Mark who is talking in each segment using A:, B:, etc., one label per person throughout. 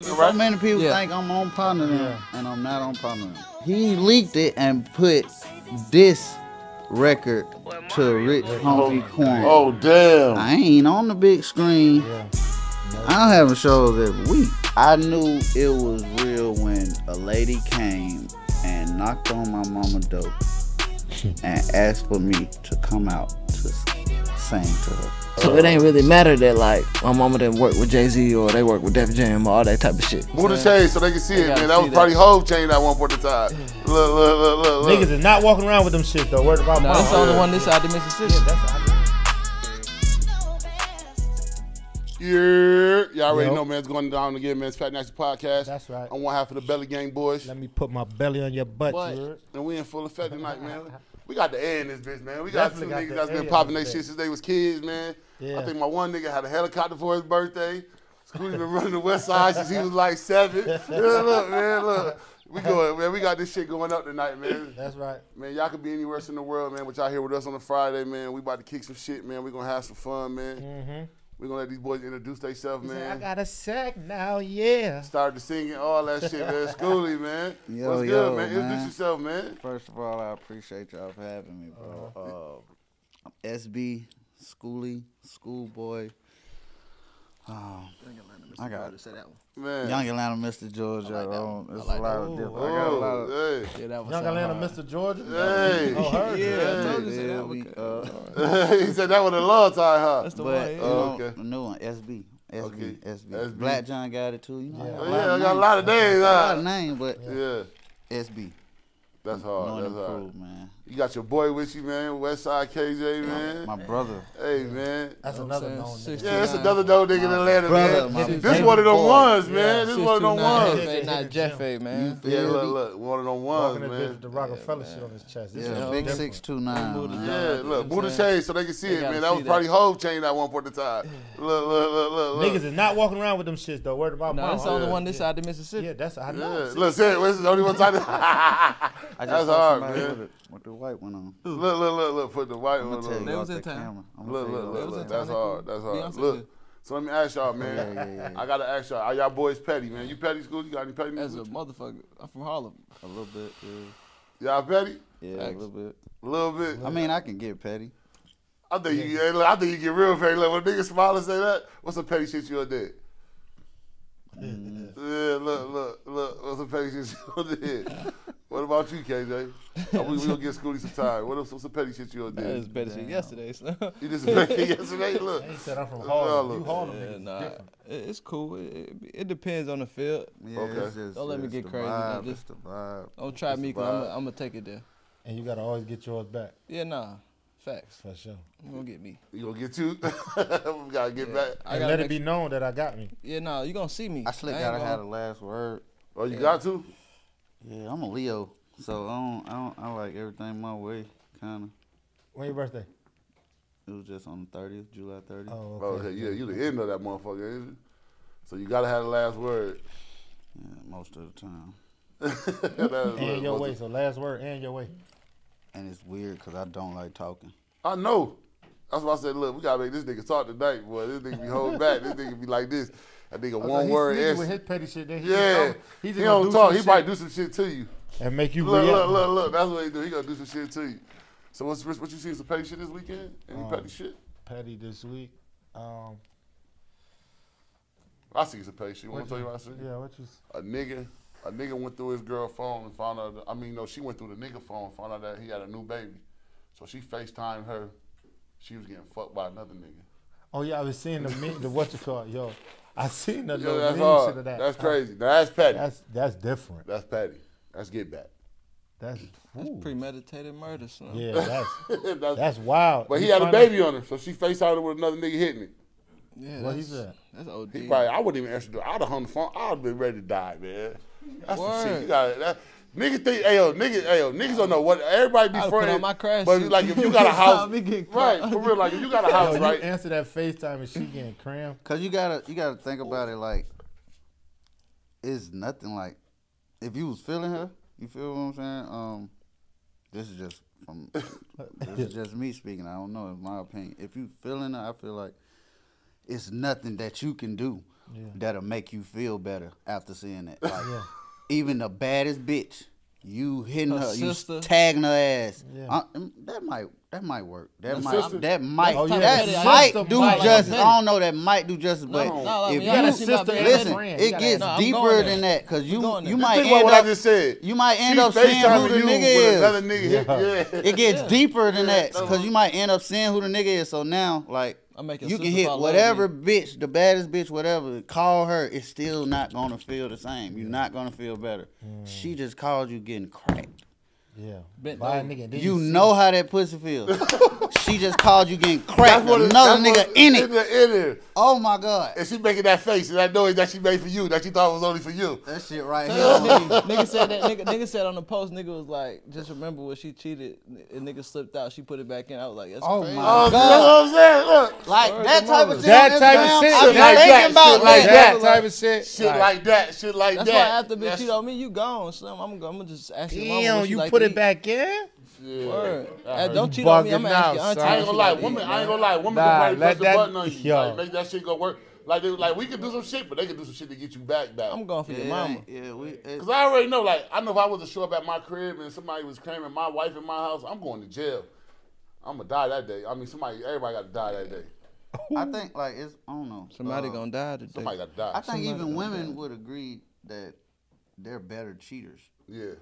A: So many people
B: Yeah.
A: think I'm on partner them, and I'm not on partner them. He leaked it and put this record to Rich Homie Quan.
C: Oh damn.
A: I ain't on the big screen. I don't have a show every week. I knew it was real when a lady came and knocked on my mama door and asked for me to come out to sing to her.
B: So it ain't really matter that like my mama didn't work with Jay Z or they work with Def Jam or all that type of shit.
C: Move the shade so they can see
B: They
C: it, man. That was probably Hove chain at one point in time. Look, look, look, look, look.
D: Niggas is not walking around with them shit though. Word about
B: Nah,
D: mom.
B: that's the only one this side of Mississippi.
D: Yeah, that's how
C: Yeah, y'all already
D: Yo.
C: know, man. It's going down again, man. It's Fat Nasty Podcast.
D: That's right.
C: I'm one half of the Belly Gang boys,
D: Let me put my belly on your butt.
B: What?
C: and we in full effect tonight, man. We got the air in this bitch, man. We got
D: Definitely
C: two
D: got
C: niggas that's been popping their shit since they was kids, man.
D: Yeah.
C: I think my one nigga had a helicopter for his birthday. Skooly been running the West Side since he was like seven. Yeah, look, man, look. We going, man. We got this shit going up tonight, man.
D: That's right.
C: Man, y'all could be anywhere else in the world, man. But y'all here with us on a Friday, man. We about to kick some shit, man. We gonna have some fun, man.
D: Mm-hmm.
C: We gonna let these boys introduce themselves, man.
D: I got a sack now, yeah.
C: Started to singing all that shit, man. Skooly, man.
A: Yo,
C: What's good,
A: yo,
C: man? Introduce yourself, man.
A: First of all, I appreciate y'all for having me, bro. Uh, I'm SB, Skooly, Schoolboy. Um, I got
C: Man.
A: Young Atlanta, Mr. Georgia.
B: I like that
A: um,
B: one.
A: It's
B: I like
A: a lot
B: that
A: of
D: one.
A: different. I got a lot
C: Oh,
A: of.
C: hey.
B: Yeah, that was
D: Young
B: so
D: Atlanta,
B: hard.
D: Mr. Georgia.
C: Hey.
D: Oh, heard
B: Yeah,
D: you.
B: I told you
A: Yeah,
B: that
A: we, uh,
C: he said that was a long time, huh?
B: That's the
A: But
B: one.
A: you
B: yeah.
A: know,
C: okay.
A: the new one, SB, SB,
C: Okay.
A: SB.
C: SB.
A: Black John got it too. You know, I
D: Yeah.
A: got
C: Oh,
A: a lot
C: yeah, I
A: of
C: got a
A: names.
C: lot of names,
A: A lot of names, but
C: Yeah,
A: SB.
C: that's hard.
A: Knowing
C: That's
A: the
C: hard.
A: crew, man.
C: You got your boy with you, man. Westside KJ, man.
A: My brother.
C: Hey, man.
D: That's
B: You know
D: another known nigga.
C: Yeah, it's
B: 69.
C: another dope nigga in Atlanta,
A: Brother,
C: man.
A: my
C: This
A: baby
C: one of them ones,
D: Yeah.
C: man. This one of them ones.
B: Hefe,
D: Hit
B: not
D: the
B: Jeff,
D: gym.
B: man.
A: You
C: Yeah, look, look, one of them ones, man.
D: with the Rockefeller shit on his chest. This
A: Yeah,
D: is
A: big six two nine.
B: Moved
A: man.
B: to
C: Yeah, look,
B: you know
C: move the
B: what I'm saying?
C: shade so they can see
B: They
C: it, man. That was probably Hove chain at one point in time. Look, look, look, look, look.
D: Niggas is not walking around with them shits though. Word about
B: No,
D: mom.
B: that's the only one this side of Mississippi.
D: Yeah, that's I know.
C: Look, say it. This is the only one time. That's hard, man.
A: With, the, white one on.
C: look, look, look, look. Put the white
A: I'm
C: one
A: gonna tell
C: on.
A: you
B: They
A: off
B: was in
A: the
B: town.
A: camera. I'm
C: Look,
A: gonna tell
C: look, look, look. That's hard. That's hard. Look. So let me ask y'all, man.
A: Yeah, yeah, yeah, yeah.
C: I gotta ask y'all. Are y'all boys petty, man? You petty school? You got any petty?
B: As a motherfucker, I'm from Harlem.
A: A little bit,
C: Y'all petty?
A: yeah, yeah a little bit.
C: A little bit.
A: I mean, I can get petty.
C: I think you. I think you get real petty. Look, when niggas smile and say that, what's some petty shit you done did? Yeah, look, look, look. What's some petty shit you did? What about you, KJ? Uh, we, we gonna get Skooly some time. What else? What's some petty shit you done
B: That was
C: did?
B: better shit yesterday. So.
C: You just petty yesterday. Look.
D: He said I'm from
C: Look,
D: Harlem.
C: look.
D: You Harlem
B: Yeah,
D: niggas
B: nah,
D: different.
B: it's cool. It, it, it depends on the field.
A: Yeah,
C: Okay.
A: it's just,
B: Don't let me get
A: the
B: crazy,
A: Vibe,
B: man.
A: it's the vibe.
B: Don't try
C: It's
B: me,
C: the
B: cause I'm gonna take it there.
D: And you gotta always get yours back
B: Yeah, nah, facts.
D: for sure.
B: You gonna get me.
C: You gonna get you? we gotta get back.
B: I
D: And
B: gotta
D: let it be
B: sure-
D: known that I got me.
B: Yeah, nah, you gonna see me.
A: I slick
B: ain't
A: gotta
B: gonna-
A: have the last word.
C: Oh, you got to?
A: Yeah, I'm a Leo, so I don't, I don't, I like everything my way, kind of.
D: When your birthday?
A: It was just on the 30th, July 30th.
D: Oh,
C: Oh,
D: okay.
C: Oh, okay. Yeah, you the end of that motherfucker, ain't you? So you gotta have the last word.
A: Yeah, most of the time.
C: That is
D: And your way. So last word and your way.
A: And it's weird because I don't like talking.
C: I know. That's why I said, look, we gotta make this nigga talk tonight, boy. This nigga be holding back. This nigga be like this. That nigga
D: I was
C: one
D: like,
C: word
D: he sneaky
C: answer.
D: with his petty shit. Then he
C: Yeah,
D: just
C: he,
D: he just
C: don't
D: do
C: talk.
D: some
C: He might do some shit to you.
D: and make you
C: Look,
D: react.
C: look, look, look. That's what he do. He gonna do some shit to you. So what's what you see some petty shit this weekend? Any
D: Um,
C: petty shit?
D: Petty this week. Um,
C: I see some petty shit. You wanna
D: what
C: tell you what I see?
D: Yeah, what you? s-
C: A nigga, a nigga went through his girl phone and found out. I mean, no, she went through the nigga phone, and found out that he had a new baby. So she Facetimed her. She was getting fucked by another nigga.
D: Oh yeah, I was seeing the meme, the what you call it, yo. I seen the
C: Yo,
D: little
C: that's
D: meme
C: hard.
D: shit of that.
C: That's crazy. Now, that's petty. That's,
D: That's different. that's different.
C: petty. That's get back.
D: That's,
B: That's premeditated murder, son.
D: yeah. That's
C: That's-
D: that's wild.
C: but he
D: You
C: had a
D: find
C: baby on her, so she Facetimed her with another nigga hitting it.
B: Yeah,
D: What he said?
B: That's OD.
C: He probably, I wouldn't even answer the I'd have hung the phone. I'd have been ready to die, man. That's some shit. You got that. Niggas think, hey yo, niggas, hey yo, niggas don't know what everybody be
B: I'd
C: friends.
B: on my crash
C: but
B: suit.
C: like if you got a house,
B: me get
C: right? For real, like if you got a
D: Yo,
C: house,
D: you
C: right?
D: answer that FaceTime and she getting crammed.
A: Cause you gotta, you gotta think about it like, it's nothing like, if you was feeling her, you feel what I'm saying? Um, this is just from, this is just me speaking. I don't know, it's my opinion. If you feeling her, I feel like it's nothing that you can do. that'll make you feel better after seeing that. Like,
D: Yeah.
A: Even the baddest bitch, you hitting
B: Her
A: her, you tagging her ass.
D: Yeah.
A: Uh, um, that might that might work. That
C: Her
A: might
C: sister.
A: that might
D: Oh, yeah.
A: that
D: Sister
A: might
D: might
A: do
D: like
A: justice.
B: petty.
A: I don't know. That might do justice, but
B: no, like,
A: if
B: you
A: you
B: see my bad
A: listen,
D: friend.
A: It gets
B: No,
A: deeper than that because you you might end
C: about what I
A: up
C: just said.
A: you might end
C: She
A: up seeing who the nigga is.
C: Another nigga hit, yeah.
A: It gets deeper than that because you might end up seeing who the nigga is. So now, like,
B: I make your
A: you can hit
B: fall in love
A: whatever
B: with
A: bitch, the baddest bitch, whatever. Call her. It's still not gonna feel the same. You're not gonna feel better. She just called you getting cracked.
D: Yeah.
B: Bent
D: Buy a nigga. and then
A: You know how that pussy feels. she just called you getting cracked.
C: That's what
A: Another
C: that's
A: nigga
C: what-
A: in
C: In
A: it.
C: in there.
A: Oh my god.
C: And she making that face, and that noise that she made for you, that she thought was only for you.
A: That shit right here.
B: nigga, nigga said that nigga, nigga said on the post, nigga was like, just remember when she cheated and nigga slipped out, she put it back in. I was like, that's
A: Oh
B: crazy.
A: my
C: Oh,
A: God.
C: you know what I'm saying? Look.
A: Like
B: Word
A: that type of shit.
D: That
A: on
D: type of shit.
A: I be
C: Shit like
A: thinking
C: that,
A: about
C: shit like
A: that.
D: that type of shit.
C: Shit
D: like,
C: like that, shit like that.
B: That's
C: that.
B: why after bitch
C: That's-
B: cheat on me, you gone, son. I'm gonna, I'm gonna just ask your mama
D: damn, you put it back in.
C: Yeah.
B: Word. Hey, don't
C: you.
B: cheat on me. I'm
D: bugging
B: gonna ask your auntie.
C: I ain't gonna lie,
B: like to
C: women.
B: eat,
C: I ain't gonna lie, women
D: Nah,
C: can probably
D: let
C: press the button on you,
D: yo.
C: like make that shit go work. Like, they, like we can do some shit, but they can do some shit to get you back, back.
B: I'm going for your mama.
A: yeah, we.
C: Cause I already know, like, I know if I was to show up at my crib and somebody was claiming my wife in my house, I'm going to jail. I'm gonna die that day. I mean, somebody, everybody got to die that day.
A: I think like it's. I don't know.
B: Somebody
A: Uh,
B: gonna die today.
C: Somebody got to die.
A: I think
B: somebody
A: even women
B: die.
A: would agree that they're better cheaters.
C: yeah,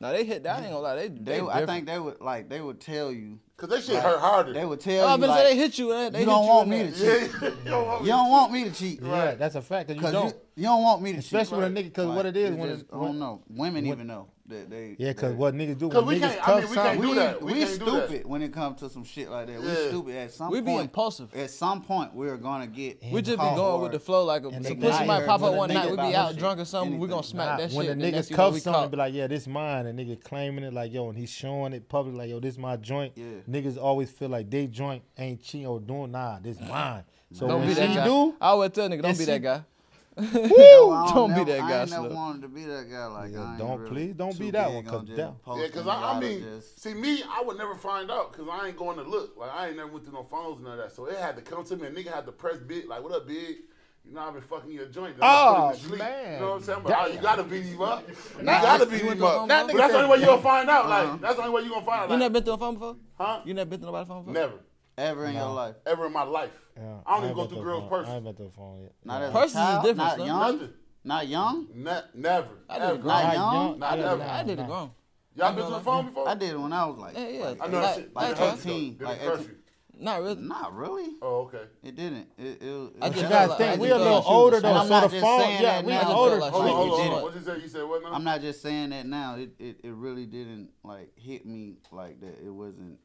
B: Now they hit that. I ain't gonna lie. They,
A: They,
B: they,
A: I think they would like they would tell you.
C: Cause that shit
A: like,
C: hurt harder.
A: They would
B: Oh,
A: tell
B: I
A: you
B: been
A: like,
B: they hit you. Eh, they
A: you don't
B: you
A: want
B: in
A: me
B: there.
A: to
C: yeah,
A: cheat.
C: you don't want
A: You don't want me to cheat.
D: Yeah, that's a fact. Cause you
A: Cause
D: don't.
A: you, you don't want me to
D: Especially
A: cheat.
D: when a nigga, cause
A: Like,
D: what it is when,
A: just,
D: it-
A: I don't know. Women
D: when-
A: even know that they.
D: yeah, cause
A: they-
D: what niggas do
C: 'Cause
D: when
C: we
D: niggas
C: can't- I mean, we
D: something.
C: can't do
A: we
C: that. We
A: we
C: can't do that.
A: stupid when it comes to some shit like that. We
C: Yeah.
A: stupid at some
B: We
A: point.
B: be impulsive.
A: At some point, we're gonna get.
B: We just be going with the flow. Like a,
D: And
B: some
D: they
B: pussy might pop up one night. We be out drunk or something. We gonna smack
D: Nah,
B: that
D: when the
B: and
D: nigga
B: next you know
D: cuff
B: we
D: something, be like, yeah, this mine, and nigga claiming it like, yo, and he's showing it public, like, yo, this my joint.
A: Yeah.
D: Niggas always feel like they joint ain't cheating or doing nah, this mine. So
B: Don't
D: when
B: be
D: she
B: that guy.
D: do,
B: I would tell nigga, don't be
D: she-
B: that guy.
A: Well, I
B: Don't be
A: never-
B: that
A: I
B: guy,
A: ain't never wanted to be that guy. Like,
D: Yeah,
A: I ain't
D: don't-
A: really
D: please don't be that
A: big
D: one, 'cause
A: on just
D: that-
C: Yeah, cause
A: a
C: I, I
A: lot of
C: mean,
A: just-
C: see me, I would never find out, cause I ain't going to look. Like I ain't never went through no phones and none of that. So it had to come to me. A nigga had to press big, like, what up, big? You know, I've been fucking your joint. then I
D: Oh,
C: put him to sleep.
D: man.
C: You know what I'm saying? But oh, you gotta beat him up. You gotta beat him up.
B: phone
C: But
B: call?
C: that's the only way you gonna find out.
A: Uh-huh.
C: Like that's the only way you gonna find out.
B: You
C: Like,
B: never been through a phone before?
C: huh?
B: You never been through nobody's phone before?
C: Never,
A: ever in your life.
C: ever in my life.
D: Yeah,
C: I don't even go through girls
D: a phone- I
C: person.
D: ain't been to a phone yet.
A: Not as a
B: Persons is different,
A: Not young.
C: Nothing.
A: Not young.
C: Ne- never.
B: I did it grown.
A: Not
D: Not
A: young.
D: young.
C: Not ever.
B: I did it
D: nah.
B: grown.
C: Y'all been to the phone before?
A: I did it when I was like,
B: Yeah, yeah.
A: like,
C: I know
B: Like-
C: that shit.
A: like
C: Did it hurt,
A: 18, like 18.
C: You?
B: Not really.
A: not really.
C: Oh, okay.
A: It didn't. It, it, it,
B: I
A: it-
B: just
D: You guys
B: like-
D: think we
B: just
D: a little
B: like she was
D: older
B: a
D: though,
A: I'm
D: so
A: not
D: the
A: just
D: phone,
A: saying
D: yeah,
A: that
D: we
A: now.
D: Older.
B: felt like
C: Hold on, hold on. What you say? You said what now?
A: I'm not just saying that now. It, it it really didn't like hit me like that. It wasn't.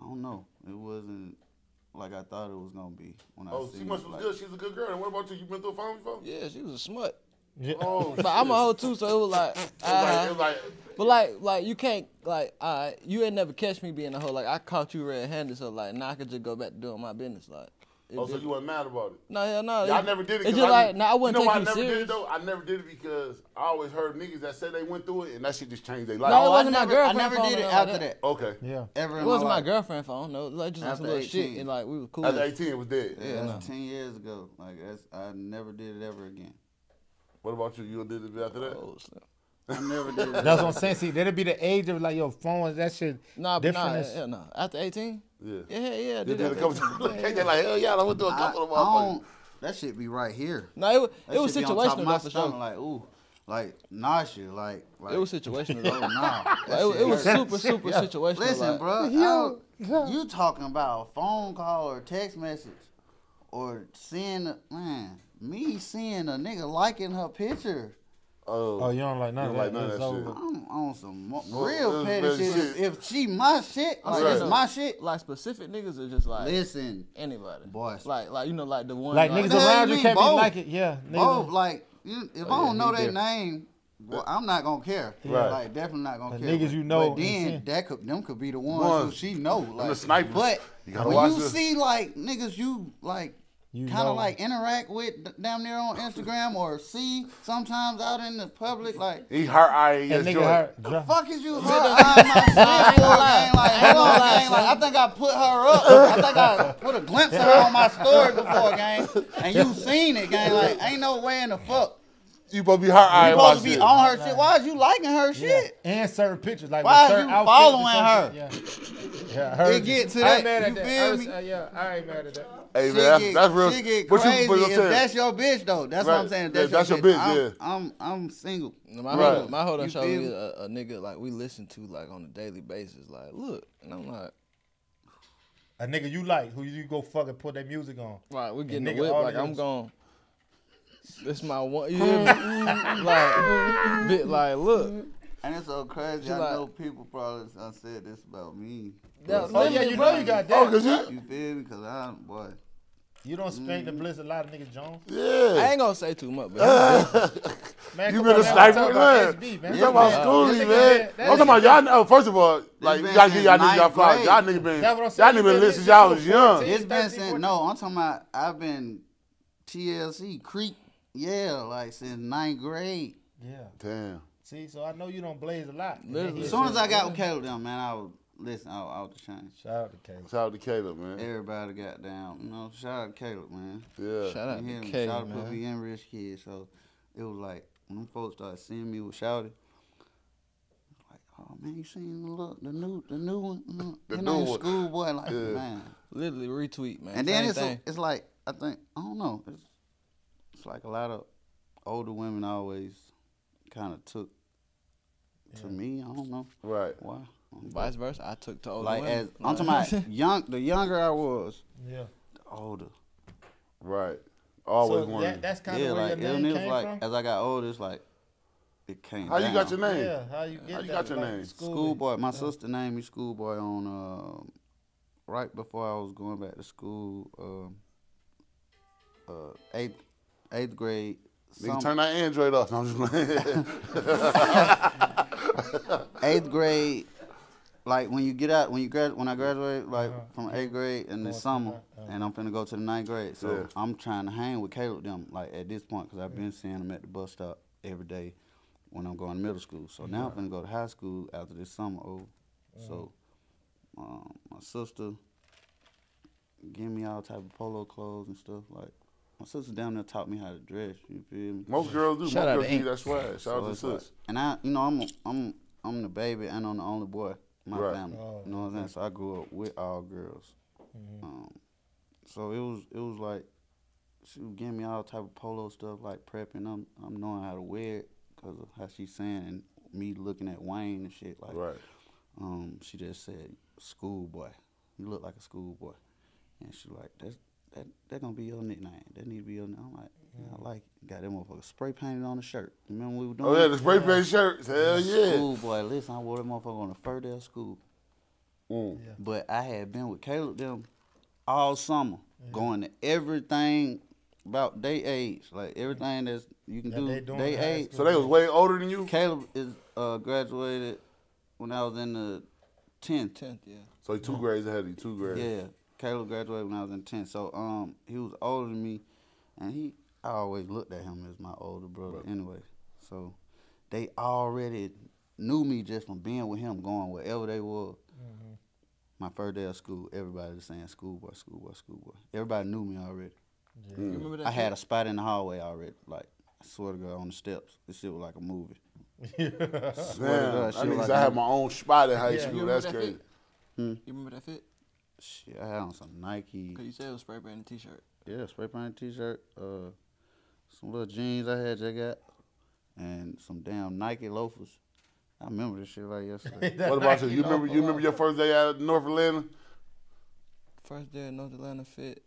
A: I don't know. It wasn't like I thought it was gonna be when I
C: Oh,
A: seen
C: she must was
A: Like,
C: good. She's a good girl. And what about you? You been through a phone before?
B: Yeah, she was a smut.
D: Yeah.
C: Oh,
B: But I'm a hoe too, so it was like,
C: It was like,
B: uh,
C: it was like,
B: but like, like you can't, like, uh, you ain't never catch me being a hoe. Like I caught you red-handed, so like now I could just go back to doing my business. Like, it
C: oh, so
B: just-
C: you wasn't mad about it?
B: no, hell no.
C: Yeah, I never did it.
B: It's
C: 'cause
B: just
C: I
B: like,
C: didn't-
B: now I wouldn't
C: you know
B: take
C: why
B: you
C: I never
B: serious.
C: did it though? I never did it because I always heard niggas that said they went through it and that shit just changed their life.
B: No, it
A: oh, I
B: wasn't my
A: never, I never
B: phone
A: did it after
B: like
A: that.
C: Okay.
D: Yeah.
A: Ever in
B: It wasn't
A: my
B: my
A: life.
B: girlfriend phone. No, it was like just on some
A: After
B: little shit, and like we was cool.
C: After 18, it was dead.
A: Yeah,
B: Yeah, no.
A: ten years ago. Like that's I never did it ever again.
C: What about you? You did it after that?
B: Oh, snap.
A: I never did it.
D: That's what I'm saying. See, that'll be the age of like your phones. That shit.
B: Nah, but
D: different.
B: nah,
D: as-
B: hell no. After 18?
C: Yeah.
B: Yeah, yeah, yeah. Did
C: did a couple times.
B: Yeah, yeah.
C: Like, hell yeah, I went through a
A: I,
C: couple of
A: I
C: motherfuckers.
A: that shit be right here.
B: No, it was,
A: That
B: it was
A: shit be on top of
B: situational
A: my
B: though, for sure.
A: Like ooh, like nausea. Like, like
B: It was situational
A: oh
B: though.
A: no.
B: Like, it, was- it was
A: hurt.
B: super, super situational.
A: Listen,
B: like,
A: bro.
D: Yo,
A: I- you talking about a phone call or text message or seeing man? Me seeing a nigga liking her picture.
C: Oh,
D: Oh, you don't like none of
C: don't
D: that.
C: like none of that shit.
A: I'm on some mo-
C: Oh,
A: real petty
C: petty
A: shit.
C: shit.
A: If, if she my shit, like
C: saying
A: it's my shit.
B: like specific niggas are just like
A: Listen,
B: anybody.
A: Boys.
B: Like, like you know, like the one.
D: Like
B: like,
D: niggas around
A: you
D: you can't be like it. Yeah. niggas-
A: both like if I
C: Oh, yeah,
A: don't know
C: he
A: their
C: different.
A: name, well, I'm not gonna care.
C: Right.
A: Like definitely not gonna
D: The
A: care.
D: niggas you know
A: but then that could them could be the ones
C: Ones.
A: who she know. Like
C: the snipers.
A: But
C: You gotta
A: when
C: watch
A: you
C: this.
A: see like niggas you like
D: You
A: kind of like interact with d- damn near on Instagram or see sometimes out in the public. Like,
C: He hurt I yes,
D: nigga hurt.
A: the fuck is you hurt eyeing my shit? Like, hold on, gang. Like, I think I put her up. I think I put a glimpse of her on my story before, gang. And you seen it, gang. Like, ain't no way in the fuck.
C: You supposed to be hurt I
A: You
C: my
A: supposed to be
C: shit.
A: on her shit. Why is you liking her shit?
D: And certain pictures, like
A: Why
D: with
A: is
D: certain
A: you
D: outfits
A: following
D: and
A: her?
D: something. Yeah, yeah. Her.
A: It get to
D: I
A: that,
D: ain't mad at
A: you
D: that.
A: feel
D: I was-
A: me?
D: uh, yeah, I ain't mad at that.
C: Hey
A: Shit
C: man, that's,
A: get,
C: that's real.
A: shit get
C: What you-
A: crazy
C: what you
A: if
C: saying?
A: that's your bitch though. That's what I'm saying. If
C: Yeah,
A: that's,
C: that's
A: your,
C: your
A: bitch.
C: bitch,
A: I'm,
C: yeah.
A: I'm I'm single.
B: My
C: Right.
B: whole my whole done
A: You
B: showed
A: feel
B: me
A: me?
B: a, a nigga like we listen to like on a daily basis. Like, look, and I'm like,
D: A nigga you like, who you go fucking put that music on.
B: right, we getting
D: nigga
B: the whip.
D: all
B: Like I'm
D: niggas-
B: going. This my one. You hear me? Mm, mm, mm. like, bit like, look.
A: And it's so crazy.
B: She
A: I
B: like-
A: know people probably done said this about me.
B: That,
D: Oh yeah, you know you got that.
C: Oh, cause you,
A: You feel me? Cause I'm boy.
D: You don't spank
A: Mm.
D: the bliss a lot of niggas, Jones. Yeah.
B: I
C: yeah.
B: ain't gonna say too much, but
D: Man,
C: You
D: come
C: been
D: on,
C: a
D: man.
C: sniper,
D: I'm talking about
C: man.
D: SB, man.
C: You talking about
A: man.
C: Skooly,
D: That nigga
C: man.
D: been- that
C: I'm talking about y'all. Oh, first of all, like you
A: been
C: gotta give y'all
A: since
C: niggas y'all
A: ninth
C: flowers.
A: grade.
C: Y'all niggas been,
D: That's what I'm
C: y'all
D: saying.
C: niggas
D: You
C: been
D: been
C: listening since y'all was young.
A: It's been
D: 13,
A: since
D: 14.
A: no. I'm talking about. I've been TLC Creek. Yeah, like since ninth grade.
D: Yeah.
C: Damn.
D: See, so I know you don't blaze a lot.
B: Literally.
A: As soon as I got with Caleb, them man, I was listen. I was out the chain.
D: Shout out to Caleb.
C: Shout out to Caleb, man.
A: Everybody got down. You know, shout out to Caleb, man.
C: Yeah.
B: shout out
A: You
B: to
A: me?
B: K,
A: Shout out to
B: man.
A: me and Rich Kid. So it was like when them folks started seeing me with Shouty. Like, oh man, you seen the look, the new, the new one, mm,
C: The new one.
A: Schoolboy, like
C: Yeah.
A: man.
B: Literally retweet, man.
A: And then
B: Same
A: it's
B: thing.
A: it's like I think I don't know. It's it's like a lot of older women always kind of took to me. I don't know
C: Right.
A: why.
B: Vice versa. I took to older
A: Like
B: women.
A: as I'm talking about young, the younger I was,
D: Yeah.
A: the older.
C: Right. Always
D: so
C: wanted.
D: that, that's kind
A: Yeah,
D: of where
A: like
D: your name
A: it was
D: came
A: like
D: from.
A: as I got older, it's like it came.
C: How you got your name?
D: Yeah, how you get
C: How you got your
D: like,
C: name?
D: school-
A: Schoolboy. My sister named me Schoolboy on um right before I was going back to school. Um, uh, eighth eighth grade.
C: Nigga, turn that Android off. No, I'm just playing.
A: eighth grade, like when you get out, when you grad, when I graduate, like
D: Uh-huh.
A: from eighth grade in the
D: Going to
A: summer,
D: uh-huh.
A: and I'm finna go to the ninth grade. So
C: Yeah.
A: I'm trying to hang with Caleb them, like at this point, cause I've been seeing them at the bus stop every day when I'm going to middle school. So now I'm finna go to high school after this summer over. So um, my sister give me all type of polo clothes and stuff. Like my sister down there taught me how to dress. You feel me?
C: Most girls do.
B: Shout
C: Most
B: out
C: girls
B: to
C: give you that swag. Shout
A: So
C: out to
A: it's like-
C: sis.
A: and I, you know, I'm I'm I'm the baby and I'm the only boy in my
C: Right.
A: family.
D: Oh,
A: you know what I'm saying? So I grew up with all girls. Um, so it was it was like she was giving me all type of polo stuff like prepping. I'm I'm knowing how to wear it because of how she's saying and me looking at Wayne and shit like.
C: Right.
A: Um, she just said schoolboy. You look like a schoolboy, and she like that's. That, that gonna be your nickname. That need to be your. name. I'm like, yeah, I like it. Got that motherfucker spray painted on the shirt. You remember we were doing?
C: Oh yeah, the spray painted shirts. Hell yeah.
A: School boy, listen, I wore that motherfucker on the first day of school.
C: Mm.
A: But I had been with Caleb them all summer, going to everything about day age, like everything that's you can
D: That
A: do
D: they doing
A: day
D: in high
A: age.
D: school.
C: So they was way older than you.
A: Caleb is uh, graduated when I was in the tenth.
B: Tenth, yeah.
C: So he two grades ahead of you. Two grades.
A: Yeah, Caleb graduated when I was in tenth. So um, he was older than me, and he I always looked at him as my older brother
C: Right.
A: anyway. So they already knew me just from being with him, going wherever they were. My first day of school, everybody was saying schoolboy, schoolboy, schoolboy. Everybody knew me already.
B: Yeah, You remember that?
A: I had a spot in the hallway already. Like I swear to God, on the steps. This shit was like a movie. Swear to
C: Damn,
A: God,
C: that means
A: like
C: I
A: a
C: had my own spot in high
D: Yeah.
C: School. That's
B: that
C: crazy.
A: Hmm.
B: You remember that fit?
A: Shit, I had on some Nike.
B: Cause you said it was spray painted t-shirt.
A: Yeah, spray painted t-shirt, uh, some little jeans I had just got, and some damn Nike loafers. I remember this shit like yesterday.
C: What about you? You remember? You remember your first day at North Atlanta?
B: First day at North Atlanta fit.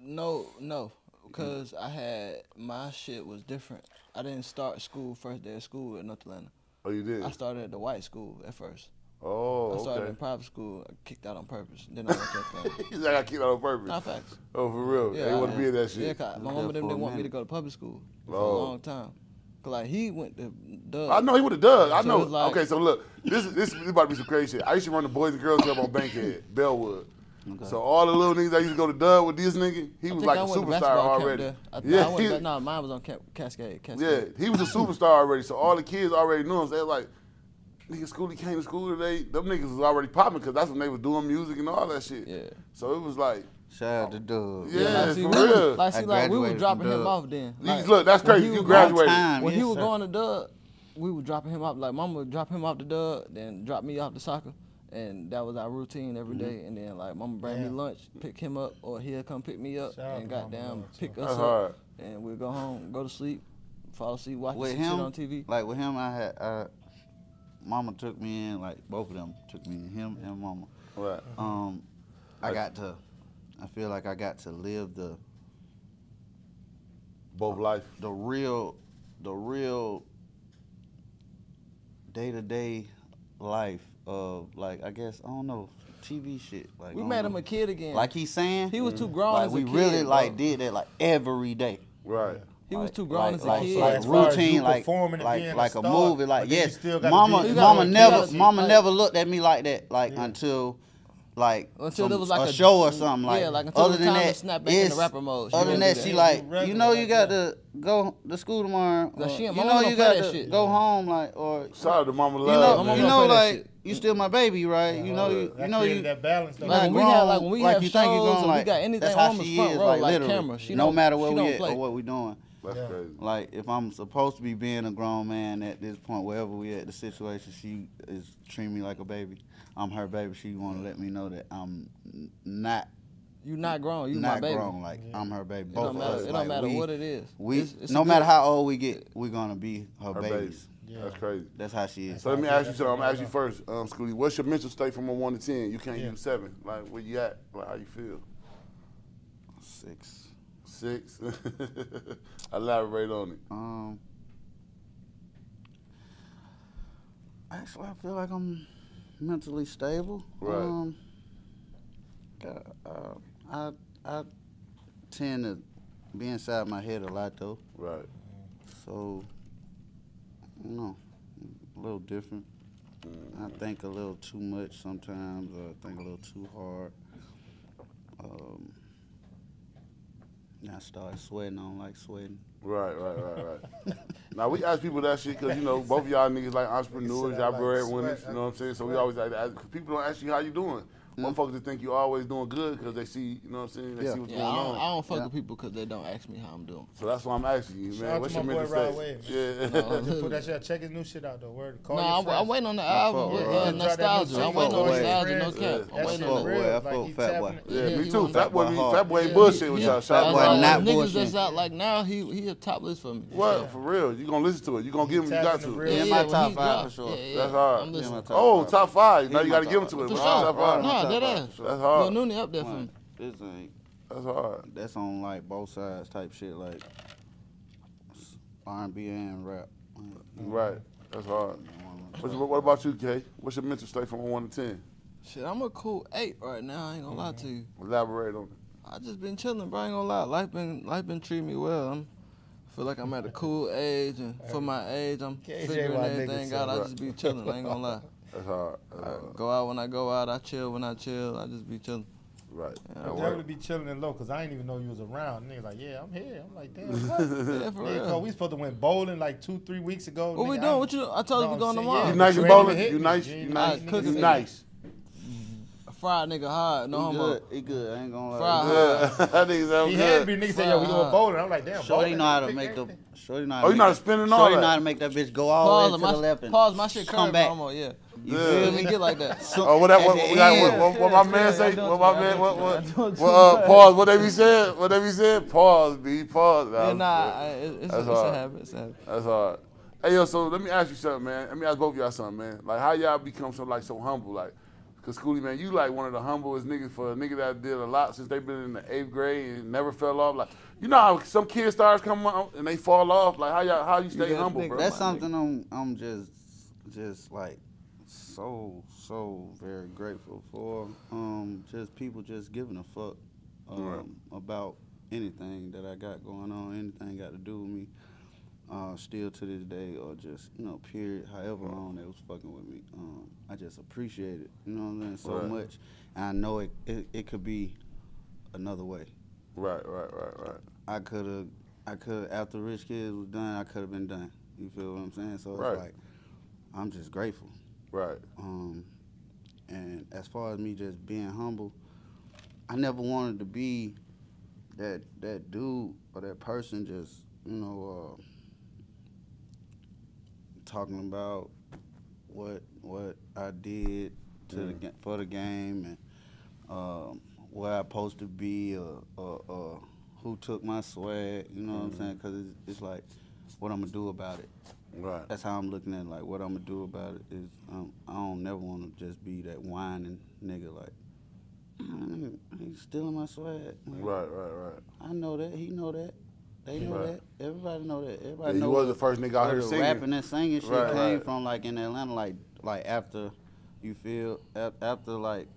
B: No, no, because I had my shit was different. I didn't start school first day of school at North Atlanta.
C: Oh, you did.
B: I started at the white school at first.
C: Oh,
B: I started
C: okay.
B: in private school. I kicked out on purpose. Then I went to Atlanta.
C: He's like, I keep that on purpose.
B: Not facts.
C: Oh, for real.
B: Yeah,
C: they
B: I-
C: want to be in that shit.
B: Yeah,
C: shit.
B: 'cause my
A: Was
B: mama
A: there
B: them didn't want me to go to public school for
C: Oh.
B: a long time. Cause like he went to Doug.
C: I know he would have done. I
B: So
C: know.
B: like-
C: okay, so look, this is this is about to be some crazy shit. I used to run the Boys and Girls Club on Bankhead, Bellwood.
A: Okay.
C: So all the little niggas that used to go to Dub with this nigga, he
B: I
C: was like
B: I
C: a
B: went to
C: superstar already.
B: I,
C: yeah,
B: I went
C: he-
B: to, no, mine was on Camp, Cascade.
C: yeah, he was a superstar already. So all the kids already knew him. So they was like, nigga, Skooly came to school today. Them niggas was already popping because that's when they was doing music and all that shit.
B: Yeah.
C: So it was like,
A: Shout out to Doug.
C: Yeah,
B: like, see,
C: for
B: we
C: real.
B: Like, see, like we was
A: graduated
B: dropping him off then.
C: you-
B: Like,
C: look, that's crazy. You graduated.
A: time.
B: When he was
A: sir.
B: going to Dub, we was dropping him off. Like, mama would drop him off the Dub, then drop me off to soccer. And that was our routine every
C: Mm-hmm.
B: day. And then, like, mama bring me lunch, pick him up, or he'll come pick me up
D: Shout
B: and
D: to Mama
B: goddamn pick
D: too.
B: us
C: That's
B: up.
C: hard.
B: And we'll go home, go to sleep, fall asleep, watch
A: With
B: some
A: him,
B: shit on TV.
A: like with him, I had, I, mama took me in, like both of them took me in, him and mama.
C: Right.
A: Um, I
C: Like-
A: got to, I feel like I got to live the
C: Both life.
A: the real, the real day to day life of like I guess I don't know TV shit. Like
B: We
A: I
B: made him a kid again.
A: like he's saying.
B: he was too grown
A: like
B: as a
A: we
B: kid.
A: really
B: bro.
A: like did that like every day.
C: Right.
B: He was too grown
A: like,
B: as a
A: like,
B: kid.
A: like
D: as far as
A: routine,
D: you
A: like
D: performing
A: like
D: being a
A: like a
D: star,
A: movie. Like
D: but
A: yes,
D: still gotta
A: mama,
D: be-
A: mama never,
B: gotta-
A: mama
B: like-
A: never looked at me like that. Like
D: Yeah.
A: until. Like
B: Until
A: some-
B: there was like
A: a,
B: a-
A: show or something like
B: yeah, like until
A: other
B: it was
A: than
B: time to
A: that
B: snap back into
A: it's-
B: rapper mode. She
A: other than
B: didn't
A: that she like you know you got to go to school tomorrow or,
B: she-
A: you know you got to go home like or
C: sorry out to Mama
A: you
C: Love.
A: know,
B: Mama
A: you
B: don't
A: know, like you still my baby, right? You know, you, you know, you
D: that balance. though.
B: Like
A: not
B: when we have- like when we
A: like
B: have
A: you think you're
B: shows
A: going
B: or we got anything
A: that's how
B: on the front
A: is,
B: row,
A: like,
B: like camera, she
A: no matter
B: she
A: where
B: don't
A: we at
B: play.
A: or what we doing.
C: That's
D: Yeah.
C: crazy.
A: Like if I'm supposed to be being a grown man at this point, wherever we at, the situation, she is treating me like a baby. I'm her baby. She want to let me know that I'm n- not
B: You not grown. You
A: not
B: my baby.
A: grown. Like I'm her baby.
B: It
A: Both
B: don't
A: of
B: matter.
A: us.
B: It don't matter
A: we,
B: what it is.
A: We
B: It's- it's
A: no matter how old we get, we're gonna be her,
C: Her
A: babies.
C: baby.
D: Yeah.
C: That's crazy.
A: That's how she is.
C: So let me ask you
D: that's
C: something. I'm
D: what
C: gonna ask you first, um, Skooly. What's your mental state from a one to ten? You can't
D: Yeah.
C: use seven. Like where you at? Like how you feel?
A: Six.
C: Six. Elaborate on it.
A: Um. Actually, I feel like I'm mentally stable.
C: Right.
A: Um, uh, I I tend to be inside my head a lot though,
C: Right.
A: so you know, a little different. I think a little too much sometimes, or I think a little too hard. Um, I start sweating. I don't like sweating.
C: Right, right, right, right. now we ask people that shit because you know both of y'all niggas like entrepreneurs, y'all
D: like
C: breadwinners. You know what I'm saying? So we always like to ask, cause people don't ask you how you doing. Motherfuckers just think you always doing good because they see, you know what I'm saying? They
A: Yeah.
C: see what's
B: Yeah,
C: going
B: I don't, I don't fuck
A: Yeah.
B: with people because they don't ask me how I'm doing.
C: So that's why I'm asking you, man.
D: out
C: What's your
D: my
C: mental
D: boy Rod
C: state?
D: Wave,
C: Yeah.
B: No.
D: Just put that shit. Check his new shit out though. Word. Call
B: no,
D: your
B: I'm. I'm waiting on the
A: I
B: album
A: fuck
B: with
A: with
B: uh, nostalgia. I'm waiting on
A: Fuck
B: nostalgia. No cap.
C: Yeah.
B: I'm
A: That's
B: waiting
A: fuck
B: on
A: with
B: it.
A: Wave. I fuck Fat Boy.
C: Yeah,
B: Yeah,
C: me too.
B: was-
C: Fat boy,
A: Fat Boy
C: ain't bullshit with y'all.
A: Fat Boy
C: out.
A: not
B: niggas
A: bullshit.
B: that's out like now. He he a top list for me.
C: What for real? You gonna listen to it? You gonna give him? You got to.
D: real-
A: Yeah,
B: Yeah,
A: my top five for sure.
B: yeah, yeah,
C: That's hard.
B: I'm
A: Yeah, my
B: listening.
A: top
C: Oh,
A: five.
C: top five. Now you got to give him to
A: five.
C: it.
B: For sure.
C: Top five.
B: Nah,
A: Top
B: that ass.
A: for sure.
C: That's
B: Lil
C: hard.
B: Nooney up there for me.
A: This ain't.
C: That's hard.
A: That's on like both sides type shit, like R and B and rap.
C: Right. That's hard. What, what about you, Kay? What's your mental state from one to ten?
B: Shit, I'm a cool eight right now. I ain't gonna lie to you.
C: Elaborate on it.
B: I just been chilling, bro. I ain't gonna lie. Life been life been treating me well. I'm feel like I'm at a cool age, and for my age, I'm
D: KJ
B: figuring
D: why
B: everything out. I
C: say
B: just be chilling. I ain't gonna lie.
C: That's hard. That's
B: I
C: uh,
B: go out when I go out. I chill when I chill. I just be chilling.
C: Right.
B: Yeah,
D: I
C: That
D: definitely
C: work.
D: be chilling in low because I didn't even know you was around. Niggas like, yeah, I'm here. I'm like, damn, what?
B: Yeah, for
D: Nigga, 'cause
B: real.
D: we supposed to went bowling like two, three weeks ago.
B: What we doing?
D: I'm-
B: What you? I told you we going tomorrow.
D: saying,
C: You nice
D: You
C: and bowling? You
D: me.
C: nice?
D: You
C: You nice?
B: even hit
C: You nice?
B: A fried nigga hard. No
A: he
B: homo.
A: good. He good. I ain't gonna lie.
B: Fried.
C: Yeah. That nigga sound
D: He had me. Niggas say, yo, we going bowling. I'm like, damn,
A: Shorty
D: bowling.
A: know how to make the.
D: everything.
A: Shorty know how to
C: Oh, you know how to spin and all
A: Shorty
C: that?
A: know how to make that bitch go all the way to the left and
B: pause. My shit
A: come back.
B: homo. Yeah.
A: You
C: Yeah.
A: feel me?
B: me get like that.
A: So-
C: Oh, what that? What, what,
A: end-
C: what, what, what my man say? What
B: what
C: my man? What? What?
B: what you- I know what you
C: Well, uh, pause. What they be said? What they be said? Pause. Be pause.
B: Yeah, nah, I, it- it's,
C: That's
B: it's a habit. It's a habit.
C: That's hard. Hey yo, so let me ask you something, man. Let me ask both of y'all something, man. Like how y'all become so like so humble, like. Cause Skooly, man, you like one of the humblest niggas for a nigga that did a lot since they been in the eighth grade and never fell off. Like, you know how some kid stars come out and they fall off. Like how y'all how you stay
B: gotta
C: humble,
B: think
C: bro?
A: That's
B: my
A: something I'm I'm just just like so so very grateful for. Um, just people just giving a fuck um,
C: Right.
A: about anything that I got going on, anything got to do with me. Uh, still to this day, or just you know, period, however long they was fucking with me. Um, I just appreciate it. You know what I'm saying? So
C: Right.
A: much, and I know it, it. It could be another way.
C: Right, right, right, right.
A: I could have, I could after Rich Kids was done, I could have been done. You feel what I'm saying? So it's
C: Right.
A: like, I'm just grateful.
C: Right.
A: Um, and as far as me just being humble, I never wanted to be that that dude or that person just you know uh, talking about what what I did to the for the game and um, where I supposed to be or, or, or who took my swag. You know what I'm saying? Because it's, it's like what I'm gonna do about it
C: Right.
A: that's how I'm looking at it. Like, what I'm gonna do about it is, um, I don't never want to just be that whining nigga. Like, "Mm, he's stealing my swag. Like,
C: Right, right, right.
A: I know that. He know that. They know
C: Right.
A: that. Everybody know that.
C: Yeah,
A: Everybody
C: you
A: know
C: was the first nigga out
A: where
C: here
A: the
C: singing.
A: rapping and singing shit
C: Right,
A: came
C: right.
A: from. Like in Atlanta, like like after you feel after like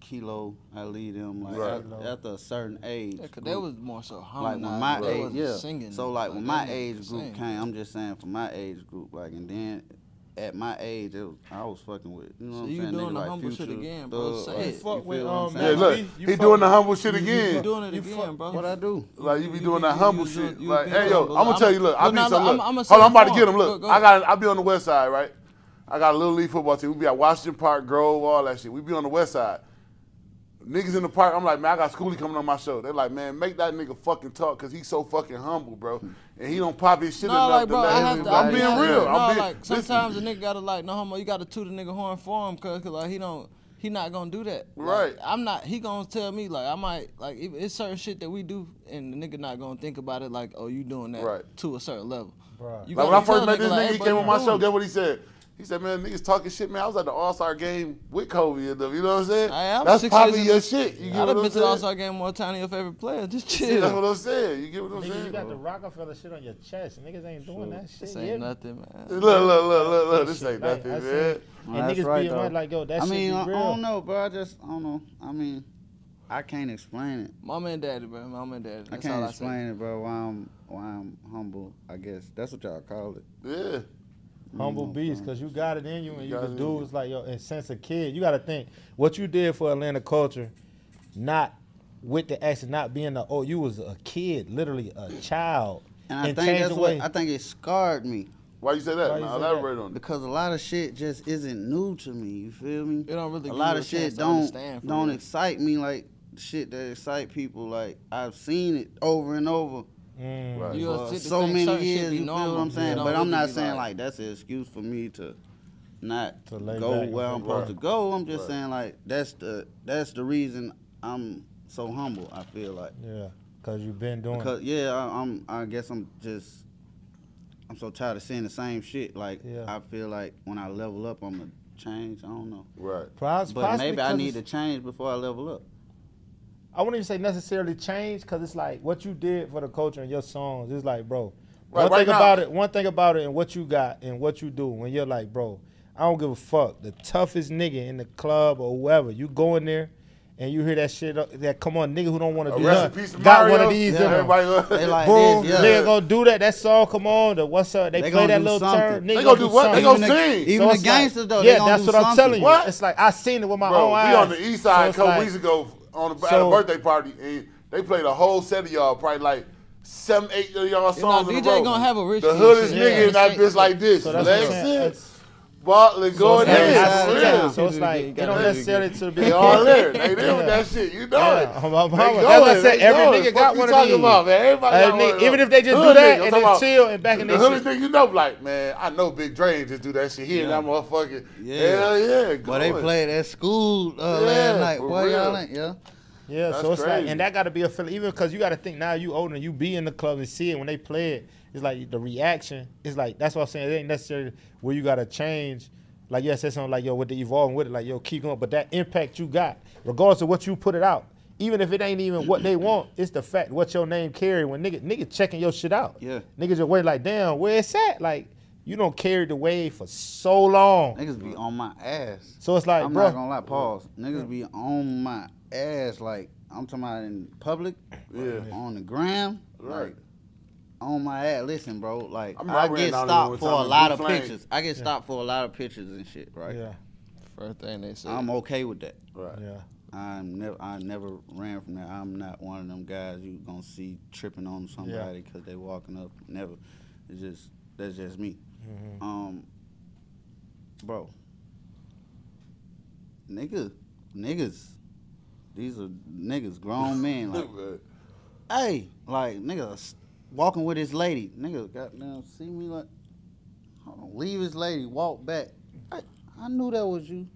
A: Kilo, I lead them like
C: Right.
A: after, after a certain age.
B: Yeah, cause they
A: group.
B: was more so
A: like when my
B: they
A: age, yeah.
B: singing.
A: so like when my age group
B: sing.
A: came, I'm just saying for my age group, like and then at my age, it was, I was fucking with, you know
B: So
A: what I'm
B: you
A: saying?
B: doing
A: Nigga
B: the
A: like
B: humble shit
A: Future,
B: again, bro.
A: Thug,
B: Say
A: like,
B: it.
A: you
D: You fuck with,
A: feel what
D: um.
C: Yeah, look,
D: B, you
C: he
D: fuck
C: doing
D: with-
C: the humble shit
D: you- you-
C: again.
B: You doing it
D: You
B: again,
D: fuck-
B: bro.
A: What I do?
C: Like you be
B: You-
C: doing
B: you-
C: that humble
B: you-
C: shit.
B: you-
C: like, hey yo. I'm gonna tell you. Look, I be
B: nah, some,
C: look,
B: I'm, I'ma
C: Hold on, I'm about to get him. Look,
B: him. Go-
C: I got. I be on the west side, right? I got a little league football team. We be at Washington Park, Grove, all that shit. We be on the west side. Niggas in the park, I'm like, man, I got Skooly coming on my show. They're like, man, make that nigga fucking talk, cause he's so fucking humble, bro. And he don't pop his shit
B: No,
C: enough
B: like,
C: to
B: bro,
C: let
B: I
C: him-
B: have to.
C: I'm
B: I
C: being
B: mean,
C: real.
B: No,
C: I'm being,
B: like
C: listen.
B: sometimes a nigga gotta like, no homo. You gotta toot a nigga horn for him, because like he don't. He not gonna do that. Like,
C: Right.
B: I'm not. He gonna tell me like I might like if it's certain shit that we do, and the nigga not gonna think about it like, oh, you doing that
C: Right.
B: to a certain level.
D: Bruh.
B: You
C: Like when I first
B: tell
C: met this
B: like,
C: nigga,
B: hey,
C: he came
B: you
C: on my show.
B: it.
C: Guess what he said? He said, "Man, niggas talking shit, man. I was at the All Star game with Kobe and them. You know what I'm saying?
B: I am
C: That's
B: six
C: probably
B: years
C: your
B: in-
C: shit. You
B: I'd
C: get
B: have
C: what
B: been
C: I'm
B: to the All? Star game more time than your favorite player. Just
C: See, that's
B: chill.
C: what I'm saying. You get what I'm
D: Nigga,
C: saying?
D: you got the Rockefeller shit on your chest. Niggas ain't doing that shit.
B: This
D: yeah.
B: ain't nothing, man.
C: Look, look, look, look, look. This
D: Shit,
C: ain't
D: like,
C: nothing,
D: I
C: man.
D: said- And
A: that's
D: niggas
A: right,
D: be
A: though.
D: mad like, yo, that
A: I
D: shit
A: mean,
D: be
A: I, I don't know, bro. I just, I don't know. I mean, I can't explain it.
B: Mama and daddy, bro. Mama and daddy.
A: I can't
B: all I
A: explain it, bro. Why I'm, why I'm humble. I guess that's what y'all call it.
C: Yeah.
D: Humble beast, because you got it in you and you
C: got
D: can
C: it
D: do
C: you.
D: it's like, yo, and since a kid, you got to think what you did for Atlanta culture, not with the accent, not being a, oh, you was a kid, literally a child.
A: And I think that's
D: the
A: what I think it scarred me
C: Why you say that?
D: Why you
C: Now,
D: say that?
C: elaborate on it.
A: because a lot of shit just isn't new to me. You feel me?
B: It don't really
A: a lot of
B: a
A: shit don't don't
B: real.
A: excite me like shit that excite people. Like I've seen it over and over
D: Mm.
C: Right.
B: You
A: for
B: gonna sit to
A: so many years.
B: be
A: You feel what I'm saying?
B: don't
A: But I'm not saying
B: like-
A: like that's an excuse for me to not
D: To lay
A: go
D: back
A: where I'm supposed
C: right.
A: to go. I'm just
C: Right.
A: saying like that's the that's the reason I'm so humble. I feel like.
D: Yeah, because you've been doing
A: Because yeah, I, I'm. I guess I'm just. I'm so tired of seeing the same shit. Like
D: Yeah.
A: I feel like when I level up, I'm gonna change. I don't know,
C: Right.
D: Pos-
A: but maybe I need to change before I level up.
D: I wouldn't even say necessarily change because it's like what you did for the culture and your songs. It's like, bro,
C: Right,
D: one
C: right
D: thing
C: now-
D: about it, one thing about it, and what you got and what you do when you're like, bro, I don't give a fuck. The toughest nigga in the club or whoever, you go in there and you hear that shit. uh, That come on, nigga who don't want to do
C: rest in
D: nothing,
C: peace to
D: got
C: Mario.
D: one of these.
A: Yeah.
D: in 'em.
C: Everybody,
A: They like
D: Boom,
A: this, yeah.
D: nigga gonna do that. That song, come on. The what's up? They,
A: They
D: play that little
A: something.
D: turn.
C: They
D: Nigga
C: gonna do
D: do
C: what?
D: something.
C: They gonna
A: Even the-
C: sing.
A: even
D: So
A: the
D: it's like-
A: gangsters though,
D: yeah,
A: they gonna
D: that's
A: do
D: what I'm telling you.
C: What?
D: It's like I seen it with my
C: Bro,
D: own
C: we
D: eyes.
C: on the east side
D: So
C: a couple
D: like-
C: weeks ago on a, at a birthday party, and they played a whole set of y'all, probably like seven, eight of y'all songs in a row.
B: gonna have a rich
C: The
B: kid
C: hoodest
B: shit.
C: nigga
B: Yeah.
C: in that bitch like this.
D: So that's what
C: Bartlett
D: So
C: going
D: it's
C: in.
D: like,
A: Yeah,
D: I-
C: for
A: yeah.
C: real.
D: so it's like
B: You
D: it don't necessarily to be
C: They all there. They there with that shit. You know
D: Yeah,
C: it.
D: I'm- I'm-
C: They
D: I'm-
C: going,
D: that's what I said.
C: they
D: Every nigga got one of these.
C: about, man. Everybody
D: Uh,
C: got one
D: nigga,
C: of
D: even if they just do that
C: niggas,
D: and then
C: talking
D: chill and back in
C: the
D: their
C: hoodest
D: shit.
C: nigga you know, like, man, I know Big Drain just do that shit. He and that motherfucker.
A: Yeah.
C: Hell yeah.
A: But they
C: going.
A: played at school uh,
C: Yeah,
A: last night. Boy, y'all ain't yeah.
D: Yeah,
C: That's
D: so it's like, and that got to be a feeling, even because you got to think now you older and you be in the club and see it when they play it. It's like the reaction It's like that's what I'm saying. It ain't necessarily where you got to change. Like you yeah, said something like yo with the evolving with it, like yo keep going. But that impact you got, regardless of what you put it out, even if it ain't even what they want, it's the fact what your name carry when nigga nigga checking your shit out.
A: Yeah.
D: niggas just wait like damn where it's at. Like you don't carry the wave for so long.
A: Niggas be on my ass.
D: So it's like,
A: I'm
D: bro,
A: not gonna lie, pause. Niggas be on my ass like I'm talking about in public,
C: Yeah.
A: on the gram,
C: Right.
A: like on my ass. Listen, bro. Like
C: I remember
A: I,
C: I
A: get stopped for a lot of
C: Flame.
A: pictures. I get stopped for a lot of pictures and shit, right?
D: Yeah,
B: First thing they say.
A: I'm okay with that.
C: Right.
D: yeah.
A: I'm never, I never ran from that. I'm not one of them guys you gonna see tripping on somebody because they walking up. Never. It's just that's just me.
D: Mhm.
A: Um, bro, nigga, niggas, these are niggas, grown men. Like, hey, like nigga, s- walking with his lady, nigga, goddamn, see me like, hold on, leave his lady, walk back. I, I knew that was you.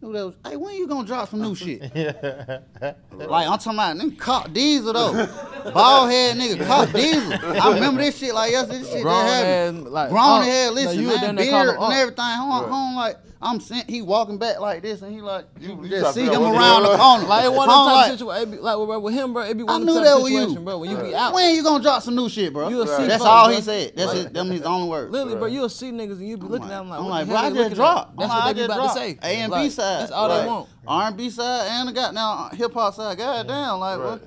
A: Knew that was. Hey, when you gonna drop some new shit? Like I'm talking about nigga cop diesel though. Bald head nigga cop diesel. I remember this shit like yesterday. This shit
B: Grown oh,
A: that happened.
B: ass, like,
A: Grown
B: Unc.
A: head,
B: No,
A: listen,
B: you were
A: man,
B: down there calling
A: beard and
B: Unc.
A: everything. Home,
C: Right.
A: home like I'm sent. He walking back like this, and he like
C: You-
A: you,
C: you
A: just see him around
C: the
A: the corner.
B: Like it one
A: Home
B: of them type of situation. Be, like with, with him, bro. It be
A: I
B: one of
A: knew
B: them
A: that
B: type of
A: was you.
B: situation, bro. When you be out,
A: When you gonna drop some new shit, bro?
B: You'll
C: see
A: That's
B: folks,
A: all he said. That's his, them his only words.
B: Literally, bro, you'll see niggas and you be looking
A: like,
B: at them like,
A: I'm
B: what
A: like,
B: the
A: bro,
B: hell
A: I just dropped.
B: at? That's
A: I'm
B: what
A: I
B: they be about
A: dropped.
B: to say.
A: A and B side.
B: That's all
A: Right.
B: they want.
A: R and B side and the goddamn hip hop side. God damn, like
C: Right.
A: what,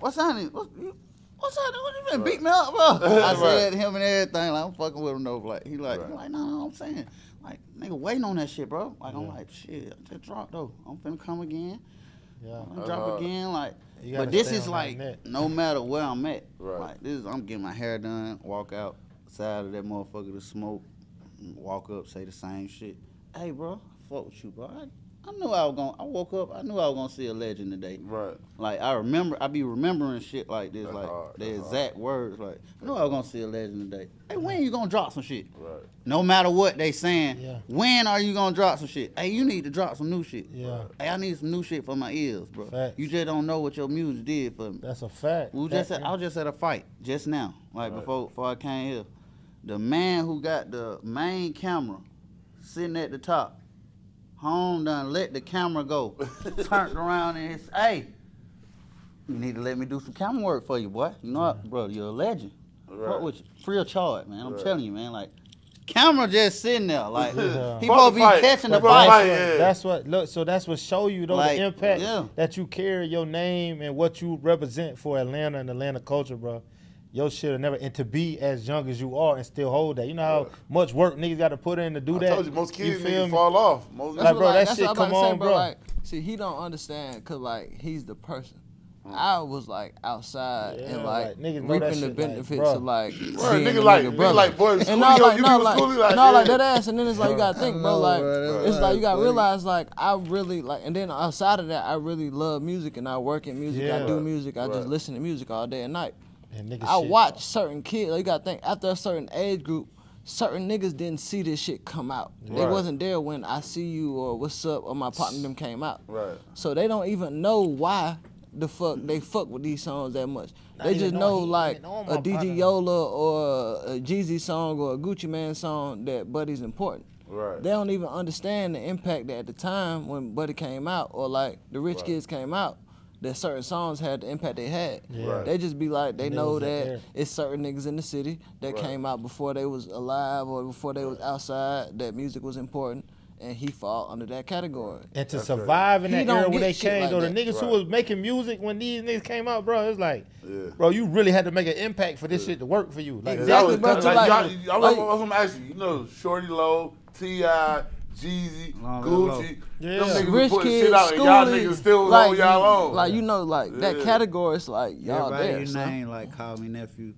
A: what's you- what's happening? What you finna beat me up, bro? I said to him and everything. Like I'm fucking with him though. Like he like,
C: Right.
A: like, no, no, I'm saying, like nigga, waiting on that shit, bro. Like I'm like, shit, I just dropped though. I'm finna come again.
D: Yeah.
A: I'm
C: That's
A: drop again. Like, but this is like no matter where I'm at.
C: Right.
A: Like this is I'm getting my hair done, walk out side of that motherfucker to smoke, walk up, say the same shit. Hey, bro, I fuck with you, bro. I, I knew I was gonna. I woke up. I knew I was gonna see a legend today.
C: Right.
A: Like I remember, I be remembering shit like this,
C: That's
A: like
C: hard,
A: the
C: that's
A: exact words. Like I knew I was gonna see a legend today. Hey, when you gonna drop some shit?
C: Right.
A: No matter what they saying,
D: Yeah.
A: when are you gonna drop some shit? Hey, you need to drop some new shit.
D: Yeah.
A: Hey, I need some new shit for my ears, bro.
D: Facts.
A: You just don't know what your music did for me.
D: That's a fact.
A: We just
D: That-
A: at, I was just at a fight just now, like
C: Right.
A: before before I came here. The man who got the main camera sitting at the top, home done let the camera go, turned around and it's hey, you need to let me do some camera work for you, boy. You know what, bro? You're a legend. Fuck
C: Right.
A: with you. Free of charge, man. I'm
C: Right.
A: telling you, man. Like, camera just sitting there, like
D: Yeah.
A: he
C: Fuck
A: supposed be
C: fight.
A: catching the
C: Fuck the fight,
A: fight.
C: yeah.
D: That's what look. So that's what show you though
A: Like,
D: the impact
A: yeah.
D: that you carry your name and what you represent for Atlanta and Atlanta culture, bro. Your shit will never and to be as young as you are and still hold that. You know how
C: Right.
D: much work niggas got to put in to do
C: I
D: that.
C: told you most kids
D: feel
C: niggas
D: me?
C: fall off. Most
D: Like, bro,
B: what,
D: that shit come
B: about to say,
D: bro.
B: Like, see, he don't understand cause like he's the person. Hmm. I was like outside
D: Yeah,
B: and like,
D: like, niggas
B: reaping the
D: shit, like,
B: benefits of like
C: Word,
B: being
C: nigga
B: a
C: like-
B: nigga
C: nigga
B: brother.
C: like, boy,
B: and
C: Skooly,
B: like,
C: you
B: not like,
C: Skooly, like,
B: not like that ass, and then it's like you gotta think, bro.
A: know,
B: Like
A: bro,
B: it's like you gotta
A: funny.
B: realize like I really like, and then outside of that, I really love music and I work in music. I do
C: Right,
B: music. I just listen to music all day and night.
D: And nigga
B: I
D: shit.
B: watch certain kids. Like, you gotta think after a certain age group, certain niggas didn't see this shit come out. They wasn't there when I see you or what's up or my partner them came out.
C: Right.
B: So they don't even know why the fuck they fuck with these songs that much.
D: Not
B: they just
D: know
B: know like
D: know
B: a DJ. Yola or a Jeezy song or a Gucci Mane song that Buddy's important.
C: Right.
B: They don't even understand the impact that at the time when Buddy came out or like the Rich
C: Right.
B: Kids came out, that certain songs had the impact they had.
D: Yeah.
C: Right.
B: They just be like they
D: And
B: know
D: was
B: that
D: there.
B: it's certain niggas in the city that
C: Right.
B: came out before they was alive or before they was outside that music was important and he fall under that category.
D: And to
C: That's
D: survive in that
B: don't
D: era when they came,
B: like
D: though, the
B: that.
D: niggas who was making music when these niggas came out, bro, it's like,
C: Yeah.
D: bro, you really had to make an impact for this shit to work for you. Like,
B: Exactly,
C: that
B: bro,
C: was,
B: to
C: like,
B: like-
C: y'all- I was,
B: like-
C: I was gonna ask you. You know, Shawty Lo, Ti, Jeezy,
A: Long
C: Gucci.
D: Yeah.
C: Them niggas
B: Rich
C: was putting
B: kids,
C: shit out, and y'all
B: Skooly,
C: niggas still was
B: like,
C: on y'all own.
B: Like you know, like that
C: Yeah.
B: category is like y'all
A: everybody
B: there.
A: you
B: son.
A: name like call me nephew,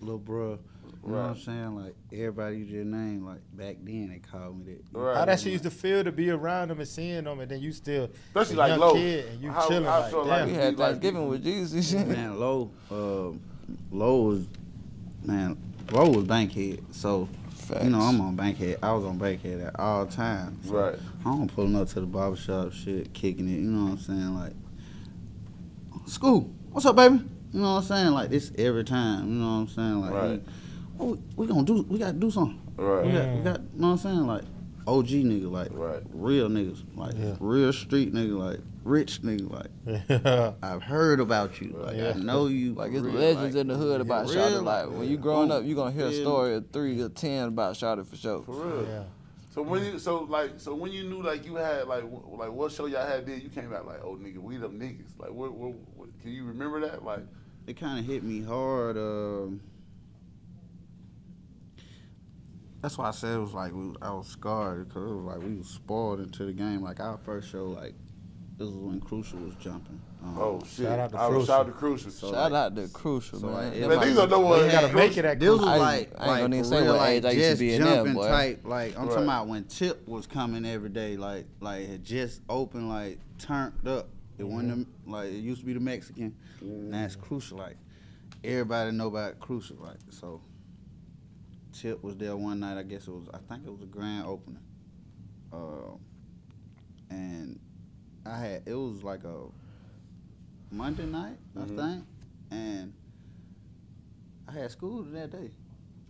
A: little bro. You know what I'm saying? Like everybody you just name, like back then they called me that.
C: Right.
D: how that shit used to feel to be around them and seeing them, and then you still
C: Especially
D: a
C: like
D: young
C: Lo.
D: kid and you
C: How-
D: chilling
C: how I
D: like,
C: feel
D: damn.
C: like
B: We
C: Be
B: had
C: like
B: Thanksgiving with Jesus.
A: Man, low, um, low was, man, low was Bankhead. So, you know, I'm on Bankhead. I was on Bankhead at all times. So
C: Right.
A: I'm pulling up to the barbershop, shit, kicking it. You know what I'm saying? Like, school, what's up, baby? You know what I'm saying? Like this every time. You know what I'm saying? Like,
C: Right.
A: he- oh, we, we gonna do, we gotta do something.
C: Right.
A: We got, we got, you know what I'm saying? Like, OG nigga, like,
C: Right.
A: real niggas, like,
D: Yeah.
A: real street nigga, like, rich nigga, like. I've heard about you. Like
D: Yeah.
A: I know you.
B: Like it's
A: real,
B: legends
A: like,
B: in the hood about
A: real,
B: Shawty. Like when you growing
A: boom,
B: up, you gonna hear a story of three or ten about Shawty for sure.
C: For real.
D: Yeah.
C: So when you so like so when you knew like you had like wh- like what show y'all had did you came out like oh nigga we them niggas like what, what, what can you remember that like
A: It kind of hit me hard. Um, that's why I said it was like we, I was scarred because it was like we was spoiled into the game. Like our first show, like this was when Crucial was jumping. Um,
C: Oh shit!
D: Shout out to
C: I
D: Crucial.
C: shout out to Crucial.
A: So,
B: Shout
A: like,
B: out to Crucial,
A: so,
B: man.
A: like,
C: man,
B: might
C: these are no one.
D: You gotta make it at
A: This was
B: I
A: like,
B: I ain't
A: like
B: gonna even say
A: real,
B: what
A: like
B: I used to
A: just
B: be in there,
A: jumping
B: boy.
A: type. Like I'm
C: Right.
A: talking about when Tip was coming every day, like like it just opened, like turned up. It wasn't like it used to be the Mexican. Now it's crucial. Like everybody know about crucial. Like so, Tip was there one night. I guess it was. I think it was a grand opening. Uh, and I had it was like a Monday night,
C: Mhm.
A: I think, and I had school that day.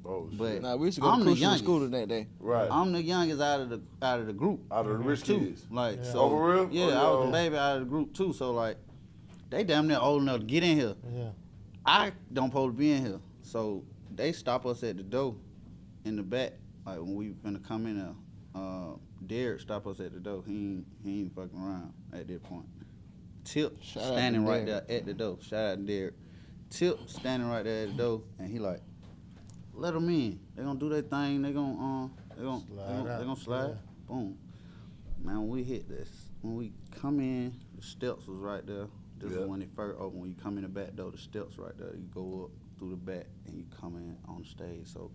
C: Oh shit!
A: But
B: Nah, we used to go
A: I'm
B: to
A: the youngest.
B: school that day.
C: right.
A: I'm the youngest out of the out of the group
C: out of the rich
A: too.
C: kids.
A: Like
D: Yeah.
A: so,
C: Oh, for real?
A: Yeah,
C: Oh,
A: I was
C: yo.
A: the baby out of the group too. So like, they damn near old enough to get in here.
D: Yeah.
A: I don't supposed to be in here. So they stop us at the door in the back. Like when we finna come in there. Uh, Derek stop us at the door. He ain't, he ain't fucking around at that point. Tip
B: Shout
A: standing right
B: Derek.
A: there at the door. Shout out to Derek. Tip standing right there at the door, and he like, let them in. They gonna do their thing. They gonna um, they gonna they
D: Slide
A: gonna, they gonna slide.
D: Yeah.
A: Boom. Man, when we hit this, when we come in, the steps was right there. This
C: Yeah.
A: is when it first opened. When you come in the back door, the steps right there. You go up through the back and you come in on the stage. So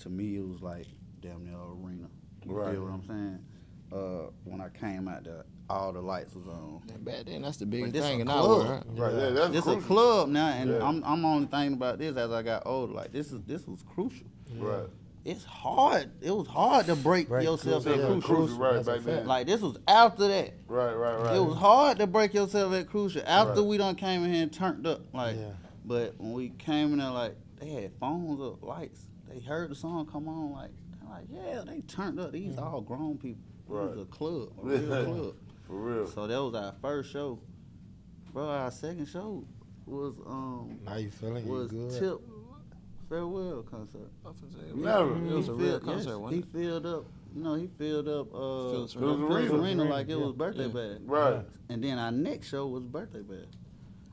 A: to me, it was like damn near a arena. You
C: Right.
A: feel what I'm saying? Uh, when I came out there, all the lights was on.
B: And back then, that's the biggest
A: this
B: thing
A: a
B: in our
A: club.
B: world.
C: Right. Yeah, that's
A: This
C: crucial.
A: a club now, and
C: Yeah.
A: I'm I'm only thinking about this as I got older. Like this is this was crucial.
C: Right.
A: It's hard. It was hard to break
D: Break
A: yourself
D: Crucial.
A: at crucial.
C: crucial. Right. Back then.
A: Like this was after that.
C: Right. Right. Right.
A: It was hard to break yourself at crucial after
C: Right.
A: we done came in here and turned up. Like,
D: Yeah.
A: but when we came in there, like they had phones up, lights. They heard the song come on, like, they're like yeah, they turned up. These all grown people. It was
C: Right.
A: a club, a real club.
C: For real.
A: So that was our first show, bro. Our second show was um
D: Now you feeling you
A: was
D: good?
A: Tip farewell concert.
C: Never.
B: It was a
A: He
B: real concert,
A: yes,
B: wasn't
A: He filled up. You know, he filled up uh,
B: Phillips
A: Phillips
C: Arena.
A: Arena,
D: Arena,
A: like it
D: yeah.
A: was birthday
B: Yeah.
A: bag.
C: Right.
A: And then our next show was birthday bag.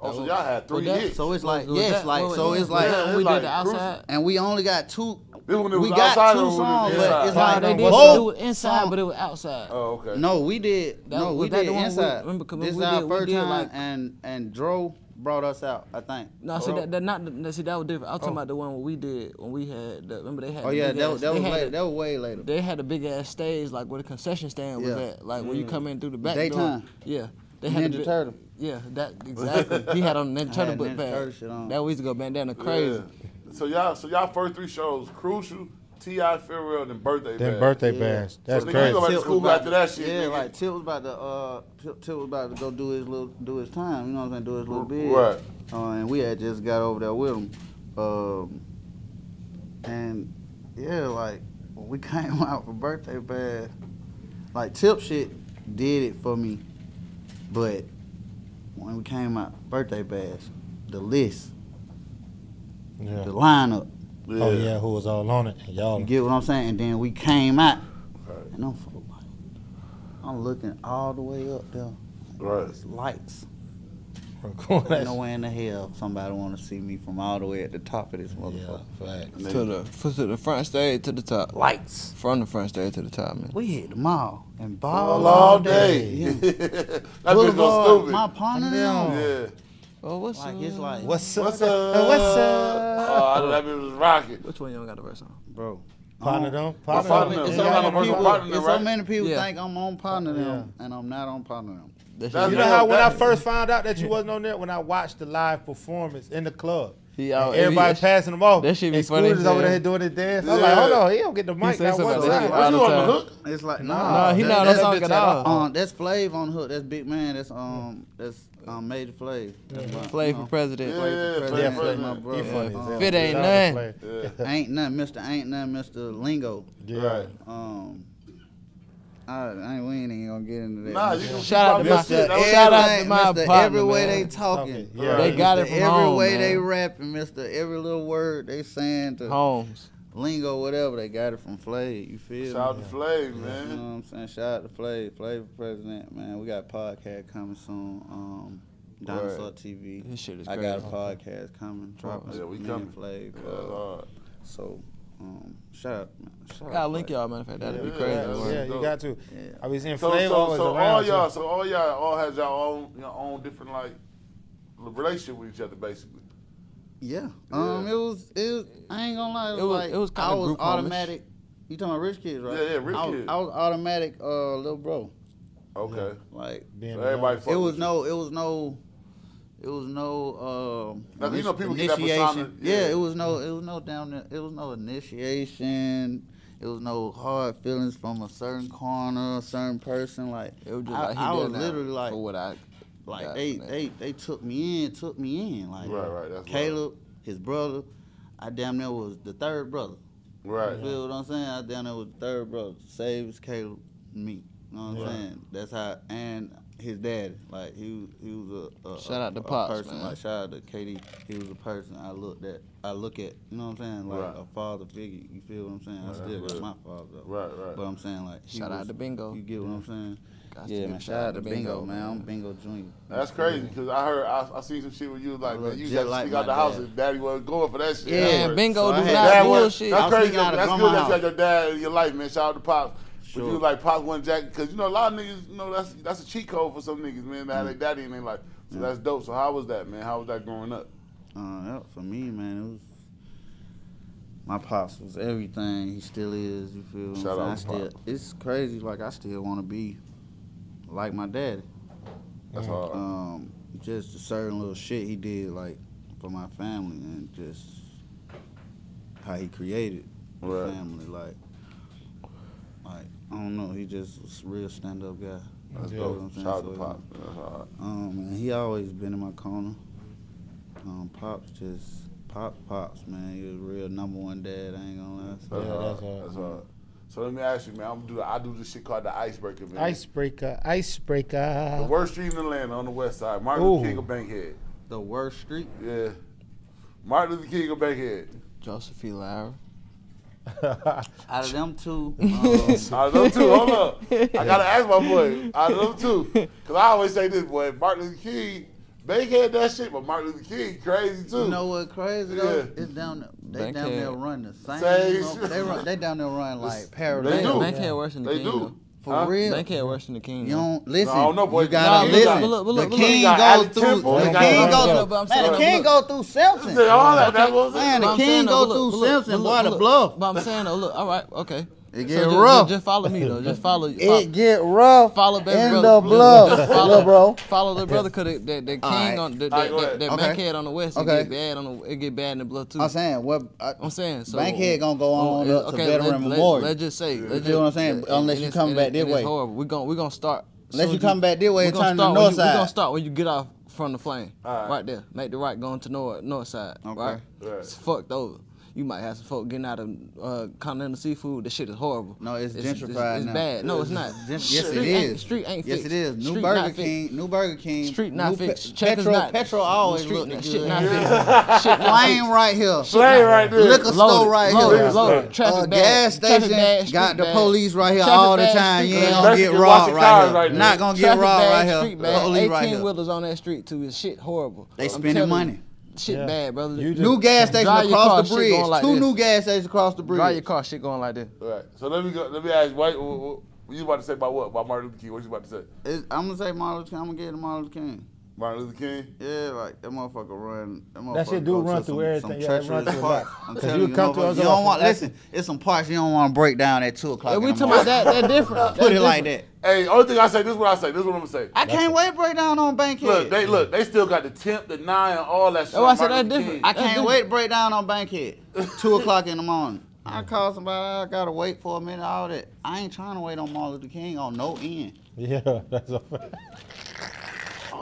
C: Oh, so y'all had three
B: Well, that-
C: hits.
A: So it's like
B: Was
A: yes,
B: that-
A: like so it's like
C: Yeah,
B: when we
C: it's
B: did the outside.
A: and we only got two.
C: This when it
A: we
C: was
A: got
C: outside
A: two
C: or was
A: songs,
C: inside?
A: but it's
B: Nah,
A: like
B: they did
A: both
B: do it inside,
A: songs-
B: but it was outside.
C: Oh, okay.
A: No, we did.
B: That-
A: no, we did
B: the one we-
A: inside.
B: remember, 'cause
A: this is
B: we
A: our
B: did-
A: first
B: did,
A: time,
B: like-
A: and and Dro brought us out. I think.
B: No, see that, that not the- see that was different. I'm talking oh. about the one where we did when we had. The, remember they had.
A: Oh
B: the
A: yeah, that,
B: ass-
A: was- that was
B: had
A: later. That was way later.
B: They had a big ass stage like where the concession stand was
A: Yeah.
B: at, like when you mm. come in through the back
A: Daytime.
B: door. Yeah, they had a
A: Ninja
B: big-
A: Turtle.
B: Yeah, that exactly. he had on the Ninja
A: I
B: Turtle book
A: Ninja
B: bag.
A: Turtle shit.
B: That we used to go bandana crazy.
C: Yeah. So y'all, so y'all first three shows, Crucial, T.I. Farewell, and Birthday
D: Then
C: Bash.
D: birthday
A: Yeah.
D: bash. That's
C: So nigga,
D: crazy.
C: you go back to
A: Tip
C: school
A: was about
C: after that shit,
A: Yeah,
C: nigga.
A: like Tip was about to uh Tip, Tip was about to go do his little do his time. You know what I'm saying? Do his little bit.
C: Right.
A: Uh, and we had just got over there with him. Um, and yeah, like when we came out for birthday bash, like Tip shit did it for me. But when we came out for birthday bash, the list,
D: Yeah.
A: the lineup,
D: Oh yeah, who was all on it? Y'all.
A: you get what I'm saying? And then we came out.
C: Right.
A: And I'm like, I'm looking all the way up there.
C: Right.
A: It's lights.
D: Going
A: Ain't nowhere in the hell somebody want to see me from all the way at the top of this
D: Yeah,
A: motherfucker.
D: facts.
B: To the to the front stage to the top.
A: Lights.
B: From the front stage to the top, man.
A: We hit the mall and ball
C: All, all day.
A: Yeah.
C: that bitch
A: Boulevard,
C: go stupid.
A: my partner
D: Yeah.
A: Them.
B: Oh, what's
A: Like
B: up?
A: it's like,
D: What's up?
C: What's up?
D: What's up?
C: Oh, I know that bitch was rocking.
B: Which one you don't got the verse on?
A: bro.
D: Partner
A: I'm-
D: them. Partner
C: partner
D: them.
C: them.
A: It's so, many people,
C: partner,
A: it's
C: right?
A: so many people
B: Yeah.
A: think I'm on partner them, and I'm not on partner them.
C: That's
D: You know how when I first found out that you wasn't on there when I watched the live performance in the club.
B: He
D: And
B: out-
D: everybody
B: he-
D: passing them off.
B: that should be
D: and
B: funny
D: Scooter's
B: as
D: over there doing his dance. I'm like, hold on, he don't get the mic
B: say
D: that
B: something
D: one
B: about that
D: time.
B: shit
C: Was
B: all
C: you
B: the
C: on the hook?
A: It's like
D: Nah,
A: nah,
B: No, he
A: that-
B: not on
A: that's-
B: song at
D: at
B: all.
D: all.
A: Um, that's Flav on the hook. That's Big Man. That's um, that's um, Major Flav. That's my-
B: Flav for president.
C: Yeah,
A: Flav for
C: yeah,
A: president.
D: Yeah,
A: my brother.
D: He funny
A: Um,
D: hell.
B: Fit ain't
D: Shout
B: nothing.
C: Yeah.
A: Ain't nothing, Mr. Ain't nothing, Mr. Lingo.
D: Yeah.
C: Right.
A: Um, I, I ain't, we ain't even gonna get into that.
C: Nah, you can
B: Shout out to my-
A: Mr.
B: Shout out to my
A: Mr.
B: partner,
A: Every way
B: man.
A: they talking.
D: Okay, yeah.
B: They got
A: Mr.
B: it from
A: Every
B: home,
A: way
B: man.
A: they rapping, Mr. Every little word they saying to
B: Holmes.
A: Lingo, whatever, they got it from Flav. You feel
C: Shout
A: me?
C: out to Flav, man.
A: You know what I'm saying? Shout out to Flay, Flav for President, man. We got a podcast coming soon. Um, Dinosaur
B: Word.
A: TV.
B: This shit is
A: I
B: crazy.
A: got a podcast coming, dropping.
C: Yeah, we
A: me
C: coming.
A: and Flav.
C: Yeah,
A: uh, so, Um, shout out, man. Shout out
B: Gotta link
A: Flav.
B: y'all, matter of fact. That'd be crazy.
C: yeah, yeah.
D: you got to.
A: Yeah.
D: I was in
C: So,
D: Flav
C: so,
D: always
C: so
D: around.
C: all y'all, so all y'all all has y'all own your own different like relationship with each other, basically.
A: Yeah. Um, it was it was. I ain't gonna lie. It was,
B: It was-
A: like
B: it was kinda
A: I was
B: group homish.
A: automatic. You talking about rich kids, right?
C: Yeah, yeah, rich
A: I was,
C: kids.
A: I was automatic, uh, little bro.
C: Okay.
A: Like
D: Being
C: So everybody
A: it was
C: you.
A: no, it was no, it was no. Um,
C: Now, you know people get that
A: initiation.
C: persona-
A: yeah.
C: yeah.
A: it was no, it was no down there. It was no initiation. It was no hard feelings from a certain corner, a certain person. Like
B: It was just
A: I,
B: like he
A: I
B: did
A: was
B: now
A: literally like,
B: for what I
A: like
B: got
A: they
B: from
A: they they took me in, took me in. Like
C: Right, right, that's
A: Caleb, his brother. I damn near was the third brother.
C: Right.
A: You feel what I'm saying? I damn near was the third brother. Saves Caleb, me. You know what I'm
C: Right.
A: saying? That's how and his daddy. Like he he was a, a
B: Shout out to
A: a
B: Pops,
A: person.
B: man.
A: Like shout out to Katie. He was a person I looked at. I look at. You know what I'm saying? Like
C: Right.
A: a father figure. You feel what I'm saying? I
C: Right,
A: still
C: right.
A: got my father though.
C: Right, right.
A: But I'm saying like he
B: Shout out to Bingo.
A: You get what I'm saying?
B: Got to
A: yeah,
B: give
A: man. Shout out to Bingo, man. I'm Bingo Junior.
C: That's crazy because I heard I, I seen some shit where you was like,
A: I
C: man, you
A: just
C: just
A: like
C: sneak out
A: my
C: the house
A: dad.
C: and daddy wasn't going for that shit.
A: Yeah,
C: That's
B: Bingo
A: So
B: do not
C: That was-
B: bullshit.
A: I
C: That's
A: was
C: crazy.
A: out
C: That's good
A: grandma's
C: that you had your dad in your life, man. Shout out to Pops. But
A: Sure.
C: you like Pops one jack because you know a lot of niggas, you know that's that's a cheat code for some niggas, man. That have their daddy and their like, so that's dope. So how was that, man? How was that growing up?
A: Uh, that, for me, man, it was my pops was everything. He still is. You feel?
C: Shout out
A: saying?
C: to
A: I still, it's crazy. Like I still want to be like my daddy.
C: That's
D: Mm.
C: hard.
A: Um, just a certain little shit he did, like for my family, and just how he created the
C: Right.
A: family. Like, like I don't know. He just was a real stand up guy.
C: That's
D: Yeah.
C: dope.
A: You know what I'm
C: Shout out to
A: So,
C: Pops. That's hard.
A: Um, and he always been in my corner. Um, pops just pop pops, man. He was a real number one dad. I ain't gonna lie.
C: That's
D: Yeah,
C: hard.
D: that's hard.
C: That's hard. So let me ask you, man. I'm gonna do. I do this shit called the icebreaker, man.
D: Icebreaker, icebreaker.
C: The worst street in Atlanta on the west side. Martin
D: Ooh.
C: Luther King of Bankhead.
A: The worst street.
C: Yeah. Martin Luther King of Bankhead.
B: Joseph E. Lowery.
A: Out of them two, um,
C: Out of them two, hold up. I gotta ask my boy. Out of them two, cause I always say this, boy. Martin Luther King, Bankhead that shit, but Martin Luther King crazy too.
A: you know what crazy though?
C: Yeah.
A: It's down there. They down there run the same.
C: Same
A: they run. They down there run like
C: They
A: parallel.
C: do.
B: Bankhead worse than the
C: They
B: King.
C: do.
B: though.
A: For
C: Huh?
A: real.
B: Bankhead worse than the King.
A: You don't listen.
C: No, no, boy.
A: You gotta
C: No,
A: listen.
C: look,
B: look, look,
A: the king
C: look.
A: go through.
C: tempo.
A: The king
C: added
A: go through. Man, the king
B: look.
A: go through Simpson.
C: All that. That's what
A: Man, the king
B: saying,
A: go through Simpson, boy, the
B: look.
A: bluff.
B: But I'm saying, though, look, all right, okay.
A: It
B: So
A: get
B: just,
A: rough.
B: Just, just follow me though. Just follow.
A: It get rough
B: follow baby
A: in
B: brother.
A: the bluff,
B: Just follow,
A: bro.
B: Follow the brother, cause the, the, the king
A: Alright.
B: on the, the,
C: Alright, go
B: the, the
A: Okay.
B: Bankhead on the west,
A: Okay.
B: it get bad on the, it get bad in the blood too.
A: I'm saying what I,
B: I'm saying so.
A: Bankhead gonna go on
B: Oh,
A: up to Veteran
B: let,
A: Memorial.
B: Let, let's just say. Let's
A: feel
B: just,
A: what I'm saying?
B: and-
A: Unless
B: and
A: you come
B: and
A: back
B: it-
A: this
B: and it's
A: way.
B: horrible. We gon' we gonna start.
A: Unless you come back this way
B: we
A: and
B: gonna
A: turn to
B: start
A: the
B: when
A: north
B: you, We
A: side.
B: gonna start when you get off from the flame.
C: Alright.
B: Right there. Make the right going to north north side.
A: Okay.
B: Right.
C: Right.
B: It's fucked over. You might have some folk getting out of uh, continental seafood. The shit is horrible.
A: No, it's
B: It's,
A: gentrified
B: it's
A: now.
B: bad. No, it's not.
A: Gen- yes,
B: Street
A: it
B: ain't-
A: is.
B: Street ain't
A: Yes,
B: fixed.
A: it is. New
B: Street
A: Burger. King. New Burger King.
B: Street not
A: pe-
B: fixed. Checkers
A: Petro,
B: not.
A: Petro always
B: Street,
A: looking
B: shit
A: good.
B: not fixed. shit not
A: Flame right here.
C: Flame right there.
A: Liquor store
B: Loaded,
A: right here.
B: loaded. Traffic
A: uh,
B: bad,
A: gas station
B: bad,
A: got the police right here all the time.
B: street
A: You ain't gonna get robbed right here. Not gonna get robbed right here.
B: Street.
A: Police right
B: 18 wheelers on that street too. Is shit horrible.
A: They
B: I'm
A: spending money.
B: You, Shit
D: Yeah.
B: bad, brother.
D: You just-
A: New gas station
B: Drive your car,
A: across the bridge.
B: like
A: Two
B: this.
A: new gas stations across the bridge.
B: Drive your car, shit going like this.
C: All right. So let me go. Let me ask. What, what, what, what you about to say about what? About Martin Luther King? What you about to say?
A: It's- I'm gonna say Martin Luther King. I'm gonna get Martin Luther King.
C: Martin Luther King.
A: Yeah, like that motherfucker run. That, motherfucker
D: That shit do
A: go
D: run
A: to
D: through
A: some,
D: everything.
A: Some
D: Yeah, run
A: treacherous
D: through a
A: I'm
D: 'Cause
A: telling
D: you
A: you,
D: come to
A: motherfucker,
D: us
A: you don't want listen. It's some parts you don't want to break down at two o'clock.
B: If
A: in
B: we
A: the
B: talking about that, that different.
A: Put it
B: That's
A: like that.
C: Hey, only thing I say. This is what I say. This is what I'm gonna say.
A: I can't wait to break down on Bankhead.
C: Look, they look. They still got the temp, the nine, and all that shit.
B: That's why I said that different.
C: King.
A: I can't
B: That's
A: wait to break down on Bankhead. Two o'clock in the morning. I call somebody. I gotta wait for a minute. All that. I ain't trying to wait on Martin Luther King on no end.
D: Yeah, that's a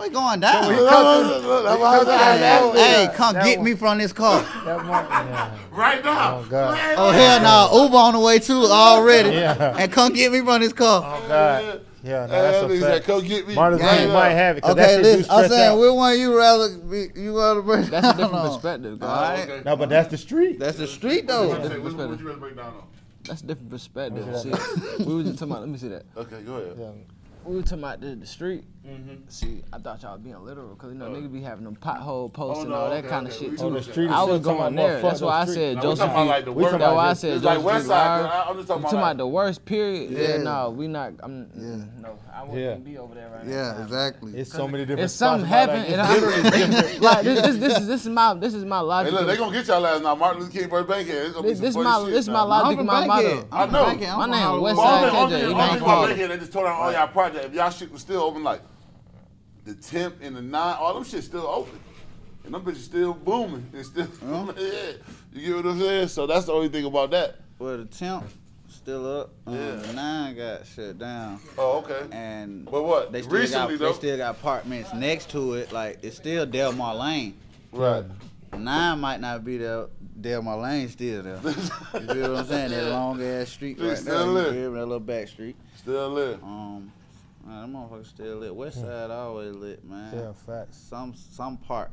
A: It going down.
C: That's what I
A: Hey,
C: said.
A: hey, come
D: That
A: get
D: one-
A: me from this car.
D: that yeah.
C: Right now.
D: Oh, God.
C: Hey,
A: Oh hell no, Uber on the way too already.
D: Yeah.
A: And come get me from this car.
D: Oh God. Yeah, no, that's
C: that
D: a
C: said,
D: fact.
C: "Come get me."
D: Martin Luther
C: Right
D: might have it
A: Okay,
D: that shit do
A: listen. I'm saying,
D: out.
A: which one you rather be, you rather break
B: That's a different
A: on?
B: perspective, guys.
A: right.
C: Okay.
D: No, but that's the street.
A: That's the street though.
C: you say? Which one would you rather break down on?
B: That's a different perspective. See, we was just talking about. Let me see that.
C: Okay, go ahead.
D: Yeah.
B: we were talking about the, the street. Mm-hmm. See, I thought y'all being literal because you know
C: Oh.
B: niggas be having them pothole posts
C: Oh,
B: and
C: no,
B: all that
C: okay,
B: kind of
C: okay.
B: shit too.
D: On the street,
B: I was going there. That's why I said
C: No, we
B: Joseph.
C: talking about
B: B.
C: like the
D: we
C: worst.
B: That's why I
D: just-
B: said
C: It's like
B: Joseph
C: West
B: B.
C: Side.
B: Liar.
C: I'm just
B: You
C: talking
B: talking
C: about.
B: about the worst period? Yeah,
A: Yeah.
B: no, we not. I'm
A: Yeah.
B: no, I wouldn't
D: Yeah.
B: be over there right now.
A: Yeah, exactly.
D: It's so many different.
B: If something
D: spots,
B: happened,
D: like,
B: and
D: it's
B: I,
D: different.
B: like this, this, this is this is my this is my
C: Hey,
B: logic.
C: look, they gonna get y'all last now. Martin Luther King birthday Bankhead. It's gonna be
B: this
C: some
B: this my
C: shit
B: this
C: now.
B: my
A: I'm
B: logic, my motto.
A: I'm from
C: know.
A: Bankhead. I'm
B: My name
A: Hollywood.
B: West
C: Well,
B: Side
C: only,
B: KJ,
C: only,
B: it
C: only
B: ain't
C: thing about
B: called.
C: Bankhead, they just tore down all y'all projects. If y'all shit was still open, like the temp and the nine, all them shit still open. And them bitches still booming. It's still,
A: Huh?
C: yeah. You get what I'm saying? So that's the only thing about that.
A: Well, the temp still up. Um,
C: Yeah.
A: the nine got shut down,
C: Oh, okay.
A: and
C: But what?
A: they still
C: Recently,
A: got
C: though.
A: they still got apartments next to it. Like it's still Delmar Lane.
C: Right.
A: Nine might not be there. Delmar Lane still there. You feel what I'm saying? That long ass street right
C: still
A: there.
C: lit.
A: You feel me? That little back street.
C: Still lit.
A: Um, man, them motherfuckers still lit. West side always lit, man.
D: Yeah, facts.
A: Some some part.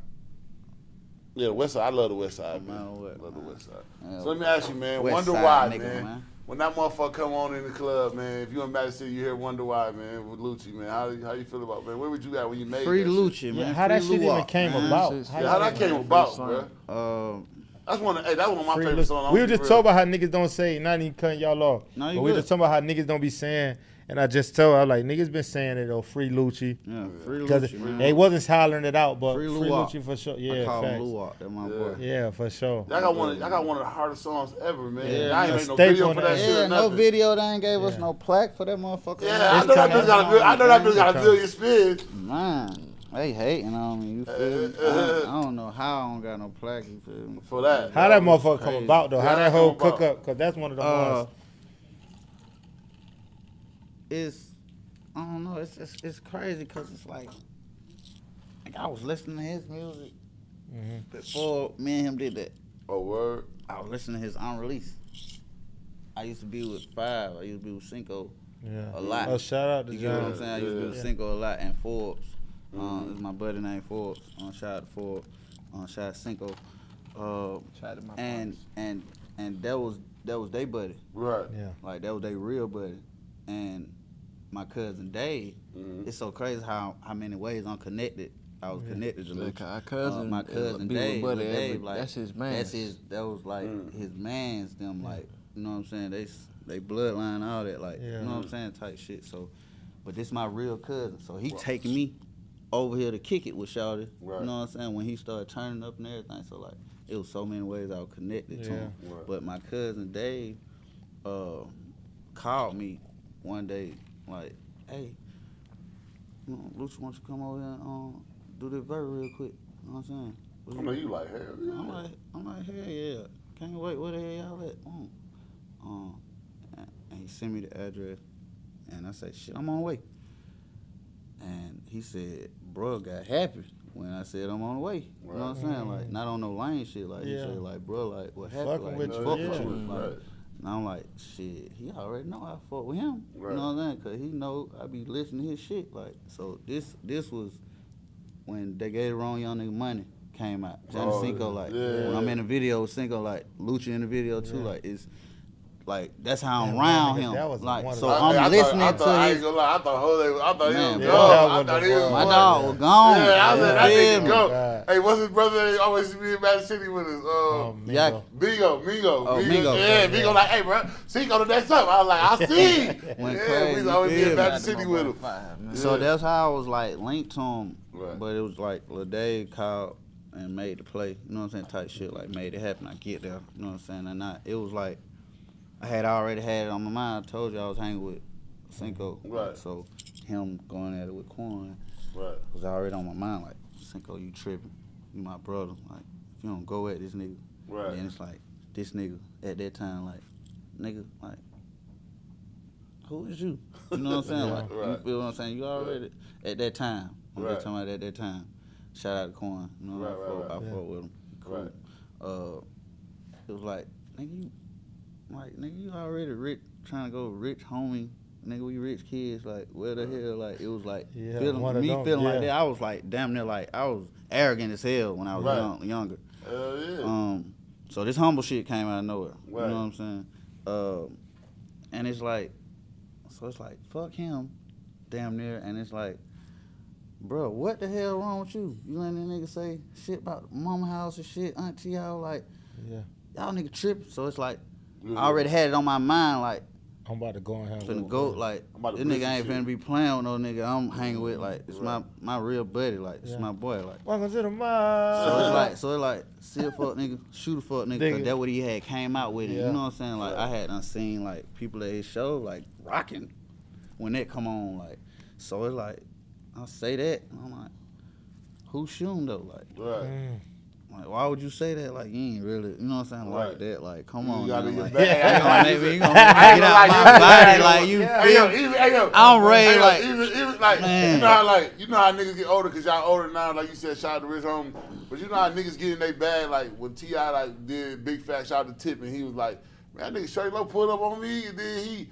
C: Yeah, the West Side. I love the West Side,
A: No
C: man.
A: matter what,
C: love the. West Side.
A: Yeah,
C: So let me ask you, man.
A: West
C: wonder
A: Side
C: why,
A: nigga,
C: man.
A: man.
C: When that motherfucker come on in the club, man. If you in Magic City, you hear Wonder Why, man, with Lucci, man. How how you feel about, man? Where would you at when you made
A: Free
C: that shit?
A: Lucci, man.
D: Yeah, how that
A: Free
D: shit even came
A: man.
D: about?
B: Shit,
C: Yeah, how that came about,
B: song.
C: bro?
A: Um,
C: That's one. Of, hey, that was one of my
D: Free
C: favorite songs.
D: We were just
C: be
D: talking about how niggas don't say, not even cutting y'all off.
A: No, you
D: but we
A: good.
D: just talking about how niggas don't be saying, and I just told her, I was like, niggas been saying it, though, free Lucci.
A: yeah, free Lucci, man.
D: they wasn't hollering it out, but
A: Free
D: free, Lucci for sure.
A: I
D: Yeah,
A: call him. Luwak. That's my
C: Yeah.
A: boy.
D: Yeah, for sure.
C: Y'all got one. Of, y'all got one of the hardest songs ever, man.
A: Yeah,
C: y'all ain't made no video for
D: that
C: that shit.
A: Yeah, no video. They ain't gave us no plaque for that motherfucker.
C: Yeah,
A: man.
C: I know that
D: coming.
C: bitch got a bill. I know that bitch got a billion spins.
A: Man, they hating on me. You feel me? I, I don't know how I don't got no plaque. You feel me?
C: For that.
D: How that
A: was
D: motherfucker come about, though?
C: Yeah,
D: How
C: that
D: that whole cook up? Because that's one of the
A: Uh,
D: ones.
A: It's I don't know. It's it's, it's crazy because it's like, like I was listening to his music
D: Mhm.
A: before me and him did that.
C: Oh word.
A: I was listening to his unreleased. I used to be with Five. I used to be with Cinco
D: Yeah.
A: a lot.
D: Oh, shout out to
A: You get what I'm saying? I used to be with
D: Yeah.
A: Cinco a lot and Forbes. Uh,
C: Mhm.
A: this is my buddy named Forbes. Uh, shout out to Forbes. Uh, shout out to Cinco. Uh,
B: Shout out to my
A: and
B: pops.
A: and and that was that was they buddy.
C: Right.
D: Yeah.
A: Like that was they real buddy. And my cousin Dave.
C: Mhm.
A: It's so crazy how how many ways I'm connected. I was
D: Yeah.
A: connected to
B: Look,
A: Lucha.
B: our cousin,
A: Uh, my
B: uh,
A: cousin
B: be with
A: Dave,
B: Buddy
A: Lil
B: every-
A: like
B: that's his man.
A: That's his. That was like
C: Mm.
A: his man's. Them like you know what I'm saying. They they bloodline all that like
D: Yeah.
A: you know what I'm saying type shit. So, but this my real cousin. So he taking me over here to kick it with Shawty.
C: Right.
A: You know what I'm saying? When he started turning up and everything. So like it was so many ways I was connected to him.
C: Right.
A: But my cousin Dave uh, called me one day like, hey, you know, Lucha wants to come over here and um, do this verse real quick. You know what I'm saying?
C: I know you like hell. yeah.
A: I'm like, I'm like, hell yeah. Can't wait. Where the hell y'all at? Um, um, and- and he sent me the address, and I said, shit, I'm on the way. And he said, bro, got happy when I said I'm on the way. You know what I'm saying? Like, not on no lame shit. Like, he
D: Yeah.
A: said, like, bro, like, what happened?
D: Fucking
A: Like,
D: with you,
A: fuck
D: yeah.
A: with you. Like,
C: Right.
A: And I'm like, shit, he already know I fuck with him.
C: Right.
A: You know what I'm saying? Cause he know I be listening to his shit. Like, so this this was when they gave the wrong young nigga money came out. Johnny
C: Oh,
A: Cinco, like
C: yeah.
A: when I'm in the video with Cinco, like Lucha in the video too,
D: Yeah.
A: like it's like that's how I'm
D: Yeah,
A: around him.
D: that was
A: like
D: one
A: so
C: I-
A: I'm
C: I thought-
A: listening
C: I thought,
A: to
C: I
A: his
C: ain't gonna lie. I thought Jose, I thought he was
A: bro.
C: gone.
D: That
C: I thought he was
A: my
C: gone.
A: dog was gone.
C: Yeah, I
A: You
C: said that
A: feel
C: nigga
A: me?
C: go.
D: God.
C: Hey, what's his brother? They always be in Magic City with us. Uh,
D: Oh,
A: Yak-
D: Mingo.
C: Mingo, Mingo,
A: Oh,
C: Mingo.
A: Mingo.
C: Yeah,
A: Yeah.
C: Mingo like, hey, bro, see, you go to next time. I was like, I see.
A: Went
C: yeah,
A: crazy,
C: we used to always be in
A: me?
C: Magic City with him.
B: Five.
A: So that's how I was like linked to him.
C: Right.
A: But it was like Lil Dave called and made the play. You know what I'm saying? Type shit like made it happen. I get there. You know what I'm saying? And I, it was like I had already had it on my mind. I told you I was hanging with Cinco.
C: Right.
A: So him going at it with Quan
C: Right.
A: was already on my mind. Like Cinco, you tripping? You my brother. Like if you don't go at this nigga,
C: Right.
A: then it's like this nigga at that time like nigga like. Who is you? You know what I'm saying?
D: Yeah.
A: Like, you
C: Right.
A: feel what I'm saying? You already at that time. I'm
C: Right.
A: just talking about at that time. Shout out to Quan. You know,
C: Right,
A: I,
C: right,
A: fuck,
C: right.
A: I
D: Yeah.
A: fuck with him. Cool.
C: Right.
A: Uh, it was like, nigga, you, like, nigga, you already rich, trying to go rich, homie. Nigga, we rich kids. Like, where the hell? Like, it was like
D: Yeah,
A: feeling me
D: them,
A: feeling like that. I was like, damn near like I was arrogant as hell when I was
C: Right.
A: young, younger.
C: Hell yeah.
A: Um, so this humble shit came out of nowhere. You know what I'm saying? Um, and it's like, so it's like, fuck him. damn near, and it's like, bro, what the hell wrong with you? You letting that nigga say shit about mama house and shit, auntie house, like
D: Yeah.
A: y'all nigga tripping. So it's like
C: Yeah.
A: I already had it on my mind, like
D: I'm about to go and have a
A: finna
D: little
A: go,
D: fun.
A: like
C: I'm about to
A: this nigga ain't
C: shit.
A: finna be playing with no nigga I'm hanging with, like it's my
C: Right.
A: my real buddy, like it's
D: Yeah.
A: my boy, like.
D: Welcome to the
A: So
D: mob.
A: it's like, so it's like, see a fuck nigga, shoot a fuck nigga,
D: Nigga.
A: cause that what he had came out with it.
D: Yeah.
A: You know what I'm saying? Like
C: Right.
A: I had unseen like people at his show like rocking when that come on. Like, so it's like, I say that, and I'm like, who shoot him though? Like,
C: Right.
D: Mm.
A: Like, why would you say that? Like, you ain't really, you know what I'm saying?
C: Right.
A: Like that. Like, come
C: You
A: on,
C: gotta
A: man. Like,
C: back.
A: you
C: I ain't
A: gonna
C: gonna
A: make me, you gonna get out my body. Like, you
D: Yeah.
C: Hey yo, even, hey, yo,
A: I'm ready,
C: hey,
A: like-
C: even, even like
A: Man.
C: you know how like you know how niggas get older because y'all older now. Like you said, shout out to Rich Homie, but you know how niggas get in their bag. Like when Ti like did Big Fat shout out to Tip, and he was like, man, that nigga Shawty Lo pulled up on me, and then he.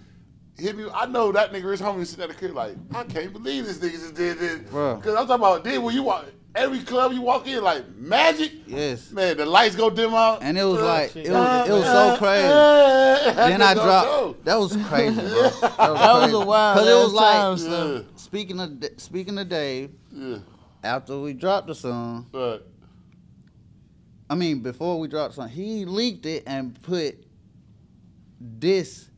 C: Hit me. I know that nigga Rich Homie sitting at the crib like, I can't believe this nigga just did this. Because I'm talking about then when you walk, every club you walk in, like magic,
A: Yes.
C: man, the lights go dim out.
A: And it was
C: Uh,
A: like, it was, it was so crazy.
C: Then
A: then I dropped. That was crazy, bro. That was,
B: That was a wild
A: Cause it was
B: ass
A: like,
B: time.
C: Yeah,
A: speaking of speaking of Dave,
C: yeah,
A: after we dropped the song,
C: right.
A: I mean before we dropped the song, he leaked it and put this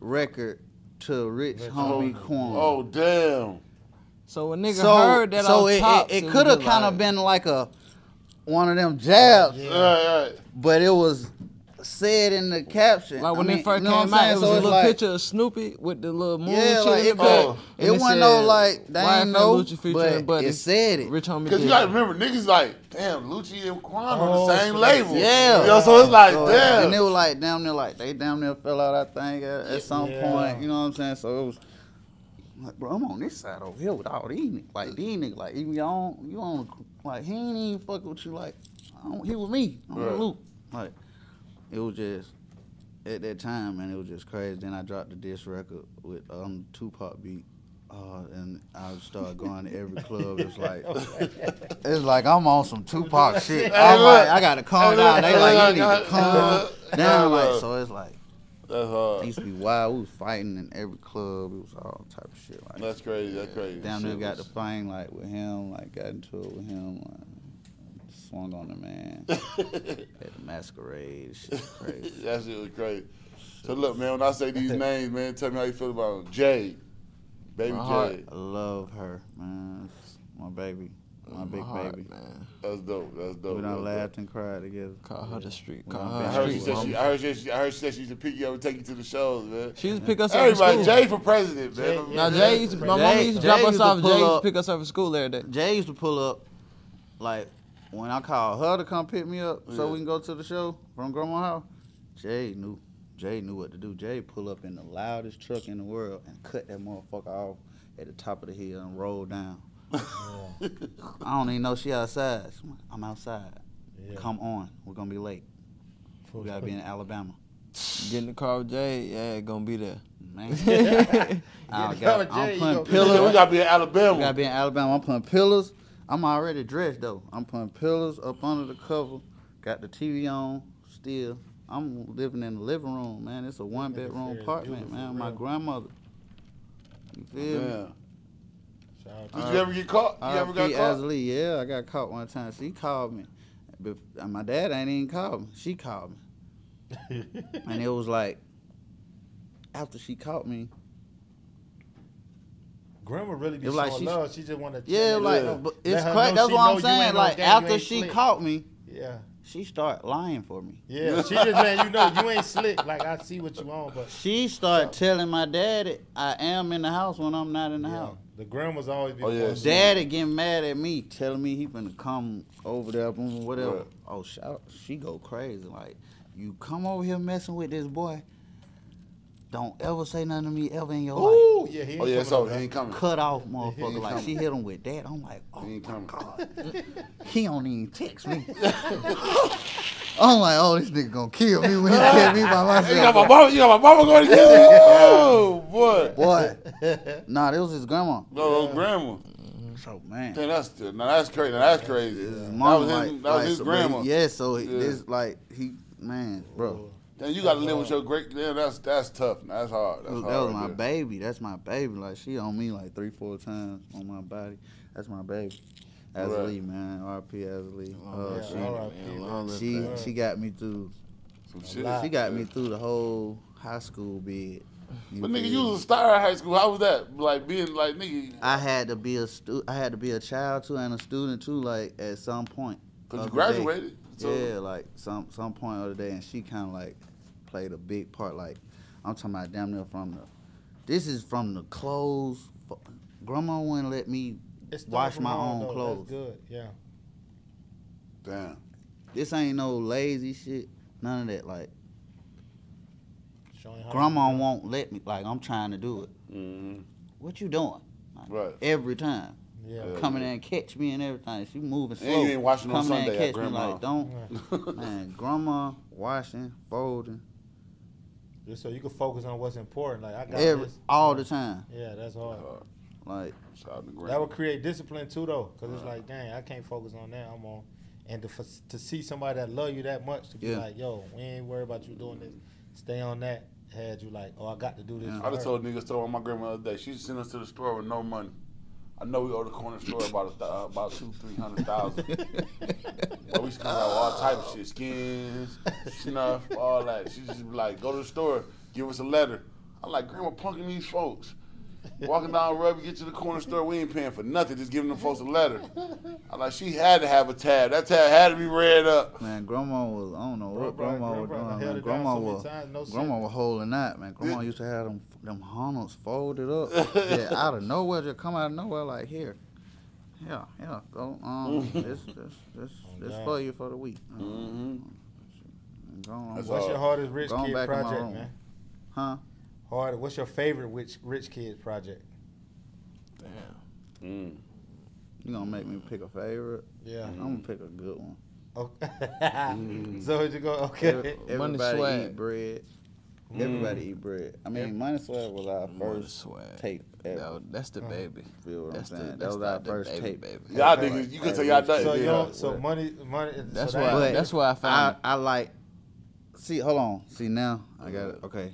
A: record to Rich
D: Rich
A: Homie
D: Homie.
A: Quan.
C: Oh damn.
B: So a nigga
A: so
B: heard that
A: so
B: on
A: it,
B: top.
A: it, it could have kind of been like a one of them jabs,
D: Yeah.
C: Right, right.
A: but it was said in the caption.
B: Like when
A: I mean,
B: it first
A: you know
B: came out, it was
A: So
B: a little
A: like-
B: picture of Snoopy with the little moon
A: Yeah,
B: shit
A: like
B: in
A: it,
B: the back.
C: Oh.
A: it
B: And
A: wasn't no like they
B: "Wife
A: ain't
B: and
A: know, but
B: Buddy."
A: it said it.
B: Rich Homie
C: Because you gotta remember, niggas like, damn, Lucci and Quan on
D: Oh,
C: the same
D: so
C: label.
A: Yeah.
C: You know, so it's like,
A: So,
C: damn.
A: And it was like damn near like they damn near fell out. I think at, at some
D: Yeah.
A: point. You know what I'm saying? So it was like, bro, I'm on this side over here with all these niggas. Like these niggas, like even you on you on like he ain't even fuck with you. Like I don't, he was me on the
C: Right.
A: loop. Like it was just at that time, man. It was just crazy. Then I dropped the disc record with um Tupac beat. Uh, and I started going to every club. It's like it's like I'm on some Tupac shit. I'm like, I gotta calm down. They like, you need to calm down. Like, so it's like, Uh-huh.
C: That's
A: it used to be wild. We was fighting in every club. It was all type of shit. Like,
C: That's crazy. That's crazy.
A: down there got the fight like with him. Like, got into it with him. Like, swung on the man at the masquerade. Shit crazy.
C: that shit was crazy. So look, man, when I say these names, man, tell me how you feel about them. Jade. Baby. Jade.
A: I love her, man. It's my baby, my mm, big
B: heart,
A: baby.
B: man.
C: That's dope. That's dope.
A: We
C: That's
A: done
C: dope.
A: laughed and cried together.
B: Call her the street.
A: We
B: Call her
C: I
B: the
C: heard, she
B: street.
C: said she. I, heard she, she, I heard she said she used to pick you up and take you to the shows, man.
B: She used to pick us up
C: Everybody. Jay for president, man.
D: Jay-
B: Now
D: Yeah,
B: Jay used to, my
A: Jay-
B: mom used to drop
A: Jay
B: us
A: to
B: off. Jay used to pick us up from school every day.
A: Jay used to pull up, like when I called her to come pick me up so
C: Yeah.
A: we can go to the show from Grandma house. Jay knew. Jay knew what to do. Jay pull up in the loudest truck in the world and cut that motherfucker off at the top of the hill and roll down. I don't even know she outside. I'm outside.
D: Yeah.
A: Come on. We're gonna be late. We gotta be in Alabama.
B: Get in the car with Jay, yeah, gonna be there.
A: Man. I got, I'm
D: you
A: putting pillars.
C: we gotta be in
A: We
C: Alabama.
A: gotta be in Alabama. I'm putting pillars. I'm already dressed though. I'm putting pillars up under the cover. Got the TV on still. I'm living in the living room, man. It's a one bedroom apartment, man. My grandmother. You feel me?
C: Damn.
D: Shout out to
C: Did you ever get caught? You ever got
A: R.I.P.
C: caught?
A: Azlee, yeah, I got caught one time. She called me. Bef- and my dad ain't even called me. She called me. And it was like, after she caught me,
D: Grandma really be
A: It like
D: showing love. She just wanted to.
A: yeah, like,
C: Yeah.
A: but it's crazy. That's what I'm saying.
D: ain't no
A: Like, after she
D: slick.
A: caught me,
D: Yeah,
A: she started lying for me.
D: yeah. She just man, you know, you ain't slick. Like I see what you on, but
A: She started telling my daddy I am in the house when I'm not in the
D: yeah,
A: house.
D: The grandma's always be.
C: Oh, yeah, she-
A: Daddy getting mad at me, telling me he finna come over there, boom, whatever.
C: Right.
A: Oh, shout, she go crazy. Like, you come over here messing with this boy, don't ever say nothing to me ever in your life.
D: Yeah, he ain't
C: Oh yeah,
D: coming
C: so he ain't coming.
A: Cut off, motherfucker.
C: ain't
A: Like,
C: coming.
A: she hit him with that. I'm like, oh,
C: He ain't
A: my
C: coming.
A: God. he don't even text me. I'm like, oh, this nigga gonna kill me when he kill me by myself.
C: You got my mama. You got my mama going to kill you. Oh boy.
A: Boy, nah, it was his grandma.
C: No, no, grandma. Mm-hmm.
A: So, man.
C: That's now that's crazy. Now that's crazy.
A: His
C: that
A: mama,
C: was his,
A: like,
C: that was
A: like,
C: his
A: so,
C: grandma.
A: But, yeah, so he-
C: Yeah.
A: this like he man, bro.
C: Then you got to live with your great. Yeah, that's that's tough. That's hard. That's
A: that
C: hard.
A: was
C: right
A: my
C: there.
A: baby. That's my baby. Like she on me like three, four times on my body. That's my baby.
C: Right.
A: Azalee, man. R.P. Azalee. Uh,
D: yeah,
A: she,
D: R.I.P.
B: Man, long live
A: she she got me through.
C: Some shit.
A: She got me through the whole high school bid.
C: But nigga,
A: feel
C: you was a star in high school. How was that? Like being like nigga,
A: I had to be a stu- I had to be a child too and a student too. Like at some point.
C: cause you
A: of the day.
C: graduated. So
A: yeah, like some some point of the day, and she kind of like played a big part. Like I'm talking about damn near from the. This is from the clothes. Grandma wouldn't let me
D: It's starting
A: wash my own
D: though.
A: clothes.
D: That's good. Yeah.
C: damn.
A: This ain't no lazy shit. None of that. Like
D: Showing
A: grandma
D: you-
A: won't let me. Like I'm trying to do it.
C: hmm
A: What you doing? Like,
C: Right.
A: Every time.
D: Yeah.
C: Yeah.
A: Coming in and catch me and everything. She moving slow.
C: And you ain't washing on
A: Coming in
C: Sunday at
A: and catch me
C: grandma.
A: like don't. Man, grandma washing, folding,
D: Just so you can focus on what's important. Like I got
A: every
D: this.
A: all the time.
D: Yeah, that's hard.
A: Like
C: Shout out to
D: That would create discipline too, though, because it's like, dang, I can't focus on that. I'm on, and to to see somebody that love you that much to be
A: Yeah.
D: like, yo, we ain't worried about you doing this. Stay on that. Had you like, oh, I got to do this.
A: Yeah.
D: for
C: I just
D: her.
C: told niggas nigga story on my grandma the other day. She sent us to the store with no money. I know we owe the corner store about a th- uh, about two, three hundred thousand. but we used to come out with all type of shit, skins, snuff, all that. She just be like, go to the store, give us a letter. I'm like, Grandma punking these folks. Walking down the road, we get to the corner store, we ain't paying for nothing, just giving them folks a letter. I'm like, she had to have a tab. That tab had to be read up.
A: man, grandma was I don't know
D: Bro,
A: what
D: bro,
A: grandma
D: bro,
A: was
D: bro,
A: doing. Man. Grandma
D: so
A: was
D: times, no
A: grandma
D: shit.
A: was holding that man. Grandma used to have them them hunnels folded up. yeah, out of nowhere, just come out of nowhere like here. Yeah, yeah, go um this this this this
D: God.
A: for you for the week. Uh,
C: Mhm.
A: Go on.
D: What's your hardest rich kid
A: back in my
D: project, man?
A: Huh?
D: Hard. What's your favorite rich rich kid project?
B: Damn.
C: Mm.
A: You gonna make me pick a favorite?
D: Yeah.
A: I'm gonna pick a good one.
D: Okay. so you go. Okay.
A: Every-
B: Money
A: Everybody
B: swag.
A: eat bread.
D: Mm.
A: Everybody eat bread. I mean, Money Swag was our
B: Money
A: first
B: swag.
A: tape ever.
B: No, that's the baby.
A: Feel what
B: That's
A: I'm
B: the
A: saying?
B: that's
A: that was
B: the,
A: our first
B: baby,
A: tape.
B: baby.
C: Y'all
A: Okay.
C: niggas, you can
A: Hey,
C: tell y'all done
D: So
C: it.
D: you know, so
A: What?
D: money, money.
B: That's
D: so
B: why-
D: that-
B: that's why I
A: I,
B: found.
A: I like. See, hold on. See now, I got it. Okay,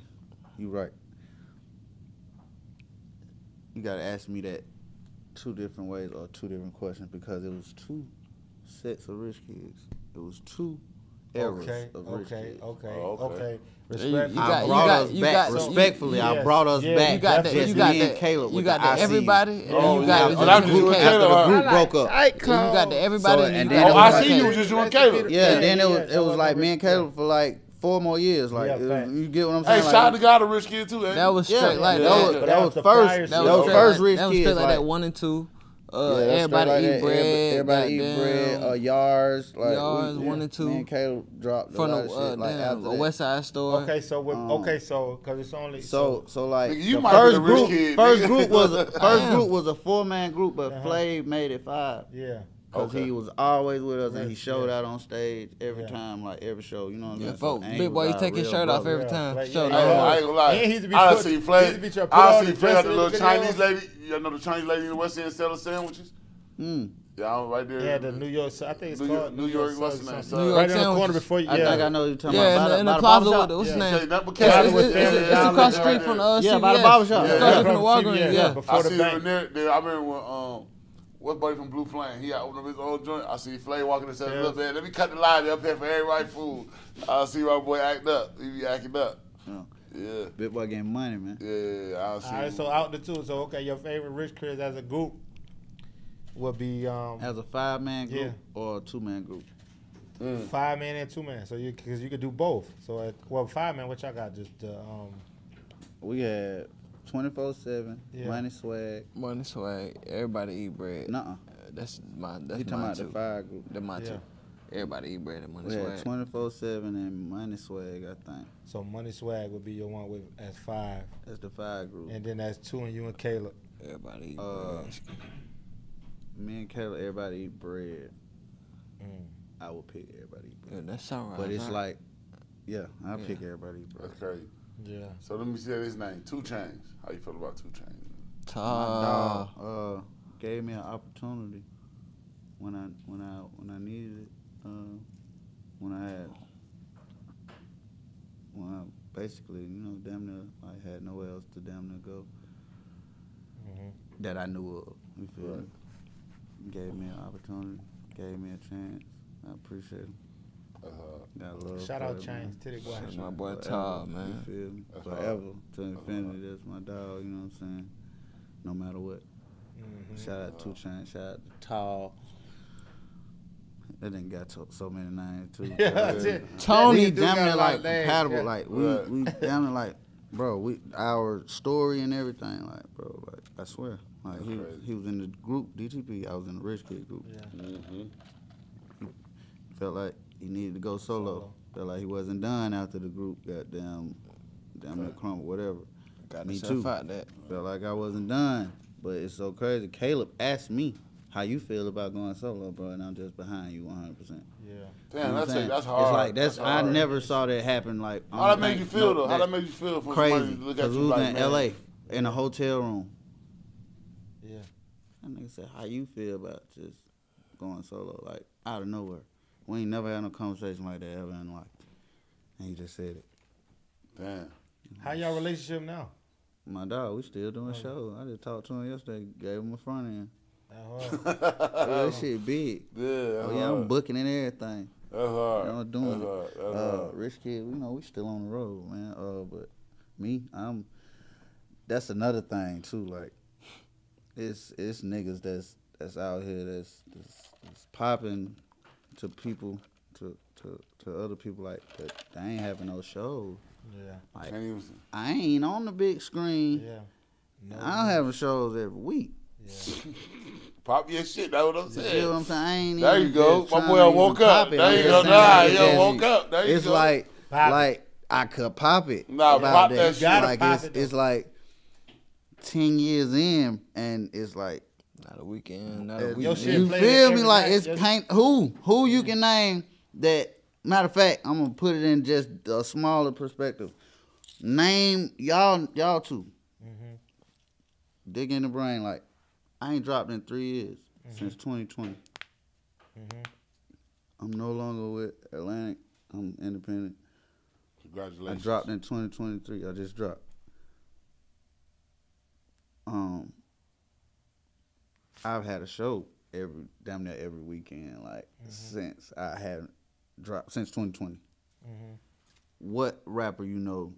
A: you right. You gotta ask me that two different ways or two different questions because it was two sets of rich kids. It was two eras
D: Okay.
A: of rich
D: Okay.
A: kids.
D: Okay.
C: Oh, okay.
D: Okay.
B: you got-
A: I
B: you
A: brought
B: got-
A: us
B: you
A: back
B: got-
A: respectfully. I
D: Yes,
A: brought us
D: yes,
A: back.
B: You got that. You got that.
A: and Caleb
B: You got that. Everybody.
C: Oh,
B: then you
C: yeah.
B: got
C: Oh,
B: the
C: that
B: just
C: was
B: Caleb.
C: Caleb,
A: The
C: huh?
A: group broke up.
B: And you got the everybody.
A: So,
B: and
A: and then
C: Oh,
A: it
C: I
A: was
C: see
A: like-
C: you just you and Caleb.
A: Yeah,
D: Yeah,
A: then it was it was
D: was
A: like me and Caleb for like four more years. Like
D: Yeah,
A: it
D: facts.
A: you get what I'm saying?
C: Hey,
A: saying?
C: shout out
A: like,
C: to God, a rich kid too. eh?
B: That was
A: Yeah,
B: straight like
A: that
B: that.
A: was-
D: But
A: that was
D: the
A: first-
D: prior
A: that
B: That
A: was
B: was straight
A: first
B: like-
A: rich
B: That was
A: kids,
B: straight like that
A: like-
B: one and two.
A: Yeah,
B: Uh,
A: that's
B: everybody
A: straight
B: eat
A: like that.
B: bread.
A: Everybody eat bread. Uh, yards. Like
B: Yards,
A: we,
B: one and two.
A: Me and Caleb dropped
B: from
A: a
B: the
A: lot of
B: uh,
A: shit. Like
B: damn,
A: after
B: a
A: that.
B: West Side store.
D: Okay, so with,
A: Um,
D: okay, so because it's only
A: So so like
C: Nigga, you
A: the
C: might be
A: first
C: the rich
A: group
C: kid,
A: first
C: nigga.
A: group was a, first
B: Damn.
A: group was a four man group, but
D: Uh-huh.
A: Flav made it five
D: yeah.
A: Because
C: Okay.
A: he was always with us and he showed
D: yeah.
A: out on stage every
D: Yeah.
A: time, like every show. You know what I'm
B: Yeah,
A: saying?
B: folks,
A: and he
B: big boy, he take his
A: real
B: shirt off
A: brother.
B: every time.
D: Like,
B: Show
D: yeah,
C: I ain't,
B: love.
C: I ain't gonna lie.
D: And he used to be
C: I
D: put-
C: see
D: he used
C: Flav.
D: to be trying to put
C: I see
D: the
C: Flav,
D: dress
C: the little Chinese
D: videos.
C: lady. You know the Chinese lady in the West End selling sandwiches.
A: Mm.
C: Yeah, I'm right there.
D: Yeah, the New York. I think it's
C: New
D: called
C: New York, what's the name?
B: New York
D: Right in the corner before you. Yeah.
A: I
D: yeah.
A: think I know what you're talking
B: Yeah,
A: about.
B: in the, in
A: by
B: the plaza
A: barbershop?
B: with what's
D: Yeah.
B: his
C: Say
B: name?
C: nothing but
B: It's,
C: cash.
B: it's,
D: with
B: it's,
D: family
B: it's,
D: down
B: across the
C: there,
B: street
C: right
B: from
C: there.
B: uh,
A: Yeah, by the
B: CVS.
A: barbershop.
B: Across
C: Yeah.
B: the street from the
D: Yeah,
B: Walgreens.
D: yeah,
B: Yeah.
D: before
C: I
D: the
C: see
D: bank.
C: him there, there. I remember when um, what buddy from Blue Flame? He had opened up his own joint. I see Flav walking and said,
D: Yeah.
C: "Look, man, let me cut the line up here for everybody food." I see my boy act up. He be acting up.
A: Yeah.
C: Yeah,
A: Big boy getting money, man.
C: yeah. I see.
D: All right, so out the two. So okay, your favorite rich kids as a group would be um
A: As a five man group
D: Yeah.
A: or a two man group.
C: Mm.
D: five man and two man. So you because you could do both. So uh, well, five man, which I got just uh, um
A: We had twenty four seven,
D: Yeah.
A: money swag.
B: Money swag. Everybody eat bread.
A: Nuh
B: Uh, That's my. That's
A: You talking
B: mine
A: about the
B: too.
A: five group.
B: That's my
D: Yeah.
B: two. Everybody eat bread and money
A: We had
B: swag.
A: twenty four seven and money swag, I think.
D: so money swag would be your one with as five,
A: That's the five group.
D: and then that's two and you and Caleb.
B: Everybody eat
A: Uh,
B: bread.
A: Me and Caleb, everybody eat bread.
D: Mm.
A: I would pick everybody eat bread.
B: Yeah, that sound right.
A: But it's
B: right?
A: like, yeah, I
B: Yeah.
A: pick everybody eat bread.
C: That's crazy.
D: Yeah.
C: So let me say his name. 2 Chainz. How you feel about 2 Chainz?
A: My dog uh, gave me an opportunity when I when I when I needed it. Uh, when I had when I basically, you know, damn near I had nowhere else to damn near go that I knew of. You feel
C: Right.
A: me? Gave me an opportunity, gave me a chance. I appreciate it.
C: Uh-huh.
D: Shout out
A: it,
D: Chainz, Tity Boi.
B: That's my boy
A: Forever,
B: Todd,
A: You
B: man.
A: feel me?
C: That's
A: Forever
C: hard.
A: to infinity. That's my dog. You know what I'm saying? No matter what.
D: Mhm.
A: Shout out to Chain. Shout out to Tall. That didn't got to, so many names too.
D: Yeah,
A: But. Tony
D: That nigga do
A: damn
D: got
A: near like
D: of names,
A: compatible.
D: yeah.
A: Like we
C: Right.
A: we damn near like, bro. We our story and everything. Like bro, like I swear. Like
C: That's
A: he
C: crazy.
A: he was in the group DTP. I was in the Rich Kid group.
D: Yeah.
C: Mm-hmm.
A: Felt like he needed to go solo.
D: Solo.
A: Felt like he wasn't done after the group got damn damn near crumble whatever.
B: Got
A: Me too.
B: out that.
A: Felt like I wasn't done. But it's so crazy. Caleb asked me how you feel about going solo, bro, and I'm just behind you 100. percent
D: Yeah.
C: Damn, that's
A: saying?
C: that's hard.
A: It's like that's, I
C: hard.
A: never saw that happen. Like
C: How that
A: don't
C: made you feel
A: no,
C: though? How that made you feel for
A: crazy?
C: somebody to look at
A: Because
C: you
A: we was
C: like,
A: in
C: man,
A: L.A. in a hotel room.
D: Yeah.
A: That nigga said, "How you feel about just going solo, like out of nowhere? We ain't never had no conversation like that ever in life." And he just said it.
C: Damn.
D: How y'all relationship now?
A: My dog, we still
C: Oh.
A: doing shows. I just talked to him yesterday. Gave him a front end.
D: That hard.
A: Oh, that shit big.
C: Yeah, that's
A: Oh yeah, I'm booking and everything.
C: That's hard.
A: You know, doing
C: that's hard. That's
A: Uh,
C: hard.
A: rich kid, you know, we still on the road, man. Uh, but me, I'm. That's another thing too. Like, it's it's niggas that's that's out here that's that's, that's popping to people to to to other people like that. They ain't having no shows.
D: Yeah.
A: Like, I ain't on the big screen.
D: Yeah. No.
A: I'm having shows every week.
D: Yeah.
C: Pop your shit. That's what I'm
A: You
C: saying.
A: what I'm saying? I ain't
C: There you go. My boy
A: to even
C: woke up. There
A: I'm
C: you go. Nah, yo,
A: it's-
C: woke up. There you
A: it's
C: go.
A: like
D: Pop it.
A: like I could pop it.
C: Nah, pop that shit.
A: Like
D: pop
A: it's
D: it,
A: it's like ten years in, and it's like
B: Not a weekend. Not a weekend.
D: Your shit
A: you feel me? Like
D: night,
A: it's can't who who you can name that. Matter of fact, I'm gonna put it in just a smaller perspective. Name y'all y'all 2
D: Mm-hmm.
A: Dig in the brain like I ain't dropped in three years
D: Mm-hmm.
A: since 2020. I'm no longer with Atlantic. I'm independent.
C: Congratulations.
A: I dropped in 2023. I just dropped. Um, I've had a show every damn near every weekend, like mm-hmm. since I haven't dropped since 2020. Mm-hmm. What rapper you know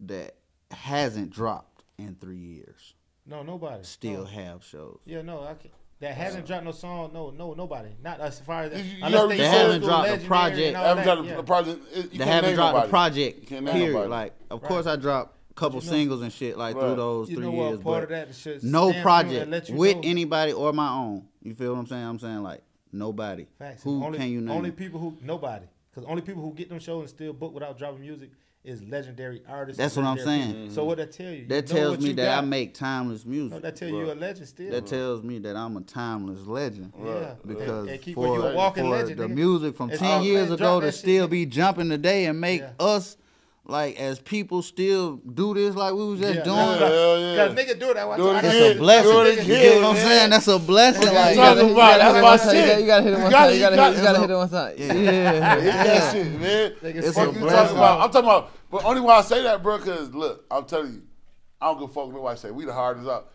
A: that hasn't dropped in three years
D: No, nobody.
A: still
D: No.
A: have shows?
D: Yeah, no, I can That hasn't dropped no song. No, no, nobody. Not as far as
C: You- you
D: they
C: they
A: haven't dropped a project.
C: Haven't dropped
D: yeah.
C: the project. You
A: They haven't dropped
C: nobody.
A: a project.
C: can't
A: Period.
C: nobody.
A: Like, of
D: Right.
A: course, I dropped a couple
D: you know-
A: singles and shit like
C: Right.
A: through those
D: You
A: three
D: know
A: years.
D: Part
A: but
D: of that should
A: no
D: stand for you and
A: project
D: you
A: with
D: know.
A: anybody or my own. You feel what I'm saying? I'm saying like nobody.
D: Facts.
A: Who
D: only,
A: can you name?
D: Only people who nobody. Because only people who get them shows and still book without dropping music is legendary artists.
A: That's
D: and
A: what I'm
D: legendary
A: saying.
D: people. So what that tell you? You
A: that
D: know
A: tells me
D: you
A: that I make timeless music.
D: No, that tell you you a legend still.
A: that tells me that I'm a timeless legend.
D: yeah.
A: Because
D: and, and keep
A: for,
D: you a walking
A: for
D: legend.
A: the
D: nigga.
A: music from
D: It's
A: 10
D: all-
A: years ago to
D: that shit,
A: still be jumping today and make
D: Yeah.
A: us like as people still do this like we was just
D: Yeah,
A: doing.
D: man.
C: Hell yeah.
D: Cause nigga do that.
C: Do it
D: I
A: It's
C: again.
A: a blessing.
C: Do it
A: You
C: again,
A: get what I'm
C: man.
A: saying? That's a blessing.
C: That's
A: Like,
C: I'm talking about. That's my shit.
B: You gotta hit it one time. You
C: you
B: gotta
C: gotta-
B: hit. You gotta hit it one time.
C: Hit
B: Yeah.
C: that shit, man.
D: Nigga,
A: It's
C: Fuck
A: a
C: you
A: blessing.
C: talking about? I'm talking about. But only why I say that, bro, because look, I'm telling you, I don't give a fuck what nobody say. We the hardest out.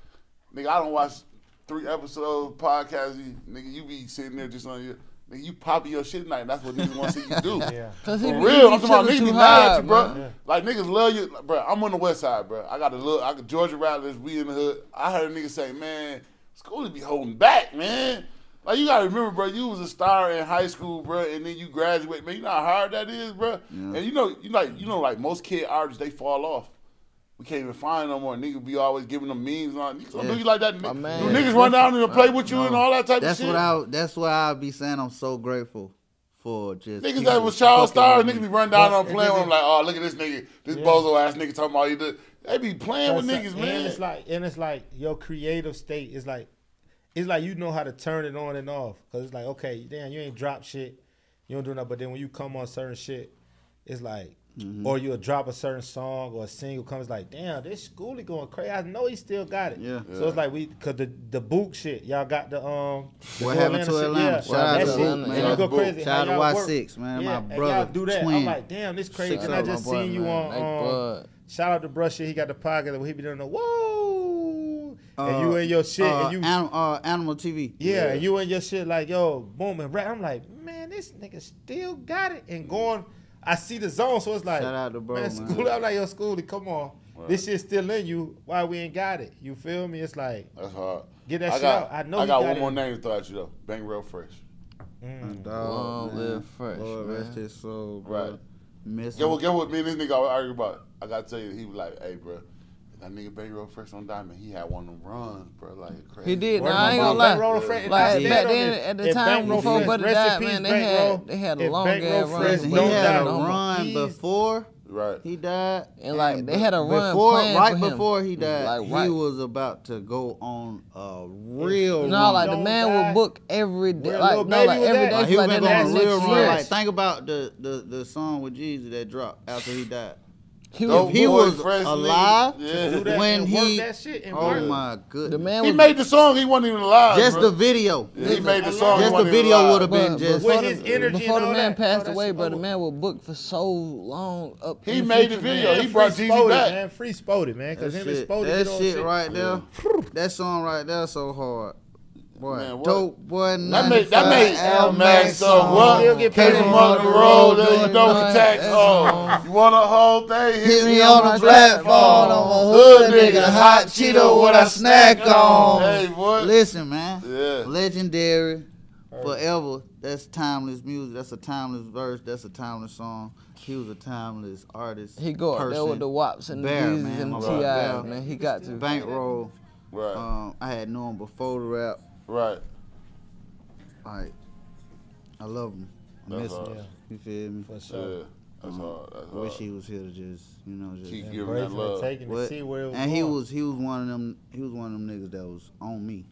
C: Nigga, I don't watch three episodes podcast. You, nigga, you be sitting there just on your. Nigga, you popping your shit tonight. That's what niggas want to see you do.
D: Yeah.
B: Cause
C: For
B: he
C: real, I'm talking about
B: chillin'
C: niggas be mad at you, bro.
B: man.
C: Like niggas love you, bro. I'm on the west side, bro. I got a look. I got Georgia Rattlers. We in the hood. I heard a nigga say, man, school to be holding back, man. Like you gotta remember, bro. You was a star in high school, bro, and then you graduate, man. You know how hard that is, bro.
A: Yeah.
C: And you know, you like, you know, like most kid artists, they fall off. We can't even find no more. Niggas be always giving them memes on. Niggas don't
A: Yeah.
C: do you like that.
B: My
C: Do niggas run down and play with you and all that type
A: That's
C: of shit.
A: what I. That's why I be saying I'm so grateful for just
C: Niggas that was child
A: fucking
C: stars, niggas be running down
D: But-
C: on playing with them like, oh, look at this nigga, this
D: Yeah.
C: bozo ass nigga talking about you. did. They be playing with niggas,
D: and
C: man.
D: it's like and it's like your creative state is like it's like you know how to turn it on and off because it's like okay damn you ain't drop shit you don't do nothing but then when you come on certain shit it's like
A: Mm-hmm.
D: or you'll drop a certain song or a single comes like, damn, this Skooly going crazy. I know he still got it.
A: Yeah.
D: So it's like we, cause the the book shit, y'all got the um. the
A: What happened to
D: shit,
A: Atlanta?
D: Yeah.
A: Shout out to
B: Atlanta,
D: and
B: yeah.
D: you go crazy.
A: Shout out to. Y6, man,
D: Yeah,
A: my
D: and
A: brother,
D: y'all do that.
A: twin.
D: I'm like, damn, this crazy.
A: Six
D: And I just seen you
A: man.
D: on. Um, shout out to Brush shit. He got the podcast where he be doing the whoa, and
A: Uh,
D: you and your shit,
A: uh,
D: and you
A: Anim- uh, Animal TV.
D: yeah, and you and your shit like, yo, boom and rap. I'm like, man, this nigga still got it. And going, I see the zone, so it's like,
A: Shout out to bro,
D: man,
A: man.
D: school. I'm like, yo, Skooly, come on. This shit's still in you. Why we ain't got it? You feel me? It's like,
C: That's hard.
D: Get that
C: I
D: shit
C: got,
D: out. I know
C: I got,
D: got
C: one
D: it.
C: more name to throw at you though. Bankroll Fresh.
D: mm,
A: Dog,
B: Long
A: man.
B: live fresh,
A: Lord
B: man.
A: rest his soul, bro.
C: Right.
A: Miss
C: Get what? Get what? Me and this nigga argue about. I gotta tell you, he was like, "Hey, bro, that nigga Bankroll Fresh on Diamond. He had one of them runs, bro. Like crazy.
B: He did.
D: Word
B: Nah, I
D: my
B: ain't
D: mom,
B: gonna lie.
D: Bankroll Fresh,
B: Like
D: stand
B: back then, at the
D: If
B: time
D: Bankroll
B: before Buddy died,
D: peace,
B: man, they had they had a long
D: Bankroll
B: ass
D: Fresh
B: run.
A: He had
D: die
A: a
D: no
A: run before
C: Right.
A: he died,
B: And, like, they had a run
A: before,
B: planned
A: right
B: for him.
A: before he mm-hmm. died.
B: Like,
A: he
B: right.
A: was about to go on a real
B: No,
A: run.
B: like the
D: Don't
B: man
D: die.
B: would book every day. Like
D: Lil
B: no, like
D: was
B: every
D: at?
B: day
A: Like he was
B: like that
A: going on a real run. Like think about the, the the song with Jesus that dropped after he died.
B: He was,
A: he was alive
C: Yeah.
D: That
A: when he.
D: that shit and
A: Oh
D: work.
A: my
B: the man
C: He
B: was
C: made the song. He wasn't even alive.
A: Just
C: bro.
A: the video.
C: Yeah, he made the song.
A: Just the video would have been
B: But
A: just.
B: before,
D: With his
B: the,
D: energy
B: before the man
D: that,
B: passed
D: oh,
B: away,
D: shit
B: bro, the man was booked for so long. Up
C: He
B: in
C: made the video.
B: man.
C: He brought Jeezy
D: Spody,
C: back.
D: man. Free Spody, man. Because
A: That
D: him and
A: shit,
D: Spody
A: that shit
D: shit.
A: right there, that song right there, so hard. Boy,
C: Man,
A: dope boy.
C: That made that
A: 95
C: made L Max
A: Max
C: so
A: song.
C: what?
D: Still get
C: Came
D: paid
C: from
D: on
A: the
C: the road,
A: road,
C: then you
A: doing
C: know
B: that.
C: we tax
B: That's
C: home.
B: on.
C: You want a whole thing?
A: Hit me on the platform. I'm a hood nigga, hot Cheeto, what I snack on.
C: Hey, boy.
A: Listen, man.
C: Yeah.
A: Legendary, forever. That's timeless music. That's a timeless verse. That's a timeless song. He was a timeless artist.
B: He go up there with the wops and the
A: Bear,
B: Beezus
A: man,
B: and the
A: boy, Bear.
B: TIs, man. He got to.
A: Bankroll.
C: Right.
A: Um, I had known him before the rap.
C: Right.
A: Like, I love him. I
C: That's
A: miss him.
C: hard.
D: Yeah,
A: You feel me?
D: for
C: Yeah.
D: sure.
C: That's um, hard. That's
A: I wish he was here to just, you know, just.
C: Keep
D: And
C: giving that
D: Brazen and
C: love.
D: taking to
A: What?
D: see where it was
A: And he
D: going.
A: was he was one of them he was one of them niggas that was on me.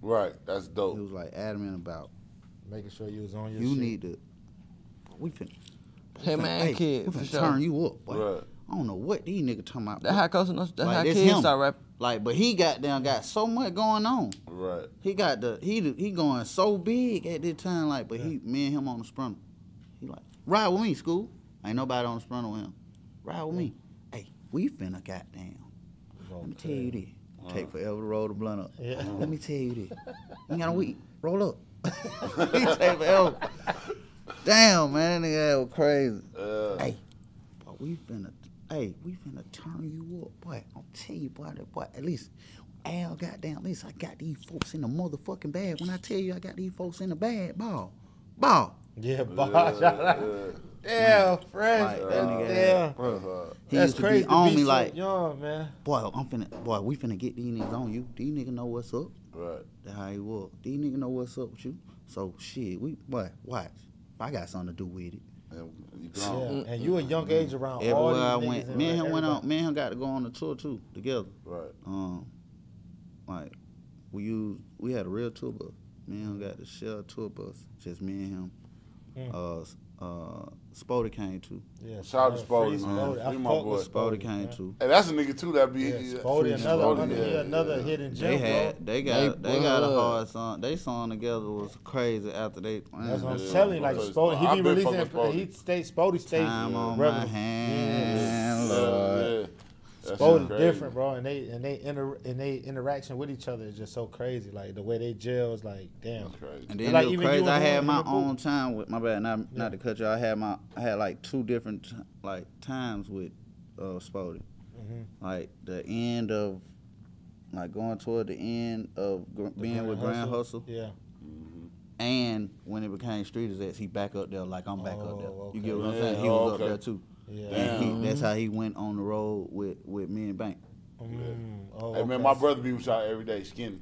C: Right. That's dope.
A: He
C: dope.
A: was like adamant about
D: making sure you was on your
A: you
D: shit.
A: need to. We finna.
B: Him man,
A: hey,
B: Kid,
A: we
B: for
A: finna
B: sure.
A: turn you up. Boy.
C: Right.
A: I don't know what these niggas talking about.
B: That how Coach knows. That's
A: Like,
B: how kids
A: him.
B: start rapping.
A: Like, but he got down, got so much going on.
C: Right.
A: He got the he he going so big at this time. Like, but he me and him on the sprunter. He like ride with me, school. Ain't nobody on the sprunter with him. Ride with me. Hey, we finna goddamn. Let me tell you this. Take forever to roll the blunt up.
D: Yeah.
A: Let me tell you this. You ain't got a week. Roll up. he take forever. Damn, man, that nigga that was crazy.
C: Uh,
A: Hey, but we finna, hey, we finna turn you up, boy. I'll tell you, boy, that boy, at least, Al, goddamn, at least I got these folks in the motherfucking bag. When I tell you I got these folks in the bag, ball, ball.
D: Yeah, boss.
C: yeah.
D: Damn, fresh.
A: Like, that
D: Damn.
A: nigga
D: Damn.
C: That's. Uh-huh.
A: He
D: That's
A: used to
D: crazy
A: be on
D: be
A: me
D: so
A: like,
D: young, man.
A: boy, I'm finna, boy, we finna get these niggas on you. These niggas know what's up.
C: Right.
A: That's how he was. These niggas know what's up with you. So shit, we, boy, watch. I got something to do with it.
C: And you
D: Yeah. And you a young age around all
A: Everywhere
D: these
A: I went,
D: and
A: me and him went
D: everybody.
A: on. Me and him got to go on the tour too together.
C: Right.
A: Um, like we used, we had a real tour bus. Me and him got the share a tour bus. Just me and him.
D: Mm.
A: Uh, uh, Spody came too.
D: Yeah,
C: Shout out to
D: Free
C: Spody, man.
D: Spody. I
C: my boy.
D: with
A: Spody
D: Spody,
A: came
D: man.
A: too.
C: Hey, that's a nigga too that be.
D: Yeah, uh,
C: yeah,
D: Spody, another,
C: Spody,
D: another,
C: yeah,
D: yeah, another
C: yeah.
D: hidden gem,
A: They
D: bro.
A: had, they got,
B: They
A: they got a hard song. They song together was crazy after they.
D: That's what I'm
C: Yeah.
D: telling you. Like
C: Because
D: Spody, he be releasing.
C: fucking with Spody.
D: He stay Spody stay.
A: Time on
D: regular.
A: my hand,
C: Yeah,
A: Lord.
C: Yeah. That crazy.
D: different, bro, and they and they inter and they interaction with each other is just so crazy. Like the way they gel is like, damn.
C: Crazy.
A: And then
D: Like, even
A: crazy.
D: you
A: I had my own time with my bad. Not not to cut you. I had my I had like two different like times with uh Spody.
D: Mhm.
A: Like the end of like going toward the end of gr-
D: The
A: being with Grand Hustle,
D: Yeah.
A: and when it became Street as that, he back up there like I'm back up there.
D: Oh,
A: You
D: okay.
A: get what I'm
C: Yeah.
A: saying? He
C: Oh,
A: was
C: okay.
A: up there too.
D: Yeah.
A: And he, that's how he went on the road with with me and Bank.
D: Mm, oh,
C: Hey man,
D: okay.
C: my brother be with y'all every day, skinny.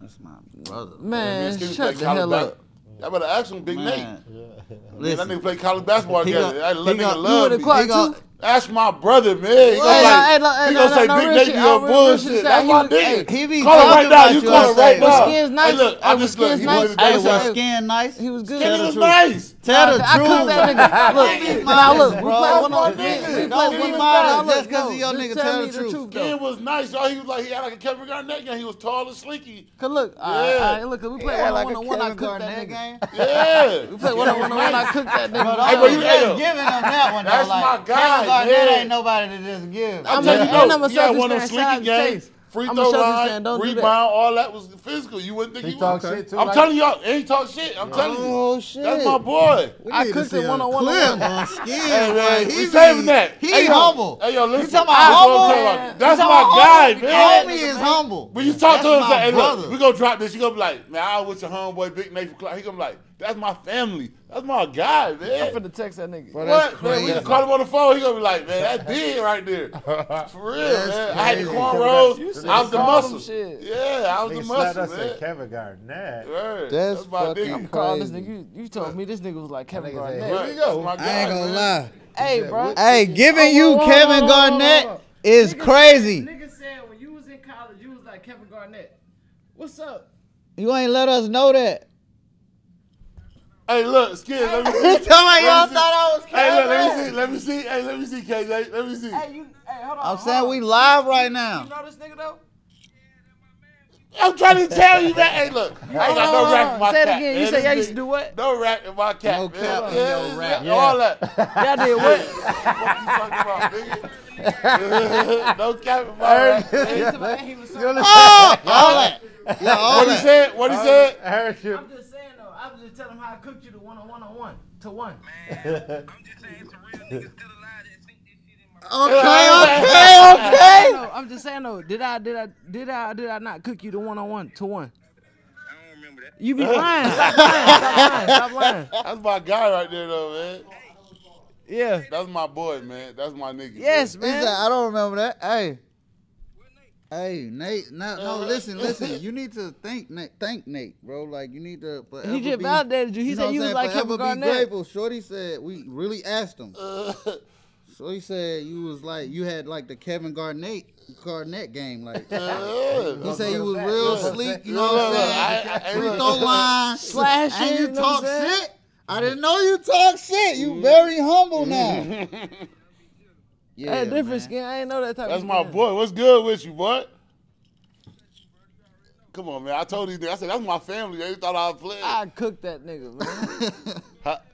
A: That's my brother.
B: Man,
C: Skinny
B: shut the hell
C: bas-
B: up.
C: Y'all better ask him, Big Nate.
A: Man,
D: Yeah.
C: Man, that nigga play college basketball together.
A: got-
C: That little
A: got-
C: nigga love
B: would've
C: me.
A: He got-
C: That's my brother, man. He gonna,
B: no,
C: like,
B: hey, no, hey,
C: he gonna
B: no,
C: say
B: no,
C: Big Nate
B: shit.
C: be on
B: real- real
C: bullshit. That's my nigga.
A: he be
C: Call him right now. You
A: you
C: call him right now.
B: Skins
C: Hey,
B: nice?
C: look, I
B: Hey, was
C: just look. He
B: nice?
C: wanted to
A: Hey, was skin nice?
B: He was good.
A: Tell
C: Skinny
A: the
C: was nice.
A: Tell the
B: I
A: truth.
B: cooked that nigga. Look, now look, we
A: bro.
B: play one on
C: Don't
B: we
C: be
B: play one on
A: modest
B: Look,
A: just 'cause
B: no,
A: he your nigga.
B: Tell
A: Tell the
B: the
A: truth.
B: truth,
C: Ken was nice, y'all. He was like he had like a Kevin Garnett game. He was tall and slinky.
B: Cause look,
C: Yeah.
B: alright, alright, look, 'cause we play one on one. I
A: Kevin
B: cooked that nigga.
A: game.
C: Yeah.
B: We play one on one. I cooked that nigga.
C: Hey, but you-
A: I'm giving him that one.
C: That's my guy,
A: Kevin Garnett ain't nobody to just give.
C: I'm
B: I'm
C: telling
B: a-
C: you,
B: and
C: no,
B: I'm a
C: he had one of
B: selfish
C: them
B: fan,
C: slinky
B: shout
C: games.
B: Chase.
C: Free
B: I'm
C: throw line,
B: fan, don't do
C: rebound, all that was physical. You wouldn't think
D: He
C: he
D: talk
C: was.
D: shit too.
C: I'm
D: like-
C: telling y'all, and he talk shit. I'm oh, telling you.
A: Oh shit.
C: That's my boy.
B: I cooked it one on one on one.
A: on skin.
C: Hey, man,
A: like,
C: we
A: he
C: saving that.
A: He
C: Hey,
A: humble.
C: Hey, yo, listen.
A: talking about
C: That's
A: humble?
C: talking about. That's my
A: talking
C: guy, man.
A: Homie is humble.
C: When you talk
A: That's
C: to him,
A: my
C: say, hey,
A: brother.
C: look, we gonna drop this. You gonna be like, man, I was your homeboy, Big Nate from Clark. He gonna be like, that's my family. That's my guy, man.
B: I'm
C: man.
B: finna text that nigga.
A: Bro, that's
C: What? Man, we
A: crazy.
C: can call him on the phone. He gonna be like, man, that's big right there. For real,
A: That's
C: man. I had the
A: crazy.
C: cornrows. I was the muscle.
B: shit.
C: Yeah, I was the
D: Nigga slapped
C: muscle,
D: us
C: man.
D: at Kevin Garnett.
C: Word.
A: That's
C: my
A: fucking
C: nigga.
B: I'm calling this nigga. You, you told me this nigga was like Kevin
D: That nigga said,
B: Garnett.
C: Right,
D: Here we go.
C: that's my
A: I ain't gonna
C: man.
A: lie.
B: Hey, bro.
A: Hey, giving you
B: hold on,
A: Kevin
B: hold on, hold on,
A: Garnett
B: hold on.
A: is crazy.
B: Nigga said when you was in college, you was like Kevin Garnett. What's up?
A: You ain't let us know that.
C: Hey, look, Skid, let me see.
A: Tell me y'all
C: Let me see.
A: thought I was
C: Hey, look, let me see. Let me see. Hey, let me see, KJ. Let me see.
B: Hey, you. Hey, hold on.
A: I'm
B: hold
A: saying
B: on.
A: we live right now.
B: You know this nigga though?
C: I'm trying to tell you, man. Hey, look, I ain't got no rap in
B: on.
C: my
B: Say it
C: cap.
B: again. You
C: man.
B: say y'all used to do what?
C: No rap in my cap.
A: No
C: man.
A: cap in
C: Yeah,
A: your rap.
C: yeah, All that.
B: Y'all did what?
C: what you talking about, nigga? no cap in my rap. man.
B: he
A: Oh, all that. Yeah, all
C: What he said? What he said?
D: I heard you.
B: I'm just saying though. I was just telling him how I cooked you to one on one on one to one.
E: I'm just saying some real niggas still alive that think this shit in my
A: Okay, okay, okay.
B: No, I'm just saying though. Did I did I did I did I not cook you to one on one to one?
E: I don't remember that.
B: You be lying. Stop lying. Stop lying. Stop lying.
C: That's my guy right there, though, man.
B: Yeah.
C: That's my boy, man. That's my nigga.
B: Yes,
A: He
B: man.
A: said, I don't remember that. Hey. Hey, Nate. No, no, listen, listen. You need to thank Nate. Thank Nate, bro. Like, you need to forever
B: He just
A: be,
B: validated you. He
A: you know
B: said you was like
A: forever
B: Kevin
A: be
B: Garnett.
A: grateful. Shorty said, we really asked him.
C: Uh,
A: Shorty said you was like, you had like the Kevin Garnett Garnett game. Like,
C: uh,
A: he said you was real sleek, you know what I'm saying?
C: I- I-
A: Free throw line.
B: Slashing,
A: And you
B: you know
A: talk
B: what I'm saying?
A: shit. I didn't know you talk shit. You very humble now. Yeah,
B: Hey, different
A: man.
B: skin. I ain't know that type
C: That's my boy. What's good with you, boy? Come on, man. I told these niggas. I said, that's my family. They thought I was playing.
B: I cooked that nigga, man.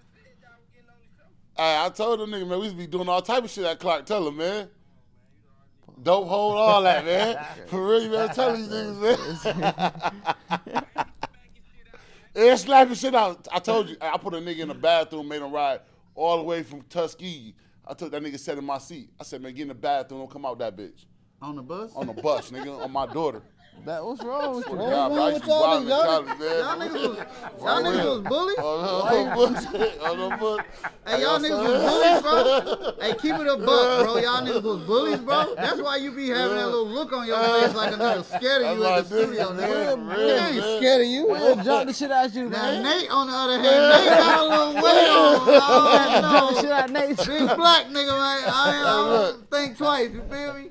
C: Hey, I told them nigga, man, we used to be doing all type of shit at Clark. Tell them, man. Dope hold all that, man. For real, you better tell these niggas, man. yeah, slapping shit out. I told you, I put a nigga in the bathroom, made him ride all the way from Tuskegee. I took that nigga sat in my seat. I said, man, get in the bathroom, don't come out that bitch.
A: On the bus?
C: On the bus, nigga, on my daughter.
B: That what's wrong with you?
A: What's
C: God,
A: wrong with
C: used to be
A: y'all
C: wild in
A: niggas? Y'all,
C: man.
A: y'all niggas was, y'all niggas was bullies?
C: No, bullshit. Oh, no, bullshit.
A: Hey, y'all niggas was bullies, bro. Hey, keep it a buck, bro. Y'all niggas was bullies, bro. That's why you be having that little look on your face like a nigga scared of you
C: That's
A: at the studio,
C: nigga,
A: nigga. ain't scared of you.
B: We'll jump the shit out you,
A: Now,
B: man.
A: Nate, on the other hand, Nate got a little weight on. I
B: Jump the shit
A: know.
B: out Nate.
A: Big black nigga, man. I, I don't think twice, you feel me?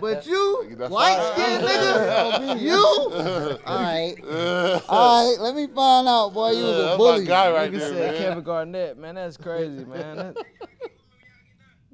A: But you, white
C: fine.
A: skinned nigga, you? Alright. Alright, let me find out, boy. You was a
C: that's
A: bully.
C: my guy right
B: Nigga
C: there,
B: said
C: man.
B: Kevin Garnett, man. That's crazy, man. That-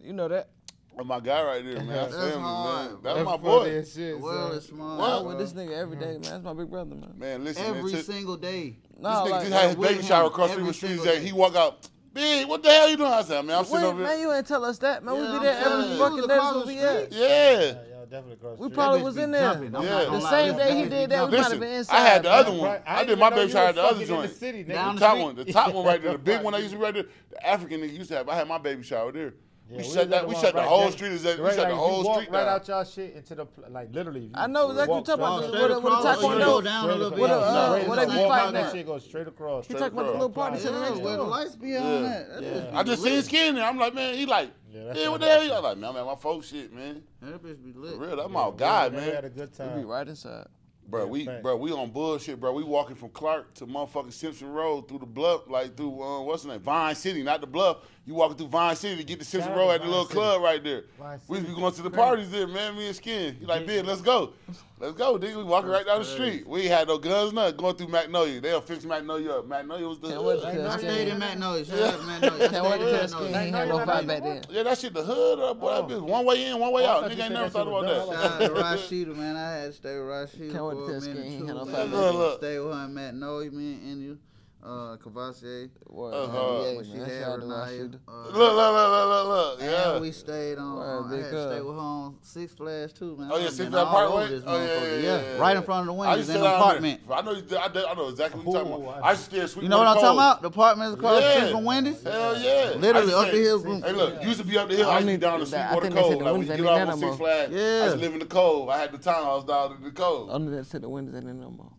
B: you know that.
C: That's my guy right there, man. That's,
A: That's
C: family,
A: hard,
C: man.
A: bro.
C: That's my boy.
D: as shit,
A: The world
D: son.
A: is small.
B: I'm with this nigga every day, man. That's my big brother, man.
C: Man, listen,
A: Every
C: man. t-
A: single day.
C: this
B: No,
C: nigga
B: like,
C: just had his baby
A: him
C: shower across the
A: every
C: street.
A: single
C: He
A: day.
C: he walk out. Big, what the hell you doing? I said, man, I'm sitting
B: Wait,
C: over
B: man,
C: here.
B: you ain't tell us that, man.
A: Yeah,
B: we be there
A: telling
B: every fucking day.
A: across
B: That's we at.
A: street.
C: Yeah.
D: Yeah, y'all definitely across the
B: We
D: street.
B: probably was in there.
A: jumping. I'm
C: Yeah.
A: not
B: The
A: gonna lie.
B: same
A: That
B: day he
A: bitch
B: did
A: be
B: that, we might have
C: Listen,
B: been inside.
C: I had the other one.
D: Right,
C: I
D: ain't
C: did
D: even
C: my
D: know
C: baby
D: you
C: shower at the other
D: fucking in
C: joint.
D: the city, nigga.
A: Down
C: The
A: the
C: top
A: street.
C: one, the top one right there, the big one I used to be right there. The African nigga used to have. I had my baby shower there.
D: Yeah,
C: we
D: was
C: shut
D: at
C: that. We
D: one
C: shut the
D: right
C: whole
D: there.
C: street. Is that, we
D: Right,
C: shut
D: like,
C: the
D: you
C: whole
D: walk
C: street
D: right
C: down.
D: out y'all shit into the pl- like literally. you
B: I know exactly
D: walk
B: what you're talking
D: straight
B: about.
A: Straight
B: With a- with a
A: across,
B: taekwondo.
A: you go down a little bit.
B: With a, uh,
D: Straight
B: what they be
D: walk
B: fighting
D: that
B: at?
D: shit go straight across.
B: He
C: Straight
B: talking about the little party
A: Yeah,
B: center next
A: where the
B: door.
A: lights be on
C: Yeah.
A: that. That
D: Yeah.
A: be
C: I just
A: lit.
C: seen skin there. I'm like, man, he like,
D: Yeah, that's
C: yeah,
D: how
C: what the hell?
D: shit.
C: I'm like, man, I'm at my folks shit, man.
A: That bitch be lit.
C: For
A: lit.
C: real, that's my guy, man.
D: We had a good time.
B: We be right inside.
C: Bro,
D: Yeah,
C: we
D: fact.
C: bro, we on bullshit, bro. We walking from Clark to motherfucking Simpson Road through the bluff, like through uh, what's the name, Vine City, not the bluff. You walking through Vine City to get to Simpson
D: Shout out
C: Road at the little
D: City.
C: club right there.
D: Vine
C: We
D: City.
C: be going to the parties there, man. Me and Skin. He like, big, let's go, let's go. Nigga, we walking right down the street. We ain't had no guns, nothing. Going through Magnolia, they'll fix Magnolia up. Magnolia was the
B: Can't
C: hood.
B: wait to
A: I stayed
B: Skin.
A: in Magnolia. Shout out to Magnolia. I
B: Can't wait to tell Skin he ain't had no fight back then.
C: Yeah, that shit the hood up, boy. That oh. bitch one way in, one way
D: Oh,
C: out. Nigga ain't never thought
D: shit
C: about
D: was
C: that.
A: Shout out to Rashida, man. I had to stay with Rashida
B: Can't wait
A: for
B: to
A: a
B: tell
A: minute
B: Skin he
A: too.
B: had no
A: man.
B: fight
C: back then.
A: Stay with her in Magnolia, me and India, uh, Cavassier.
B: Word,
C: Uh-huh.
B: man.
A: when she
B: man.
A: had
B: Shout out to
A: Renaya. Uh,
C: Look, look, look, look, look, look.
A: And
C: Yeah.
A: we stayed on.
B: Word,
A: uh, I had to stay with her on Six Flags too, man.
C: Oh yeah, Six
A: been
C: Flag
A: all
C: Parkway. Oh yeah, yeah,
A: motherfucker.
C: yeah, yeah,
A: right in front of the
C: I
A: windows
C: used
A: in
C: to
A: the
C: sit
A: apartment.
C: I know, you- I, know- I know exactly what you're talking about.
D: I-
C: I used to stay sweet
A: You know what I'm talking about? The apartments across the
C: Yeah.
A: street from Wendy's.
C: Hell yeah.
A: Literally up the
C: to
A: hill.
C: Hey, look, used to be up the hill. I,
B: I
C: used to be
B: need-
C: down the
B: I
C: Sweetwater
B: think they said
C: Cove.
B: the
C: Like when
B: ones
C: you
B: that
C: get
B: ain't
C: off
B: that
C: on
B: no
C: Six
B: more.
C: Flags, I
A: Yeah.
C: used to live in the Cove. I had the townhouse down in the Cove.
B: Under that said the windows ain't in no more.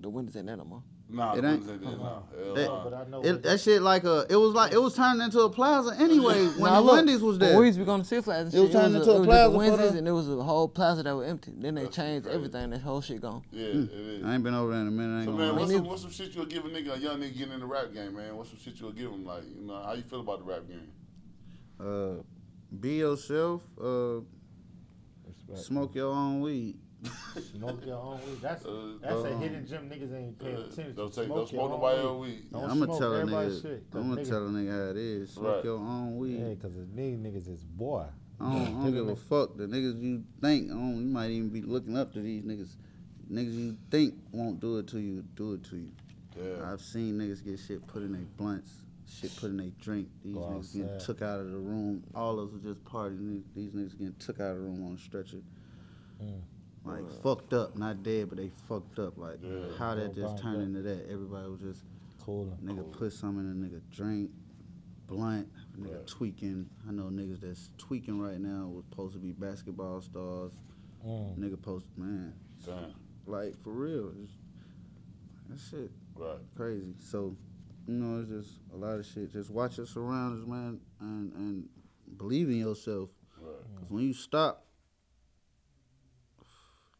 B: The windows ain't in no more.
C: Nah,
A: It
C: it
A: ain't-
C: ain't. No,
A: That-
C: no.
D: But I know
A: It, that shit like a, it was like it was turned into a plaza anyway when
B: Nah,
A: the
B: look,
A: Wendy's was
B: when
A: there.
B: We used to be going to Six Flags and
A: It was
B: shit.
A: turned into a
B: it
A: plaza
B: just
A: for
B: the Wednesdays and there was a whole plaza that was empty. Then they
C: That's
B: changed
C: crazy.
B: everything. That whole shit gone.
C: Yeah, it is.
A: I ain't been over there in a minute. I ain't
C: So man,
A: lie.
C: what's
B: Me
C: some, what's some shit you'll give a nigga, a young nigga getting in the rap game, man? What's some shit you'll give him? Like, you know, how you feel about the rap game?
A: Uh, be yourself. Uh,
D: Respect.
A: smoke your own weed.
D: Smoke your own weed. That's
C: Uh,
D: that's a
A: um,
D: hidden gem niggas ain't paying
C: Uh,
D: attention.
C: don't
D: to.
C: take, don't
D: your
C: smoke
D: own
C: nobody
D: weed.
C: weed.
D: Don't
A: I'm gonna tell a nigga.
D: shit, 'cause
A: I'm gonna
D: niggas-
A: tell a nigga how it is. Smoke
C: Right.
A: your own weed.
D: Yeah, because these niggas is boy.
A: I don't, I don't give a fuck. The niggas you think, I don't, you might even be looking up to these niggas. Niggas you think won't do it to you, do it to you.
C: Yeah.
A: I've seen niggas get shit put in their blunts, shit put in their drink. These
D: Go
A: niggas getting took out of the room. All of us was just partying. These niggas getting took out of the room on a stretcher.
D: Mm.
A: Like fucked up, not dead, but they fucked up. Like
C: Yeah.
A: how that just turned into that. Everybody was just
D: Cool.
A: nigga put something in a nigga drink, blunt, nigga
C: Right.
A: tweaking. I know niggas that's tweaking right now was supposed to be basketball stars.
D: Mm.
A: Nigga post man,
C: Damn.
A: like for real. That shit
C: Right.
A: crazy. So, you know, it's just a lot of shit. Just watch your surroundings, man, and and believe in yourself.
C: Right.
A: Cause when you stop,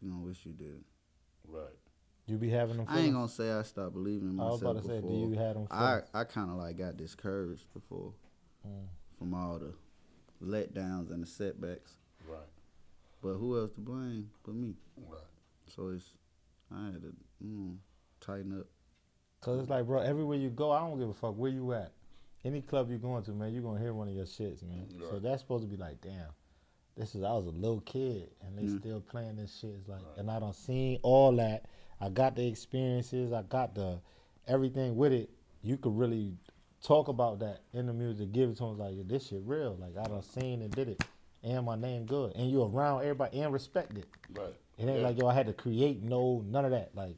A: you gonna wish you did.
C: Right.
D: You be having them.
A: I ain't gonna say I stopped believing in
D: I was
A: myself
D: about to say, do
A: before.
D: you have them
A: I
D: feelings?
A: I kind of like got discouraged before
D: Mm.
A: from all the letdowns and the setbacks.
C: Right.
A: But who else to blame but me?
C: Right.
A: So it's I had to mm, tighten up.
D: Cause it's like, bro, everywhere you go, I don't give a fuck where you at. Any club you going to, man, you gonna hear one of your shits, man. So that's supposed to be like, damn, this is I was a little kid and they
A: Mm.
D: still playing this shit. It's like, and I don't seen all that. I got the experiences. I got the everything with it. You could really talk about that in the music. Give it to them like, yeah, this shit real. Like I done seen and did it, and my name good, and you around everybody and respect it.
C: Right.
D: It ain't
C: Yeah.
D: like yo, I had to create no none of that. Like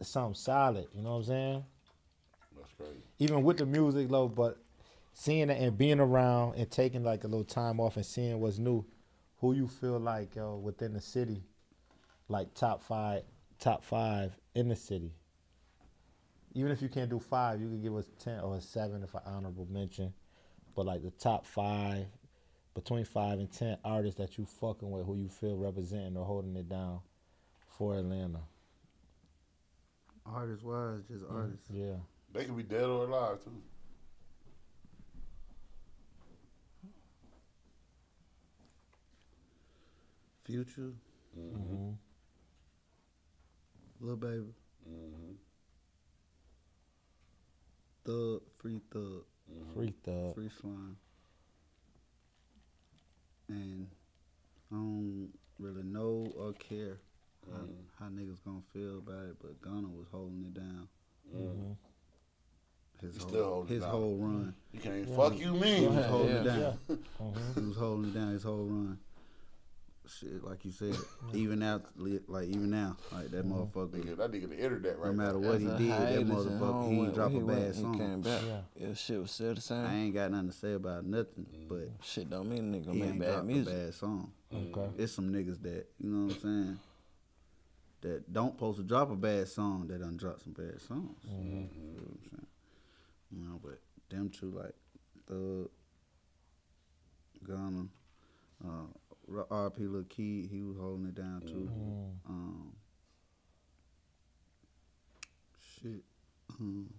D: it's something solid. You know what I'm saying?
C: That's crazy.
D: Even with the music, though, but seeing it and being around and taking like a little time off and seeing what's new, who you feel like yo within the city, like top five, top five in the city. Even if you can't do five, you could give us ten or a seven if an honorable mention. But like the top five, between five and ten artists that you fucking with, who you feel representing or holding it down for Atlanta.
A: Artist wise, just mm-hmm. artists.
D: Yeah.
C: They could be dead or alive too.
A: Future,
D: Mm-hmm.
A: Lil Baby,
C: Mm-hmm.
A: Thug, Free Thug,
D: Free thug.
A: Free Slime. And I don't really know or care how, how niggas gonna feel about it, but Gunna was holding it down.
D: Mm-hmm.
A: His
C: He
A: whole,
C: still
A: his whole run.
C: You can't fuck you mean.
A: He was holding it
B: yeah.
A: down.
D: Mm-hmm.
A: He was holding it down his whole run. Shit, like you said, even out, like even now, like that motherfucker.
C: Nigga, that nigga the internet right
A: No matter what he did, that motherfucker, he
B: where-
A: ain't drop
B: where
A: a
B: he went,
A: bad
B: He came back.
D: Yeah.
B: Yeah, shit was still the same.
A: I ain't got nothing to say about nothing, but
B: Shit don't mean nigga
A: he
B: make
A: ain't
B: bad music.
A: a bad song.
D: Okay.
A: It's some niggas that you know what I'm saying that don't post to drop a bad song that done drop some bad songs.
B: Mm-hmm.
A: You know what I'm saying? You know, but them two like Thug, Gunna, uh, R- R.P. Little Kid, he was holding it down too.
B: Mm-hmm.
A: Um, shit. Um,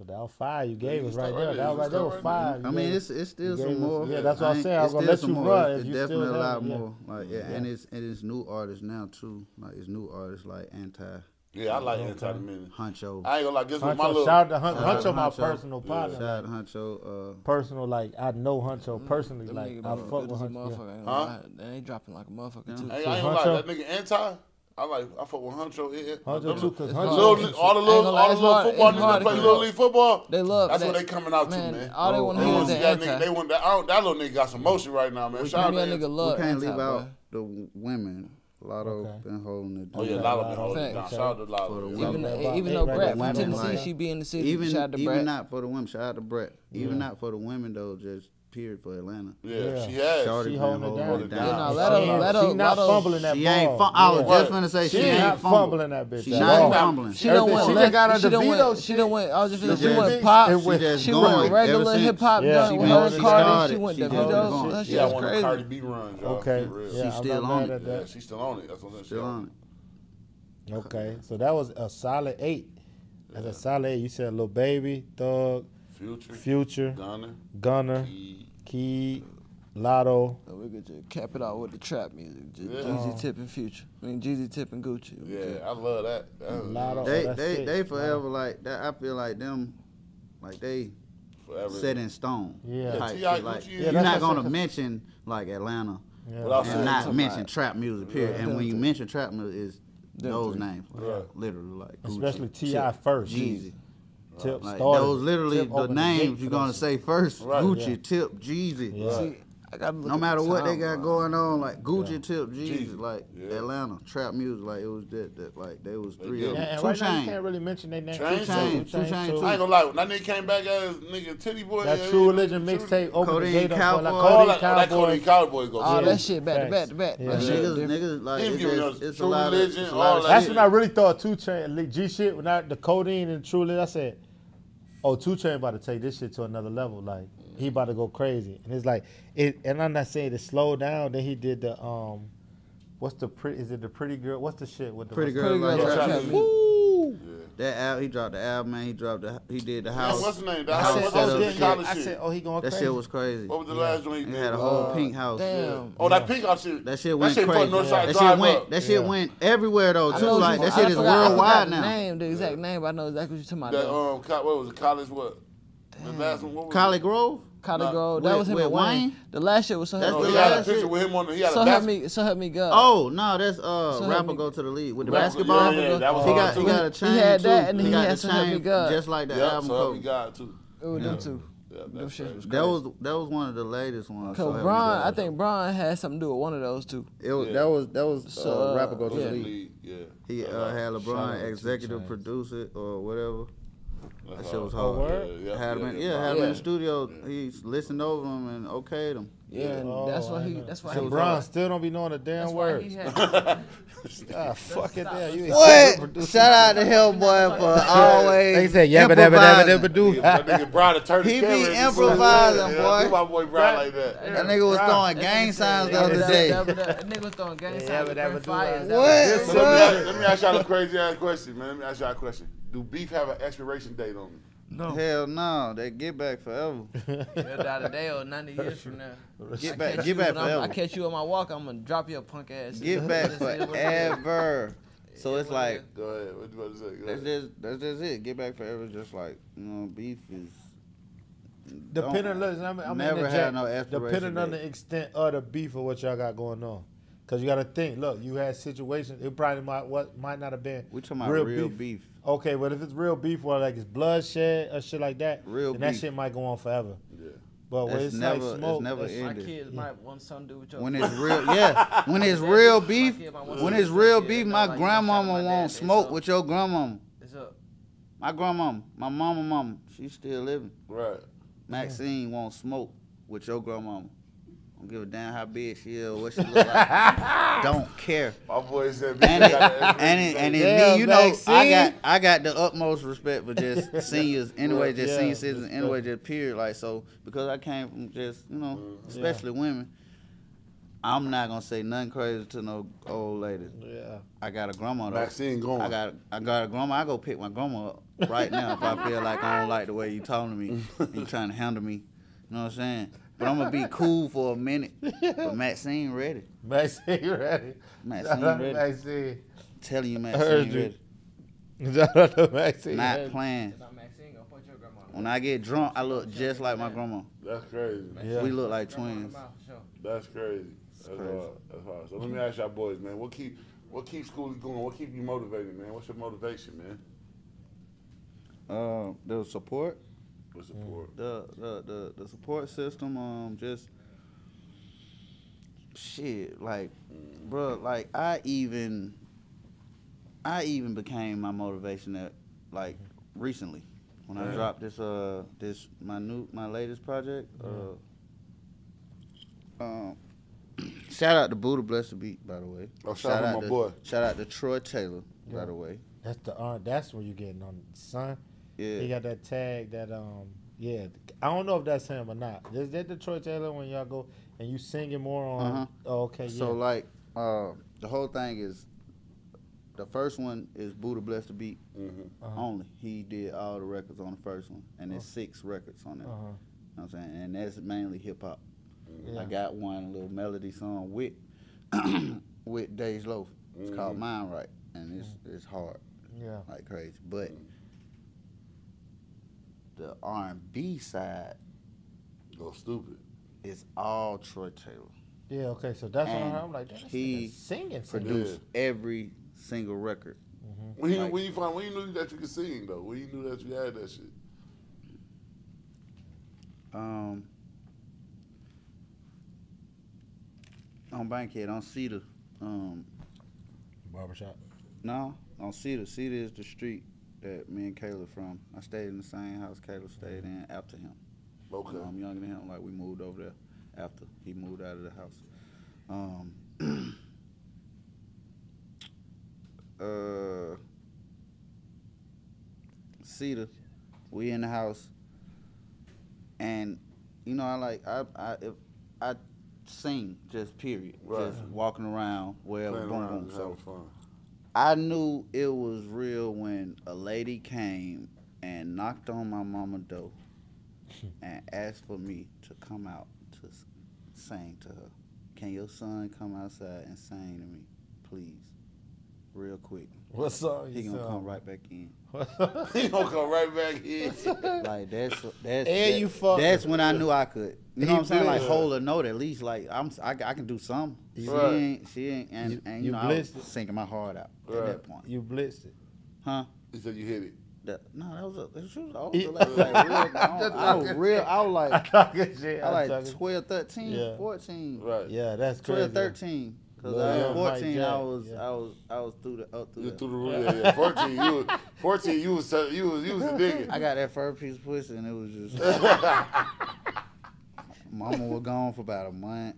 D: so that was five you gave us right there. That was right there was five.
A: I mean, it's it's still some more.
D: Yeah, that's what I'm saying.
A: I'm
D: gonna let you run.
A: It's definitely a lot more. Like yeah, and it's and it's new artists now too. Like it's new artists like anti
C: yeah, I like okay. Anti Da Menace.
A: Huncho.
C: I ain't gonna like this Huncho, my little
D: shout out to
A: Huncho, Huncho,
D: Huncho my personal partner. Yeah.
A: Shout out like, Huncho. Uh,
D: personal, like I know Huncho mm-hmm. personally.
B: Mm,
D: like I fuck with Huncho. Yeah.
C: Huh?
B: They ain't dropping like a motherfucker. Yeah. Too.
C: I I ain't gonna lie, that nigga Anti. I like I fuck with Huncho. It,
D: Huncho too, cause Huncho,
C: little, all the little, all the little
B: hard,
C: football niggas that play little league football.
B: They love.
C: That's
B: that,
C: what they coming out
B: man,
C: to, man.
B: All they
A: oh,
B: want to hear is
C: that nigga. They want that. That little nigga got some motion right now, man. Shout out to
B: that
C: nigga.
B: Love.
A: We can't leave out the women Latto
D: okay.
A: been holding it down.
C: Oh yeah, Latto been holding it Shout out to
A: Latto.
C: For
A: the women.
B: Even,
D: yeah.
B: even though Brett from Tennessee, she be in the city.
A: Even,
B: shout out to
A: even
B: Brett.
A: not for the women. Shout out to Brett. Even yeah. not for the women though. Just period for Atlanta.
C: Yeah,
D: yeah.
C: she has.
A: Shorty
D: she holding, it down. No,
B: let her, let her,
D: she not fumbling that
A: she
D: ball.
A: Ain't fum- I was just gonna say she, ain't, fumbling
D: that bitch.
A: She not fumbling.
B: She
D: don't
B: went.
D: She
B: left,
D: got her
B: she
D: DeVito.
B: Went, she done went. I was just
A: gonna
B: say
A: she
B: went pop.
A: She,
B: went, regular hip hop.
D: Yeah, she went
B: Cardi. She went DeVito.
C: She got one of Cardi B runs.
D: Okay,
A: she's still on it.
C: She's still on it. That's what I'm saying.
A: Still on it.
D: Okay, so that was a solid eight. That's a solid eight. You said little baby, thug,
C: Future.
D: Future.
C: Gunna.
D: Gunna.
C: Key.
D: Key Latto.
B: So we could just cap it out with the trap music. Just
C: yeah.
B: Jeezy um, Tip and Future. I mean Jeezy Tip and Gucci.
C: Yeah. I love that. Latto.
D: Oh,
A: they they they forever like that. I feel like them, like they.
C: Forever.
A: Set in stone.
D: Yeah.
C: Yeah.
A: Like,
C: yeah,
D: you're
A: not gonna mention like Atlanta
D: yeah.
A: And not mention trap music. Period. And when you mention trap music, is those names,
C: right.
A: literally like
D: especially Ti first.
A: Jeezy.
D: Tip uh,
A: like,
D: started.
A: Those literally
D: Tip
A: the names
D: the
A: you're gonna say first:
C: right,
A: Gucci,
D: yeah.
A: Tip, Jeezy.
D: Yeah.
B: See,
A: no matter what they got going on, like Gucci,
D: yeah.
A: Tip, Jeezy, like Atlanta trap music, like it was that, that like they was three of them.
D: And, and
A: two
D: right chain. now you can't really mention their name. Two
A: Chainz, Chainz, two
C: I ain't gonna lie, when that nigga came back as nigga Tity Boi,
D: that True Religion mixtape, Over the gate like
C: Cody and
D: Cowboy,
C: Cody Cowboy.
B: All that shit back to back to back.
A: Niggas, niggas, like it's a lot of.
D: That's when I really thought Two Chain, G shit, when the Codeine and True Religion, I said oh, Two Chain about to take this shit to another level. Like he about to go crazy, and it's like it. And I'm not saying to slow down. Then he did the um, what's the pretty? Is it the pretty girl? What's the shit with the
A: pretty girl?
B: Pretty girl
D: yeah,
A: that album, he dropped the album, man. He dropped the, he did the house.
C: Yeah, what's his name? The
D: house.
C: house
D: said, oh, I said, oh, he going
A: that
D: crazy.
A: That shit was crazy.
C: What was the
D: yeah.
C: last joint he did?
A: He had a whole
C: uh,
A: pink house.
B: Damn. Yeah.
C: Oh, that pink house shit.
A: That shit went
C: that shit
A: crazy. That shit went. That shit went everywhere though. Too like that shit is worldwide now.
B: Name the exact name. I know exactly what you're talking about. That
C: um, what was it? College what? The last one.
B: ColleGrove.
C: Caligo.
B: No, that
A: wait,
B: was him
A: with
B: and Wayne.
A: Wayne.
B: The last shit was so help.
A: No,
C: he got a picture with him on. The, he got
B: so
C: a
B: help me. So help me God.
A: Oh no, that's uh
B: so
A: rapper go to the league with the
C: rapper,
A: basketball.
C: Yeah, yeah, that was
A: he got he got a chain.
B: He
A: had
B: that and he,
A: he
B: had so help me God.
A: Just like the
C: yep,
A: album.
C: So help me God too.
B: Ooh, them two.
C: Yeah,
B: was
A: that was that was one of the latest ones.
B: Cause
A: so
B: Brian, I think Brian had something to do with one of those two.
A: It was
C: yeah.
A: that was that was
B: so,
A: uh, rapper go to the league.
C: Yeah,
A: he uh, had LeBron executive producer or whatever.
C: That's
A: that shit was
C: oh,
A: hard.
D: Oh,
C: yeah, yeah,
A: had him in, yeah, had him
B: yeah.
A: in the studio. He listened over him and okayed him.
B: Yeah, and
D: oh,
B: that's why he. That's why.
A: So
D: Bron still don't be knowing a damn
B: that's
D: word. ah, fuck it, there.
A: What? Shout out to Hellboy for always.
D: They said yeah, but never, never,
A: never
D: do.
C: That nigga Bron to turn
A: He be improvising, boy.
C: My boy Bron like that.
A: That nigga was throwing gang signs the other day.
B: That nigga was throwing gang signs.
A: What?
C: Let me ask y'all a crazy ass question, man. Let me ask y'all a question do beef have an expiration date on it?
B: No.
A: Hell no, they get back forever.
B: Hell out a day or ninety years from now.
A: Get back, get back
B: forever. i catch you on my walk. I'm gonna drop your punk ass.
A: Get back forever. So yeah, it's like
C: go ahead. What you about to say? Go
A: that's
C: ahead.
A: just that's just it. Get back forever. Just like you know, beef is.
D: Depending,
A: on,
D: listen, I'm, I'm
A: never had no
D: Depending on the extent of the beef or what y'all got going on. Cause you gotta think. Look, you had situations. It probably might what might not have been.
A: We talking about
D: real,
A: real
D: beef.
A: beef.
D: Okay, but if it's real beef, where like it's bloodshed or shit like that,
A: real
D: then
A: beef.
D: that shit might go on forever.
C: Yeah.
D: But when
A: it's,
D: it's
A: never,
D: like smoke, it's
A: never
D: it's,
A: ended.
B: My kids might want something to do with your
A: When it's real, yeah. When it's real beef, when it's real beef, my
B: like
A: grandmama
B: my
A: won't smoke
B: up.
A: with your grandmama.
B: It's up.
A: My grandmama, my mama, mama, she's still living.
C: Right.
A: Maxine yeah. won't smoke with your grandmama. Don't give a damn how big she is what she look like. Don't care.
C: My boy said,
A: And it, and it, and it
D: Damn,
A: me, you know, I got I got the utmost respect for just seniors anyway, just
D: Yeah,
A: senior citizens
D: respect.
A: anyway, just period. Like so, because I came from just you know, mm-hmm. especially women. I'm not gonna say nothing crazy to no old lady.
D: Yeah.
A: I got a grandma though.
C: Maxine going.
A: I got I got a grandma. I go pick my grandma up right now if I feel like I don't like the way you talking to me. You trying to handle me. You know what I'm saying? But I'm gonna be cool for a minute. But Maxine ready.
D: Maxine ready.
A: Maxine
D: Shout out to
A: ready. Telling you
D: heard
A: Maxine
D: you.
A: ready.
D: Shout out to Maxine.
A: Not
D: ready.
A: playing.
B: Now, Maxine gonna punch your grandma.
A: When I get drunk, I look just like my grandma.
C: That's crazy.
D: Yeah.
A: We look like twins.
C: That's crazy. That's
A: crazy.
C: hard. That's hard. So let me ask y'all boys, man. What keep what keeps school going? What keep you motivated, man? What's your motivation, man?
A: Uh, the support,
C: What support?
A: the, the the the support system. Um, just shit. Like, bro, Like I even, I even became my motivation at like recently when I dropped this uh this my new my latest project. Uh, um, shout out to Buddah Bless the Beat, by the way.
C: Oh, shout out to my
A: to,
C: boy.
A: Shout out to Troy Taylor,
D: Yeah.
A: by the way.
D: That's the uh, that's where you're getting on son.
A: Yeah.
D: He got that tag that um yeah. I don't know if that's him or not. Is that Detroit Taylor when y'all go and you singing more on?
A: Uh-huh.
D: Oh, okay, yeah.
A: So like, uh, the whole thing is, the first one is Buddah Blessed the Beat
C: Mm-hmm.
D: uh-huh.
A: only. He did all the records on the first one, and there's six records on there.
D: Uh-huh.
A: You know what I'm saying? And that's mainly hip hop.
D: Yeah.
A: I got one little melody song with with Days Loaf. It's called
C: Mhm.
A: Mind Right, and it's it's hard
D: Yeah.
A: like crazy. But the R&B side
C: Go stupid.
A: It's all Troy Taylor.
D: Yeah. Okay. So that's what
A: And
D: I'm like. Damn, this
A: he
D: nigga singing. singing.
A: Produced every single record.
C: When you
A: Like-
C: when you find when you knew that you could sing though, when you knew that you had that shit.
A: Um, on Bankhead, on Cedar. Um,
D: Barbershop.
A: no, on Cedar. Cedar is the street that me and Kayla from. I stayed in the same house Kayla stayed in after him.
C: Okay.
A: You know, I'm younger than him. Like we moved over there after he moved out of the house. Um, uh, Cedar, we in the house, and you know I like I I if I sing just period,
C: Right.
A: just walking around wherever, boom boom. So. I knew it was real when a lady came and knocked on my mama door and asked for me to come out to sing to her. Can your son come outside and sing to me, please? Real quick.
D: What song
A: He gonna
D: sung?
A: come right back in.
C: he gonna come right back in.
A: Like that's that's
D: And
A: that-
D: you fuck-
A: that's when I knew I could. You know
D: He
A: what I'm saying? Like hold a note at least. Like I'm I, I can do something. She
C: Right.
A: ain't she ain't and
D: You-
A: and
D: you
A: you, know I was
D: blitzed it?
A: singing my heart out at that point.
D: You blitzed it.
A: Huh?
C: he said you hit it.
A: That, no, that was a, she was older.
D: He-
A: Like, like, real, I,
D: Just
A: I was real. I was like,
D: talking shit.
A: I
D: I'm
A: like
D: talking-
A: 12, 13,
D: Yeah.
A: 14.
C: Right.
D: Yeah, that's crazy.
A: 12, 13. Because
D: Lil
A: I
D: Young
A: was
D: Mike
A: 14, I was,
D: yeah.
A: I was, I was through the, up through
C: You
A: the.
C: through the roof. Yeah, yeah. Fourteen, you was fourteen. You was you was you was a nigga.
A: I got that first piece of pussy, and it was just. Mama was gone for about a month.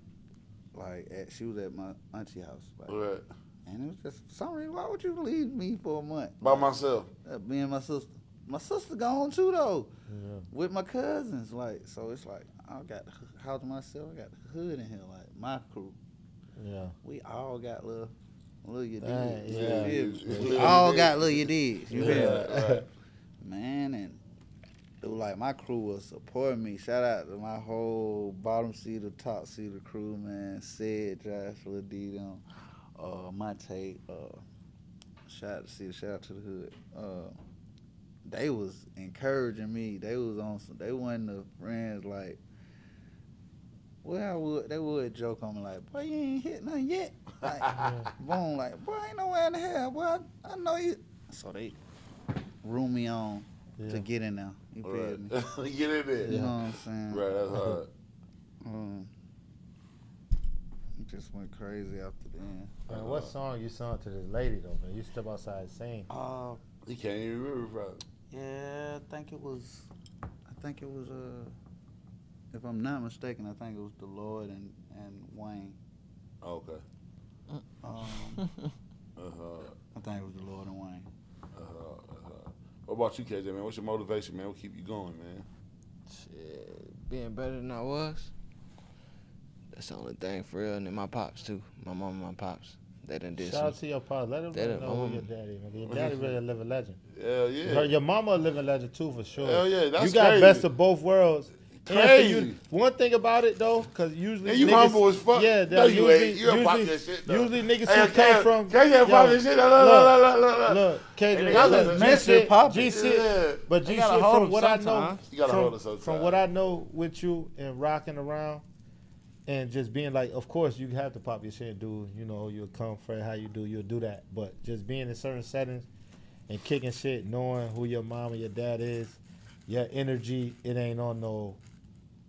A: Like, at, she was at my auntie house. Like,
C: right.
A: and it was just, for some reason, why would you leave me for a month?
C: By myself.
A: Uh, me and my sister. My sister gone too though.
D: Yeah.
A: With my cousins, like so, it's like I got the house to myself. I got the hood in here, like my crew.
D: Yeah.
A: We all got little, little you
D: Dang,
A: did.
D: yeah.
A: You feel me?
C: Yeah.
A: We all got little you did. You feel me?
C: Yeah, right.
A: Man, and it was like my crew was supporting me. Shout out to my whole bottom seat, the top seat of crew, man. Sid, Josh, Lil D, them, uh, tape. uh, shout out to Sid, shout out to the hood. Uh, they was encouraging me. They was on some. They wasn't the friends like. Well, I would they would joke on me like, "Boy, you ain't hit nothing yet." Like, boom, like, "Boy, ain't nowhere in the hell, boy. I, I know you." So they room me on
D: Yeah.
A: to get in there. You feel me?
C: Get in there.
A: You know what I'm saying?
C: Right. That's hard.
A: Um, it just went crazy after then.
D: Man, what song you sung to this lady though, man? You step outside and sing.
A: Uh,
C: He can't even remember probably.
A: yeah, I think it was. I think it was. Uh, if I'm not mistaken, I think it was Deloitte and, and Wayne.
C: Okay. Mm.
A: Um,
C: uh-huh.
A: I think it was Deloitte and Wayne.
C: Uh-huh, uh-huh. What about you, KJ, man? What's your motivation, man? What keep you going, man?
B: Shit, being better than I was. That's the only thing for real. And then my pops, too. My mom and my pops. They done did
D: Shout out to your pops. Let them know who your
B: um,
D: daddy is. Your daddy really a living legend.
C: Hell yeah.
D: Your, your mama a living legend, too, for sure.
C: Hell yeah, that's
D: You got
C: crazy.
D: best of both worlds
C: Crazy.
D: You, one thing about it though, because usually
C: and you
D: niggas,
C: humble as fuck.
D: Yeah,
C: no, you
D: usually,
C: ain't. You usually, pop that shit. Though.
D: Usually niggas
C: hey,
D: who came from.
C: KJ pop this shit. Look, look, look, look. Look,
D: KJ, look, G shit, G shit. But G shit, from what I know,
C: you gotta hold us
D: From what I know with you and rocking around and just being like, of course, you have to pop your shit and do, you know, you'll come for how you do, you'll do that. But just being in certain settings and kicking shit, knowing who your mom and your dad is, your energy, it ain't on no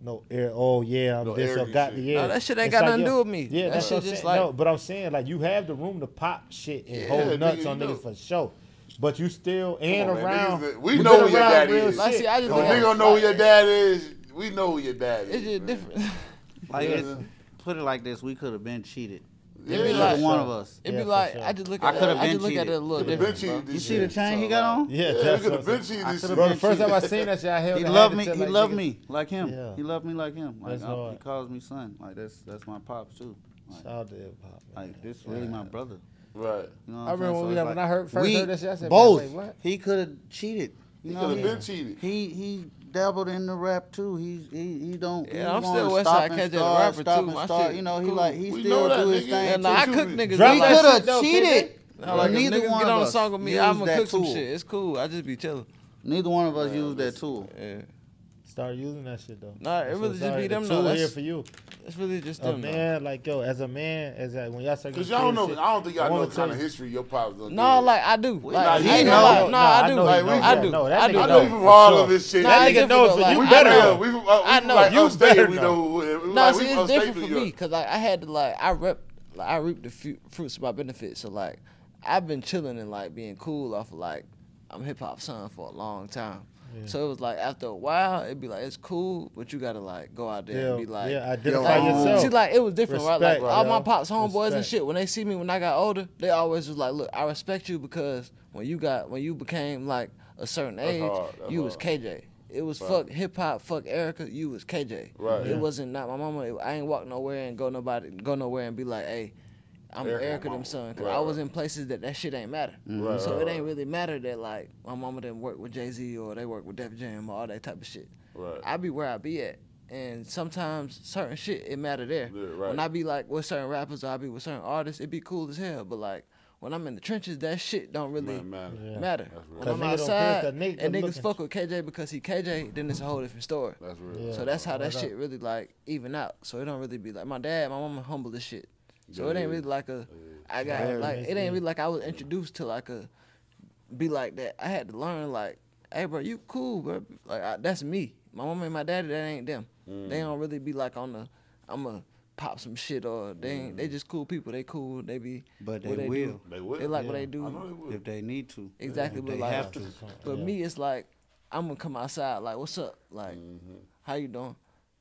D: no air. Oh yeah, I'm
C: no
D: this got the air.
B: No, that shit ain't
D: it's
B: got
D: like,
B: nothing to do with me.
D: Yeah,
B: that
D: that's
B: shit just like
D: no. But I'm saying like you have the room to pop shit and
C: yeah,
D: hold nuts on niggas for sure. But you still and
C: on,
D: around.
C: Man, niggas, we know who your
D: dad
C: is.
B: Like, see, I just
C: don't know who your dad is. We know who your dad is.
B: It's just different.
A: like, put it like this: we could have been cheated
C: it'd
A: be
B: like
A: one of us.
B: It'd be like I just look. At I
A: could
B: have
A: been
B: look at it a little different. Bro.
A: You see the chain he got on?
D: Yeah,
C: yeah. Look
D: at the
C: cheated.
D: Bro, the first time I seen that shit, I held.
A: He loved me. He loved me like him. He loved me like him. Like he calls me son. Like that's that's my pops too.
D: Shout out to pop. hop.
A: Like this really my brother.
C: Right.
A: You know
D: I remember when, I heard first heard this, I said,
A: both. He could have cheated.
C: He could have been cheated.
A: He he dabbled in the rap too. He he, he don't.
B: Yeah, he
A: I'm
B: still
A: Westside
B: KJ the rapper
A: stop
B: too. My
A: start,
B: shit,
A: you know, he
B: cool.
A: like he
C: we
A: still do his thing.
B: Yeah, I cook niggas.
D: He
A: could have cheated. Neither
B: like
A: neither one
B: get on a song with me, I'ma cook some shit. It's cool. I just be chilling.
A: Neither one of us use that tool.
B: Yeah
D: start using that shit though.
B: Nah, it really just be them. though.
D: tool no,
B: here
D: for you.
B: It's really just
D: a
B: them. A
D: man, though. like yo, as a man, as that when y'all second.
C: Cause y'all don't
D: know.
C: I don't think y'all know the kind of history your pops done.
B: No, like I do. Like,
A: he know. Like,
B: no,
D: I
B: do.
C: Like,
B: I do. I do.
C: I
D: know
C: from all of this shit.
D: That nigga knows you better.
B: I know
D: you better. Know.
B: No, see, it's different for me because like I had to like I rep I reap the fruits of my benefits. So like I've been chilling and like being cool off of like I'm hip hop son for a long time. So it was like after a while, it'd be like it's cool, but you gotta like go out there
D: yeah,
B: and be like,
D: yeah, identify
A: like,
D: yourself.
B: See, like it was different,
D: respect, right?
B: Like bro, all
D: yo.
B: my pops, homeboys
D: respect.
B: and shit. When they see me when I got older, they always was like, look, I respect you because when you got when you became like a certain
C: that's
B: age,
C: hard,
B: you
C: hard.
B: was KJ. It was right. fuck hip hop, fuck Erica. You was KJ.
C: Right.
B: It
C: yeah.
B: wasn't not my mama. I ain't walk nowhere and go nobody go nowhere and be like, hey, I'm
C: Erica,
B: Erica them son because
C: right.
B: I was in places that that shit ain't matter.
C: Right,
B: so
C: right,
B: it ain't really matter that like my mama didn't work with Jay Z or they work with Def Jam or all that type of shit.
C: Right.
B: I be where I be at. And sometimes certain shit it matter there.
C: Yeah, right.
B: When I be like with certain rappers, or I be with certain artists, it be cool as hell. But like when I'm in the trenches, that shit don't really
C: Man, matter.
D: Yeah.
B: matter. When I'm outside and niggas fuck with KJ because he KJ, then it's a whole different story.
C: That's real.
D: Yeah.
B: So that's how that shit really like even out. So it don't really be like my dad, my mama humble as shit. So it ain't really like a I got
D: yeah,
B: like it ain't really like I was introduced to like a be like that. I had to learn like, hey bro, you cool, bro. Like I, that's me. My mom and my daddy, that ain't them.
C: Mm.
B: They don't really be like on the I'ma pop some shit or they ain't,
C: mm.
B: they just cool people. They cool. They be
A: but they,
B: they
A: will.
B: Do.
C: They will.
B: They like
D: yeah.
B: what they do
C: they
A: if they need to.
B: Exactly,
A: if
B: but like
A: have to.
B: but
D: yeah.
B: me, it's like I'm gonna come outside. Like what's up? Like
C: mm-hmm.
B: how you doing?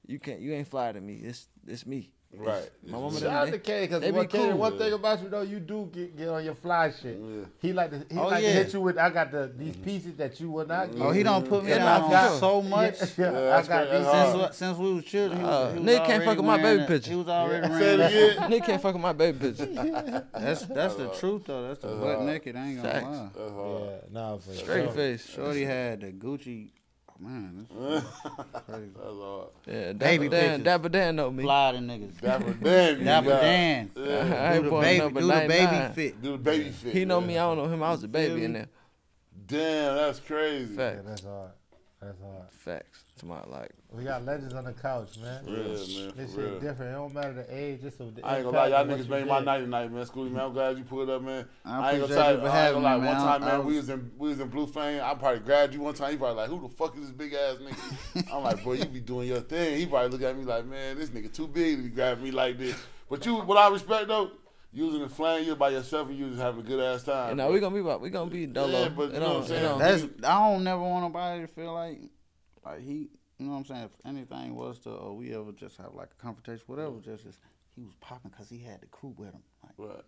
B: You can't you ain't fly to me. It's it's me.
C: Right.
B: My woman
D: Shout out to Kane because one,
B: cool,
D: one thing about you though, you do get, get on your fly shit.
C: Yeah.
D: He like to he
A: oh,
D: like
A: yeah.
D: to hit you with I got the these mm-hmm. pieces that you would not. Oh, get.
A: Oh, he don't put me down.
B: I got
A: so much.
D: Yeah,
C: yeah
D: I got these
A: since, since, we was children. He
B: uh, was,
A: he was
B: Nick can't fuck with my baby picture.
A: He was already
C: yeah.
B: Nick can't fuck with my baby picture.
A: that's that's the truth though. That's the butt naked. I ain't gonna lie.
D: Yeah, nah,
B: straight face.
A: Shorty had the Gucci man, that's crazy.
C: That's hard.
B: Yeah, Dapper Dan, Dapper Dan know me.
A: Fly the niggas.
C: Dapper Dan.
A: Dapper Dan.
C: Yeah.
A: Do, the baby, do the baby fit.
C: Do the baby fit.
B: He know me, I don't know him. I was a baby in there.
C: Damn, that's crazy.
B: Facts.
D: Yeah, that's hard. That's hard.
B: Facts talking about like
D: we got legends on the couch, man.
C: Real, man.
D: This shit
C: real.
D: different. It don't matter the age. It's a,
C: I ain't gonna lie, y'all niggas made my night tonight, man. Skooly, man, I'm glad you pulled up, man.
A: I,
C: I ain't gonna tell you, I ain't gonna lie.
A: Me,
C: one time, man, was... we
A: was
C: in we was in Blue flame. I probably grabbed you one time. You probably like, who the fuck is this big ass nigga? I'm like, bro, you be doing your thing. He probably look at me like, man, this nigga too big to be grabbing me like this. But you, what I respect though using the flame, you're by yourself and you just having a good ass time.
B: No, we're gonna be we gonna be dolo.
C: Yeah, but you know,
B: know
C: what I'm saying?
A: That's, I don't never want nobody to feel like like he, you know what I'm saying? If anything was to, or we ever just have like a confrontation, whatever, just, just he was popping because he had the crew with him. Like,
C: right.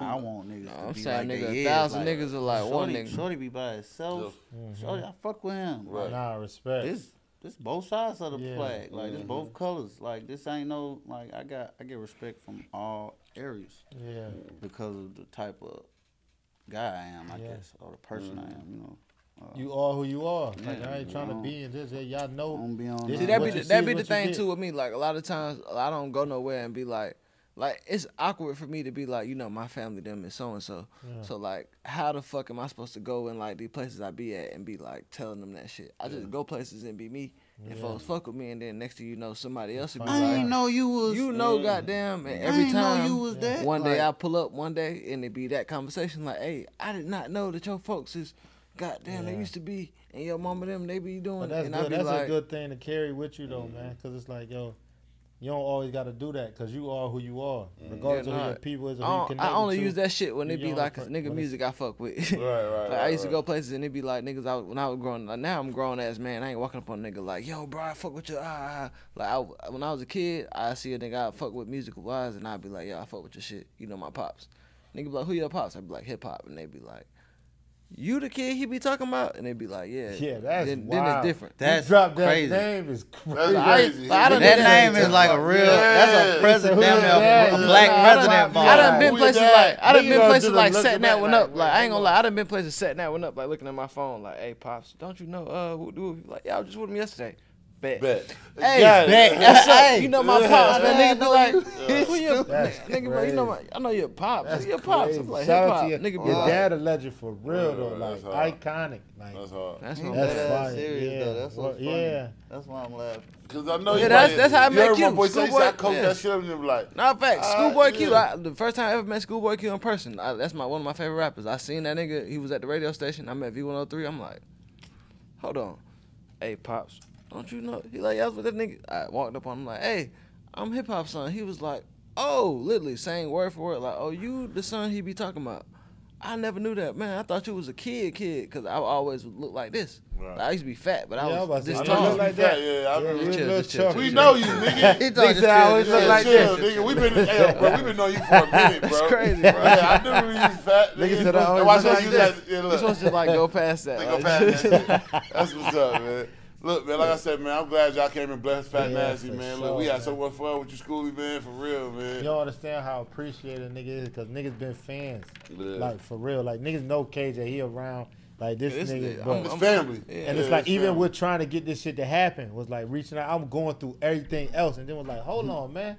A: I want niggas. No,
B: I'm to
A: be
B: saying
A: like
B: nigga, a thousand like, niggas are like
A: Shorty, one
B: nigga.
A: Shorty be by himself. Mm-hmm. Shorty, I fuck with him.
C: Right.
D: Nah, respect.
A: This, this both sides of the
D: yeah.
A: flag. Like mm-hmm.
C: this
A: both colors. Like this ain't no like I got I get respect from all areas.
D: Yeah.
A: Because of the type of guy I am, I
D: yeah.
A: guess, or the person mm-hmm. I am. You know.
D: You are who you are. Like
A: Yeah,
D: I ain't trying to be in this. Y'all know.
A: be on.
D: This
B: See,
A: that.
B: that be
D: you
B: the,
D: see
B: that
D: is
B: be the thing too with me. Like a lot of times, I don't go nowhere and be like, like it's awkward for me to be like, you know, my family them and so and so. So like, how the fuck am I supposed to go in like these places I be at and be like telling them that shit? I just go places and be me, and
D: Yeah.
B: folks fuck with me, and then next thing you know, somebody else will be
D: Find
A: I
B: like,
A: ain't know you was.
B: you know,
C: Yeah.
B: goddamn, and
A: I
B: every
A: ain't
B: time
A: know you was that.
B: one day
A: Like,
B: I pull up one day and it be that conversation like, hey, I did not know that your folks is, goddamn, they
D: Yeah.
B: used to be, and your mama them they be doing,
D: But that's
B: and
D: good.
B: I be
D: That's
B: like,
D: a good thing to carry with you though, man. Because it's like, yo, you don't always got to do that because you are who you are, regardless
B: Yeah,
D: of who your people is or
B: I,
D: you
B: I only
D: to.
B: use that shit when it be like
D: per-
B: nigga music I fuck with.
C: Right, right.
B: Like, I
C: right,
B: used to go places and it be like niggas. I when I was growing, like, now I'm grown ass man. I ain't walking up on a nigga like, yo, bro, I fuck with you. Ah, ah. like I, when I was a kid, I see a nigga I fuck with musical wise, and I'd be like, yo, I fuck with your shit. You know my pops. Nigga be like, who your pops? I'd be like hip hop, and they be like, you the kid he be talking about, and they be like, yeah,
D: Yeah, that's
B: then, then it's different.
A: That's
D: you drop that
A: crazy.
D: name is
C: That's
D: crazy.
B: I-
C: crazy.
B: but I
A: That name is like a real. That's a president.
D: Who
A: damn
D: is
A: near a black
B: Nah, I done-
A: president.
B: I done
A: bar.
B: been places like I done
D: Nigga
B: been places like setting that one up. Like I ain't gonna lie, I done been places setting that one up, like looking at my phone, like, hey pops, don't you know? Uh, who do? Like, yeah, I was just with him yesterday. Bet.
C: Bet.
B: Hey,
C: Got it.
B: bet. What's up?
A: Hey.
B: You know my pops, man. Nigga be like, who your nigga? be Like, you know my, I know your pops.
D: That's
B: your pops?
D: crazy.
B: I'm like hip
D: Shout out
B: hop.
D: to your,
B: Nigga
D: your
B: like,
D: dad a legend for real
C: Yeah,
D: though, like
C: hard.
D: iconic, like
C: That's hard.
B: that's
A: He
B: my
D: That's
A: dead
B: bad.
A: ass
D: fire.
A: serious
D: Yeah.
A: though. That's
D: Well,
A: what's funny.
D: yeah.
A: That's why I'm laughing.
C: Cause I know
B: Yeah,
C: you.
B: that's-
C: like-
B: that's how I
C: you
B: met
C: heard
B: you.
C: my boy say,
B: Schoolboy-
C: I coach
B: yeah.
C: that shit up and they be like,
B: Nah, fact,
C: Ah,
B: Schoolboy Q.
C: yeah.
B: I, the first time I ever met Schoolboy Q in person, I, that's my one of my favorite rappers. I seen that nigga. He was at the radio station. I met V103. I'm like, hold on, hey pops, don't you know? He like, yeah, I was with that nigga. I walked up on him like, hey, I'm hip hop son. He was like, oh, literally saying word for word, like, oh, you the son he be talking about. I never knew that, man. I thought you was a kid, kid, cause I always look like this.
C: Right.
B: I used to be fat, but I
D: Yeah,
B: was
D: was
B: this
D: about
C: I
D: to
C: know
D: say,
B: tall.
D: you
C: you
D: like that.
C: Yeah, I
D: Yeah,
C: remember.
D: you
B: Chill,
D: a little
B: just chill.
C: We know you, nigga.
A: He
D: Nigga I always look
C: Yeah,
D: like
C: chill,
D: this.
C: nigga. We been, hey, bro, we been knowing you for a minute, bro.
B: It's crazy, bro.
C: Yeah, I knew you was fat.
D: Nigga
C: Nigga,
D: said I always look like this.
C: that? Yeah,
B: You're
C: look.
B: supposed to like go past that.
C: They go past that. That's what's up, man. Look, man, like I said, man, I'm glad y'all came and blessed Fat
D: Yeah,
C: Nasty, man.
D: sure,
C: Look, we had
D: man.
C: so much fun with you, Skooly, man, for real, man.
D: You don't understand how appreciated a nigga is because niggas been fans.
C: Yeah.
D: Like for real. Like niggas know KJ, he around. Like this
B: It's-
D: nigga.
B: I'm-
D: bro.
C: It's
B: I'm-
C: family.
B: yeah.
D: and it's
C: Yeah,
D: like even
C: family.
D: with trying to get this shit to happen was like reaching out. I'm going through everything else, and then was like, hold mm-hmm. on, man,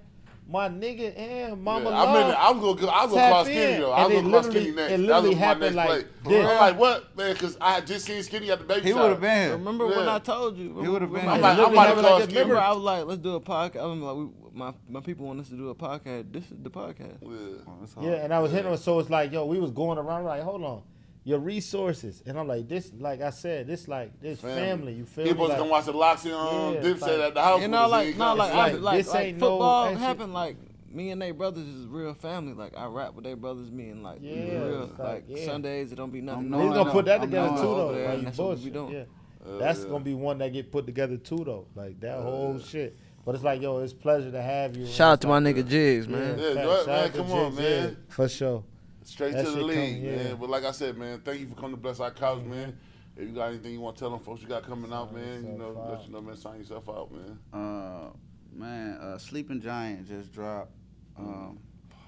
D: my nigga and Mama
C: Yeah,
D: Love.
C: in there. I'm gonna go. I'm gonna
D: Tap
C: cross skinny though. I'm gonna cross skinny next.
D: it
C: That
D: literally
C: was my
D: happened
C: next
D: like
C: play.
D: this.
C: I'm like, what, man? Because I had just seen Skinny at the baby
A: He would have been here.
B: Remember when I told you?
A: He would've been
B: Remember-
C: I'm like, I'm
D: literally
C: about to
D: having
C: cross
D: like
C: skinny.
B: Remember, I was like, let's do a podcast. I'm like, we, my my people want us to do a podcast. This is the podcast.
C: Yeah.
A: Oh, That's.
D: Yeah, and I was hitting him, so it's like, yo, we was going around like, hold on, your resources, and I'm like, this, like I said, this like this family. You feel
C: He
D: me?
C: supposed to
D: Like,
C: come watch the Loxy on
D: Yeah,
C: Dipset
D: like-
C: at the house.
B: You know, like
C: he
B: no,
C: come.
B: like I,
D: like,
B: like,
D: this
B: like
D: ain't no-
B: football
D: ain't shit-
B: happened. Like me and they brothers is real family. Like I rap with their brothers. Me and like
D: Yeah,
B: real. Like,
D: like, yeah.
B: Sundays, it don't be nothing. No,
D: He's
A: knowing
D: gonna put that
A: I'm
D: together too, though.
B: there,
D: Like,
B: and
D: you
B: that's what we doing.
D: Yeah.
C: Uh,
D: That's
C: yeah.
D: gonna be one that get put together too, though. Like that whole shit. But it's like, yo, it's pleasure to have you.
B: Shout out to my nigga Jigs, man.
C: Yeah,
D: facts.
C: go
D: Shout
C: man.
D: out to
C: Come on,
D: Jigs,
C: man.
D: yeah, For sure.
C: Straight
D: That
C: to the
D: shit
C: league,
D: come- yeah.
C: man. But like I said, man, thank you for coming to bless our couch, man. If you got anything you want to tell them folks you got coming out, man, you know,
D: out.
C: let you know, man, sign yourself out, man.
A: Uh, man, uh, Sleeping Giant just dropped um,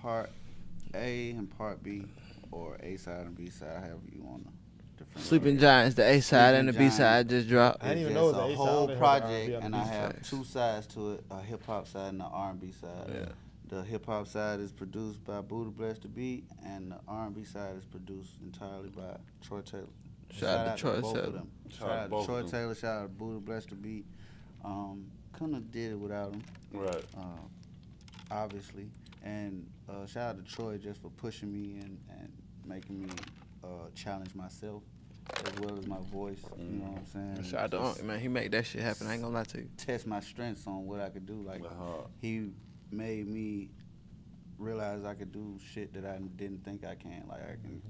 A: part A and part B, or A side and B side, however you want to. Different
B: Sleeping Giants, the A side and the B
A: Sleeping
B: side just dropped.
D: I didn't even
A: It's
D: know it was
A: a
D: A
A: whole
D: only heard the R&B
A: project, and I
D: side.
A: have two sides to it: a hip hop side and the R and B side.
B: Yeah.
A: The hip hop side is produced by Buddah Bless the Beat, and the R and B side is produced entirely by Troy Taylor.
B: Shout out to Troy
A: both
B: Taylor.
A: of them.
C: Shout
A: Shout
C: out to both
A: to
C: of
A: Troy
C: them.
A: Taylor. Shout out to Buddah Bless the Beat. Um, couldn't have did it without him,
C: Right.
A: uh, obviously. And uh, shout out to Troy just for pushing me and, and making me uh, challenge myself as well as my voice. You know what I'm saying?
B: Shout out to Unc, man. He made that shit happen. I ain't gonna lie to you.
A: test my strengths on what I could do. Like
C: Uh-huh.
A: he made me realize I could do shit that I didn't think I can. Like I can,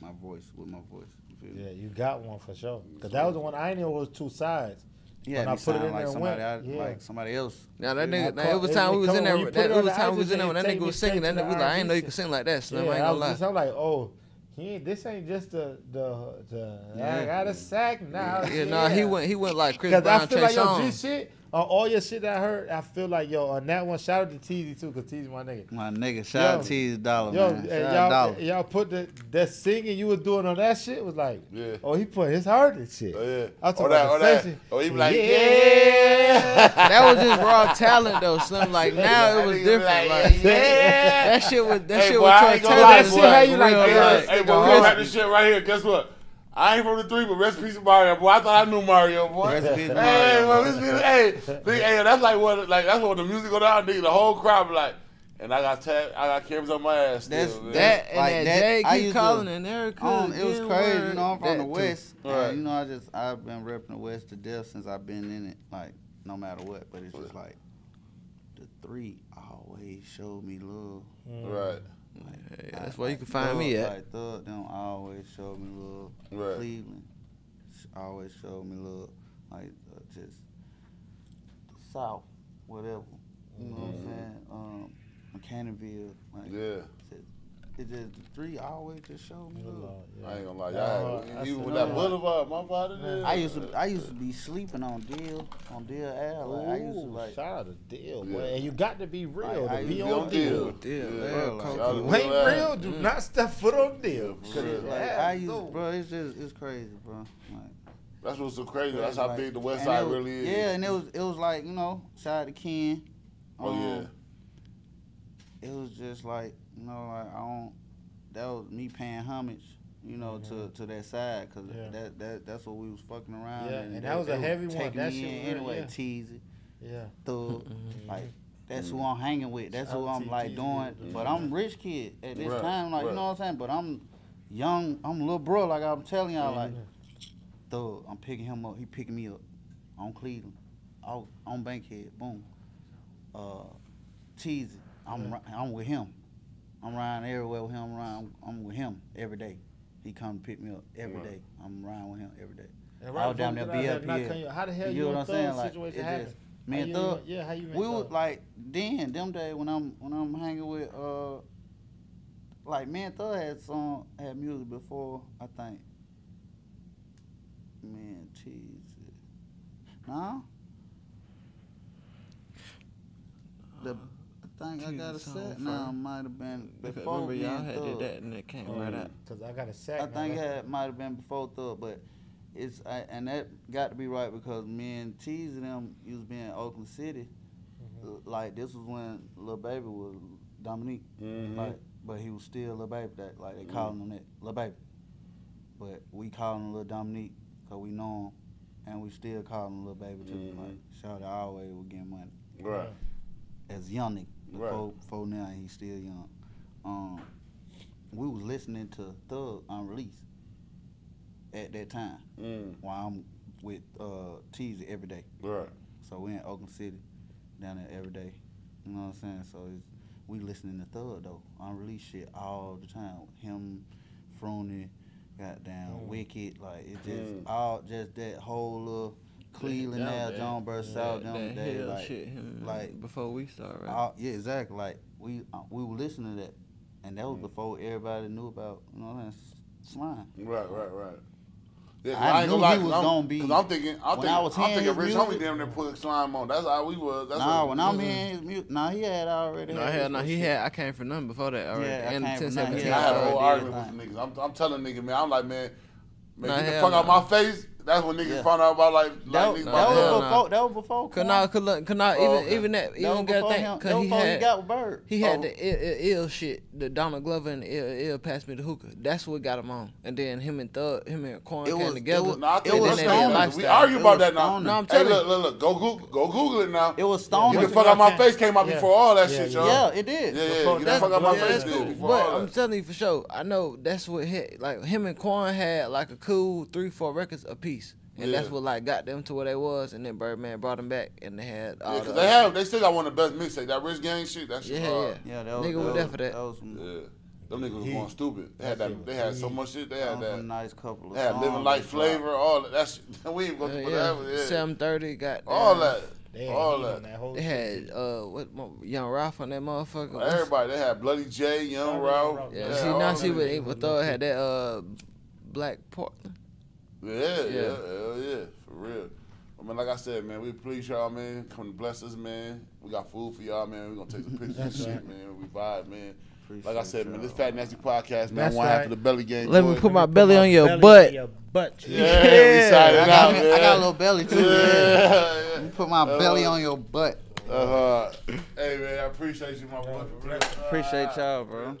A: my voice with my voice. You feel
D: Yeah,
A: me?
D: you got one for sure. Cause that was the one I didn't know was two sides.
A: Yeah,
D: When I put it in
A: like
D: there and
A: somebody, I,
D: went, yeah.
A: like somebody else.
B: Now that
A: Yeah,
B: nigga, now, it was time
D: it
B: we was in there.
D: when
B: That,
D: it
B: it was time we was in there
D: album,
B: when that nigga was
D: take me
B: singing. That
D: straight
B: nigga was like, I ain't know you
D: R&B
B: could sing like that. Slim. I
D: Yeah,
B: ain't
D: I
B: gonna
D: was
B: lie.
D: just, I'm like, oh, He ain't, this ain't just the the the I got a sack now.
B: Yeah, nah, he went he went like Chris
D: Cause
B: Brown,
D: I feel
B: Trey
D: like yo,
B: Songz.
D: G shit on all your shit that I heard. I feel like yo on that one. Shout out to Teasy too, cause Teasy my nigga.
A: My nigga, shout out
D: Yo.
A: to his dollar,
D: Yo,
A: man. Shout out
D: y'all,
A: dollar.
D: y'all put the that singing you was doing on that shit was like,
C: Yeah.
D: oh, he put his heart in shit.
C: Oh, yeah.
D: I'm talking
C: that,
D: about
C: that.
D: session.
C: Or he be like,
D: Yeah.
C: yeah.
B: That was just raw talent though, Slim. Like now it was different.
C: like,
B: Like,
C: yeah.
B: that shit was that
C: Hey,
B: shit
C: boy,
B: was
C: I
B: Troy
C: gonna
B: Taylor.
C: lie,
B: was,
C: boy.
B: like,
D: How you like
B: real,
D: that?
C: Hey,
B: like,
C: hey,
B: nigga,
C: boy,
B: real.
C: we got this shit right here. Guess what? I ain't from the three, but rest in peace Mario, boy. I thought I knew Mario, boy.
A: Rest in peace to
C: hey,
A: Mario,
C: boy,
A: boy.
C: this nigga- hey, nigga, hey, that's like what, like that's when the music go down, nigga. The whole crowd be like, and I got tag, I got cameras on my ass. Still,
A: That's-
C: man.
B: That and
A: Like
B: that,
A: that,
B: Jay
A: I
B: keep
A: used to-
B: calling and Erica.
A: Um, it was crazy,
B: word.
A: you know. I'm from
B: That
A: the
B: too.
A: West,
C: Right.
A: and, you know. I just I've been repping the West to death since I've been in it, like no matter what. But it's just like the three always showed me love.
C: right,
B: Hey,
A: Like,
B: that's where you can find
A: Thug-
B: me at.
A: Like Thug, them always show me love.
C: right.
A: Cleveland always show me love. Like uh, just the South, whatever. You know what I'm saying? Um, Mechanicsville, like
C: Yeah,
A: it just the three always just showed me love.
C: I ain't gonna lie,
D: Uh,
C: y'all.
D: I
C: even with that
A: uh,
C: Boulevard, my part of.
A: I used to I used to be sleeping on Deal on Deal Ave. Like I used to
D: Ooh,
A: like
D: shout out to Deal, boy. And you got to be real
A: Like, I
D: to be
C: Be
D: on
C: on
D: Deal.
C: deal.
B: Deal,
C: Yeah,
B: bro,
A: like,
C: y'all
D: You
C: was
D: ain't
C: real
D: real, do not step foot on Deal.
C: Yeah, for
A: like I used
D: go.
A: bro. It's just it's crazy, bro. Like,
C: That's what's so crazy. That's how
A: like-
C: big the West Side
A: was-
C: really is.
A: Yeah, and it was it was like you know shout out to Ken.
C: Oh yeah.
A: Um, It was just like you know like I don't. That was me paying homage. You know, to, to that side, cause
D: Yeah.
A: that, that that's what we was fucking around.
D: Yeah,
A: in.
D: and
A: They-
D: that was a
A: they
D: heavy one.
A: taking
D: That
A: me
D: shit
A: in
D: was
A: anyway,
D: yeah.
A: teasing,
D: Yeah.
A: thug,
B: Mhm.
A: like that's who I'm hanging with. That's who I'm like doing. But I'm rich kid at this time, like you know what I'm saying. But I'm young. I'm a little bro. Like I'm telling y'all, like
D: Mm-hmm.
A: thug. I'm picking him up. He picking me up on Cleveland, out on Bankhead. Boom. Uh, teasing. I'm I'm with him. I'm riding everywhere with him. I'm, riding, I'm with him every day. He come pick me up every day. I'm riding with him every day.
D: And
A: I was down there
D: we get out
A: BLP.
D: there, knock on your- How the hell
A: You
D: you,
A: know what I'm saying? Like,
D: situation
A: it
D: happened?
A: just- me and Thug,
D: Yeah, how you met
A: we was like then them days when I'm when I'm hanging with uh like me and Thug had song had music before I think. Man, cheese. Nah. The I think I got a
B: the song
A: set now.
B: first.
A: Might have been
B: Because
A: before
B: remember y'all had
A: Thug.
B: did that and it came right out.
D: Cause I got a sack.
A: I
D: now.
A: think it might have been before Thug, but it's I, and that got to be right because me and Tease and them used to be in Oakland City.
D: Mm-hmm.
A: Like this was when Lil Baby was Dominique,
C: Mhm.
A: like, but he was still Lil Baby. That like they calling him that Lil Baby, but we call him Lil Dominique because we know him, and we still call him Lil Baby too.
C: Mhm.
A: Like shout out always we getting money
C: Right.
A: as young nigga.
C: Right.
A: Before, now, he's still young. Um, we was listening to Thug unreleased at that time
C: Mm.
A: while I'm with uh, Teasy every day.
C: Right.
A: So we in Oakland City, down there every day. You know what I'm saying? So it's, we listening to Thug though, unreleased shit all the time. Him, Frooney, goddamn
D: Mm.
A: Wicked, like it just
C: Mm.
A: all just that whole little Cleveland now,
B: that-
A: John Burr South, them
B: that hell
A: like
B: shit,
A: like,
B: before we started. Right?
A: all, yeah, exactly. Like we uh, we were listening to that, and that was before everybody knew about you know what slime.
C: Right, right, right. Yeah, 'cause
A: I
C: ain't
A: knew
C: gonna lie,
A: he was
C: 'cause I'm,
A: gonna be-
C: Cause I'm thinking, I'm thinking,
A: I was
C: I'm thinking
A: his
C: Rich Homie
A: music-
C: damn near put slime on. That's how we was. That's
A: nah,
C: what,
A: when I'm hearing his music, nah, he had already.
B: no,
A: had
B: hell, no, he had. I came from nothing before that already.
A: Yeah, I came
B: ten
A: from
B: seventeen.
A: He
C: I had a
A: already
C: whole argument with niggas. I'm, I'm telling niggas, man, I'm like, man, man,
B: Nah,
C: get the fuck out my face. That's when niggas
A: Yeah.
C: found out about like, like
A: That,
C: niggas
A: that
C: about
A: was
B: hell
C: hell.
A: before. That was before.
B: Could
A: Quan.
B: not, could look, could not
C: Oh,
B: even
C: okay.
B: even that.
A: That
B: Even
A: was
B: got
A: before
B: think
A: him.
B: because
A: That was
B: he
A: before he got with Bird.
B: he had
C: Oh.
B: the ill, ill, ill shit, the Donald Glover and the ill, ill pass me the hookah. That's what got him on. And then him and Thug, him and Quan
A: It
B: came
A: was- it
B: together.
A: was-
C: Nah,
A: It
C: think
A: was
C: that's
B: then
A: Stoner.
C: We
B: lifestyle.
C: argue
A: It
C: about that now.
A: Stoner.
B: No, I'm
C: hey,
B: telling
C: look,
B: you.
C: look, look, go Google, go Google it now.
A: It was
C: Get
A: Stoner.
C: the fuck out my face came out before all that shit,
D: yeah.
C: y'all.
A: Yeah, it did.
C: Yeah, yeah,
D: Before
C: get the fuck out my face
D: that's
C: did
D: cool.
B: But I'm telling you for sure, I know that's what hit. Like him and Quan had like a cool three, four records a piece, and that's what like got them to where they was. And then Birdman brought them back, and they had all
C: Yeah,
B: the
C: cause they have, they still got one of the best mixtapes. That Rich Gang shit, that shit
B: Yeah,
C: hard.
B: yeah.
A: Yeah, that was,
B: Nigga
A: that
B: was
A: was,
B: there for that.
A: That was some,
C: Yeah. Them niggas was going stupid. They had
D: that
C: that. They had so much shit. They had
A: was a
C: that.
A: nice couple of
C: They had living life
A: they dropped.
C: flavor. All that. that shit. We ain't go through
B: yeah,
C: whatever. Yeah.
B: seven thirty got
C: All that.
D: They had
C: All
D: heat
C: that.
D: that whole
B: They had uh what young Ralph on that motherfucker. What's-
C: Everybody, they had Bloody Jay, Young Ralph.
B: Yeah,
C: they
B: see now
C: them
B: see what
C: niggas.
B: Ava Thor had that uh Black Portland.
C: Yeah, yeah,
B: Yeah.
C: hell yeah, for real. I mean, like I said, man, we please y'all, man. Come to bless us, man. We got food for y'all, man. We gonna take some pictures and shit, man. We vibe, man. Like I said, man, this
A: y'all.
C: Fat Nasty podcast, man.
D: That's
C: one half of the belly game.
B: Let me
C: boys.
B: put my
D: Put
B: belly
D: my
B: on your
D: belly
B: butt.
D: in your butt.
C: Yeah, we shot it
A: I
C: out,
A: got,
C: man.
A: I got a little belly too. Yeah.
C: Yeah,
A: Let me put my belly on your butt.
C: Uh huh. hey, man, I appreciate you, my boy.
A: Appreciate y'all, bro.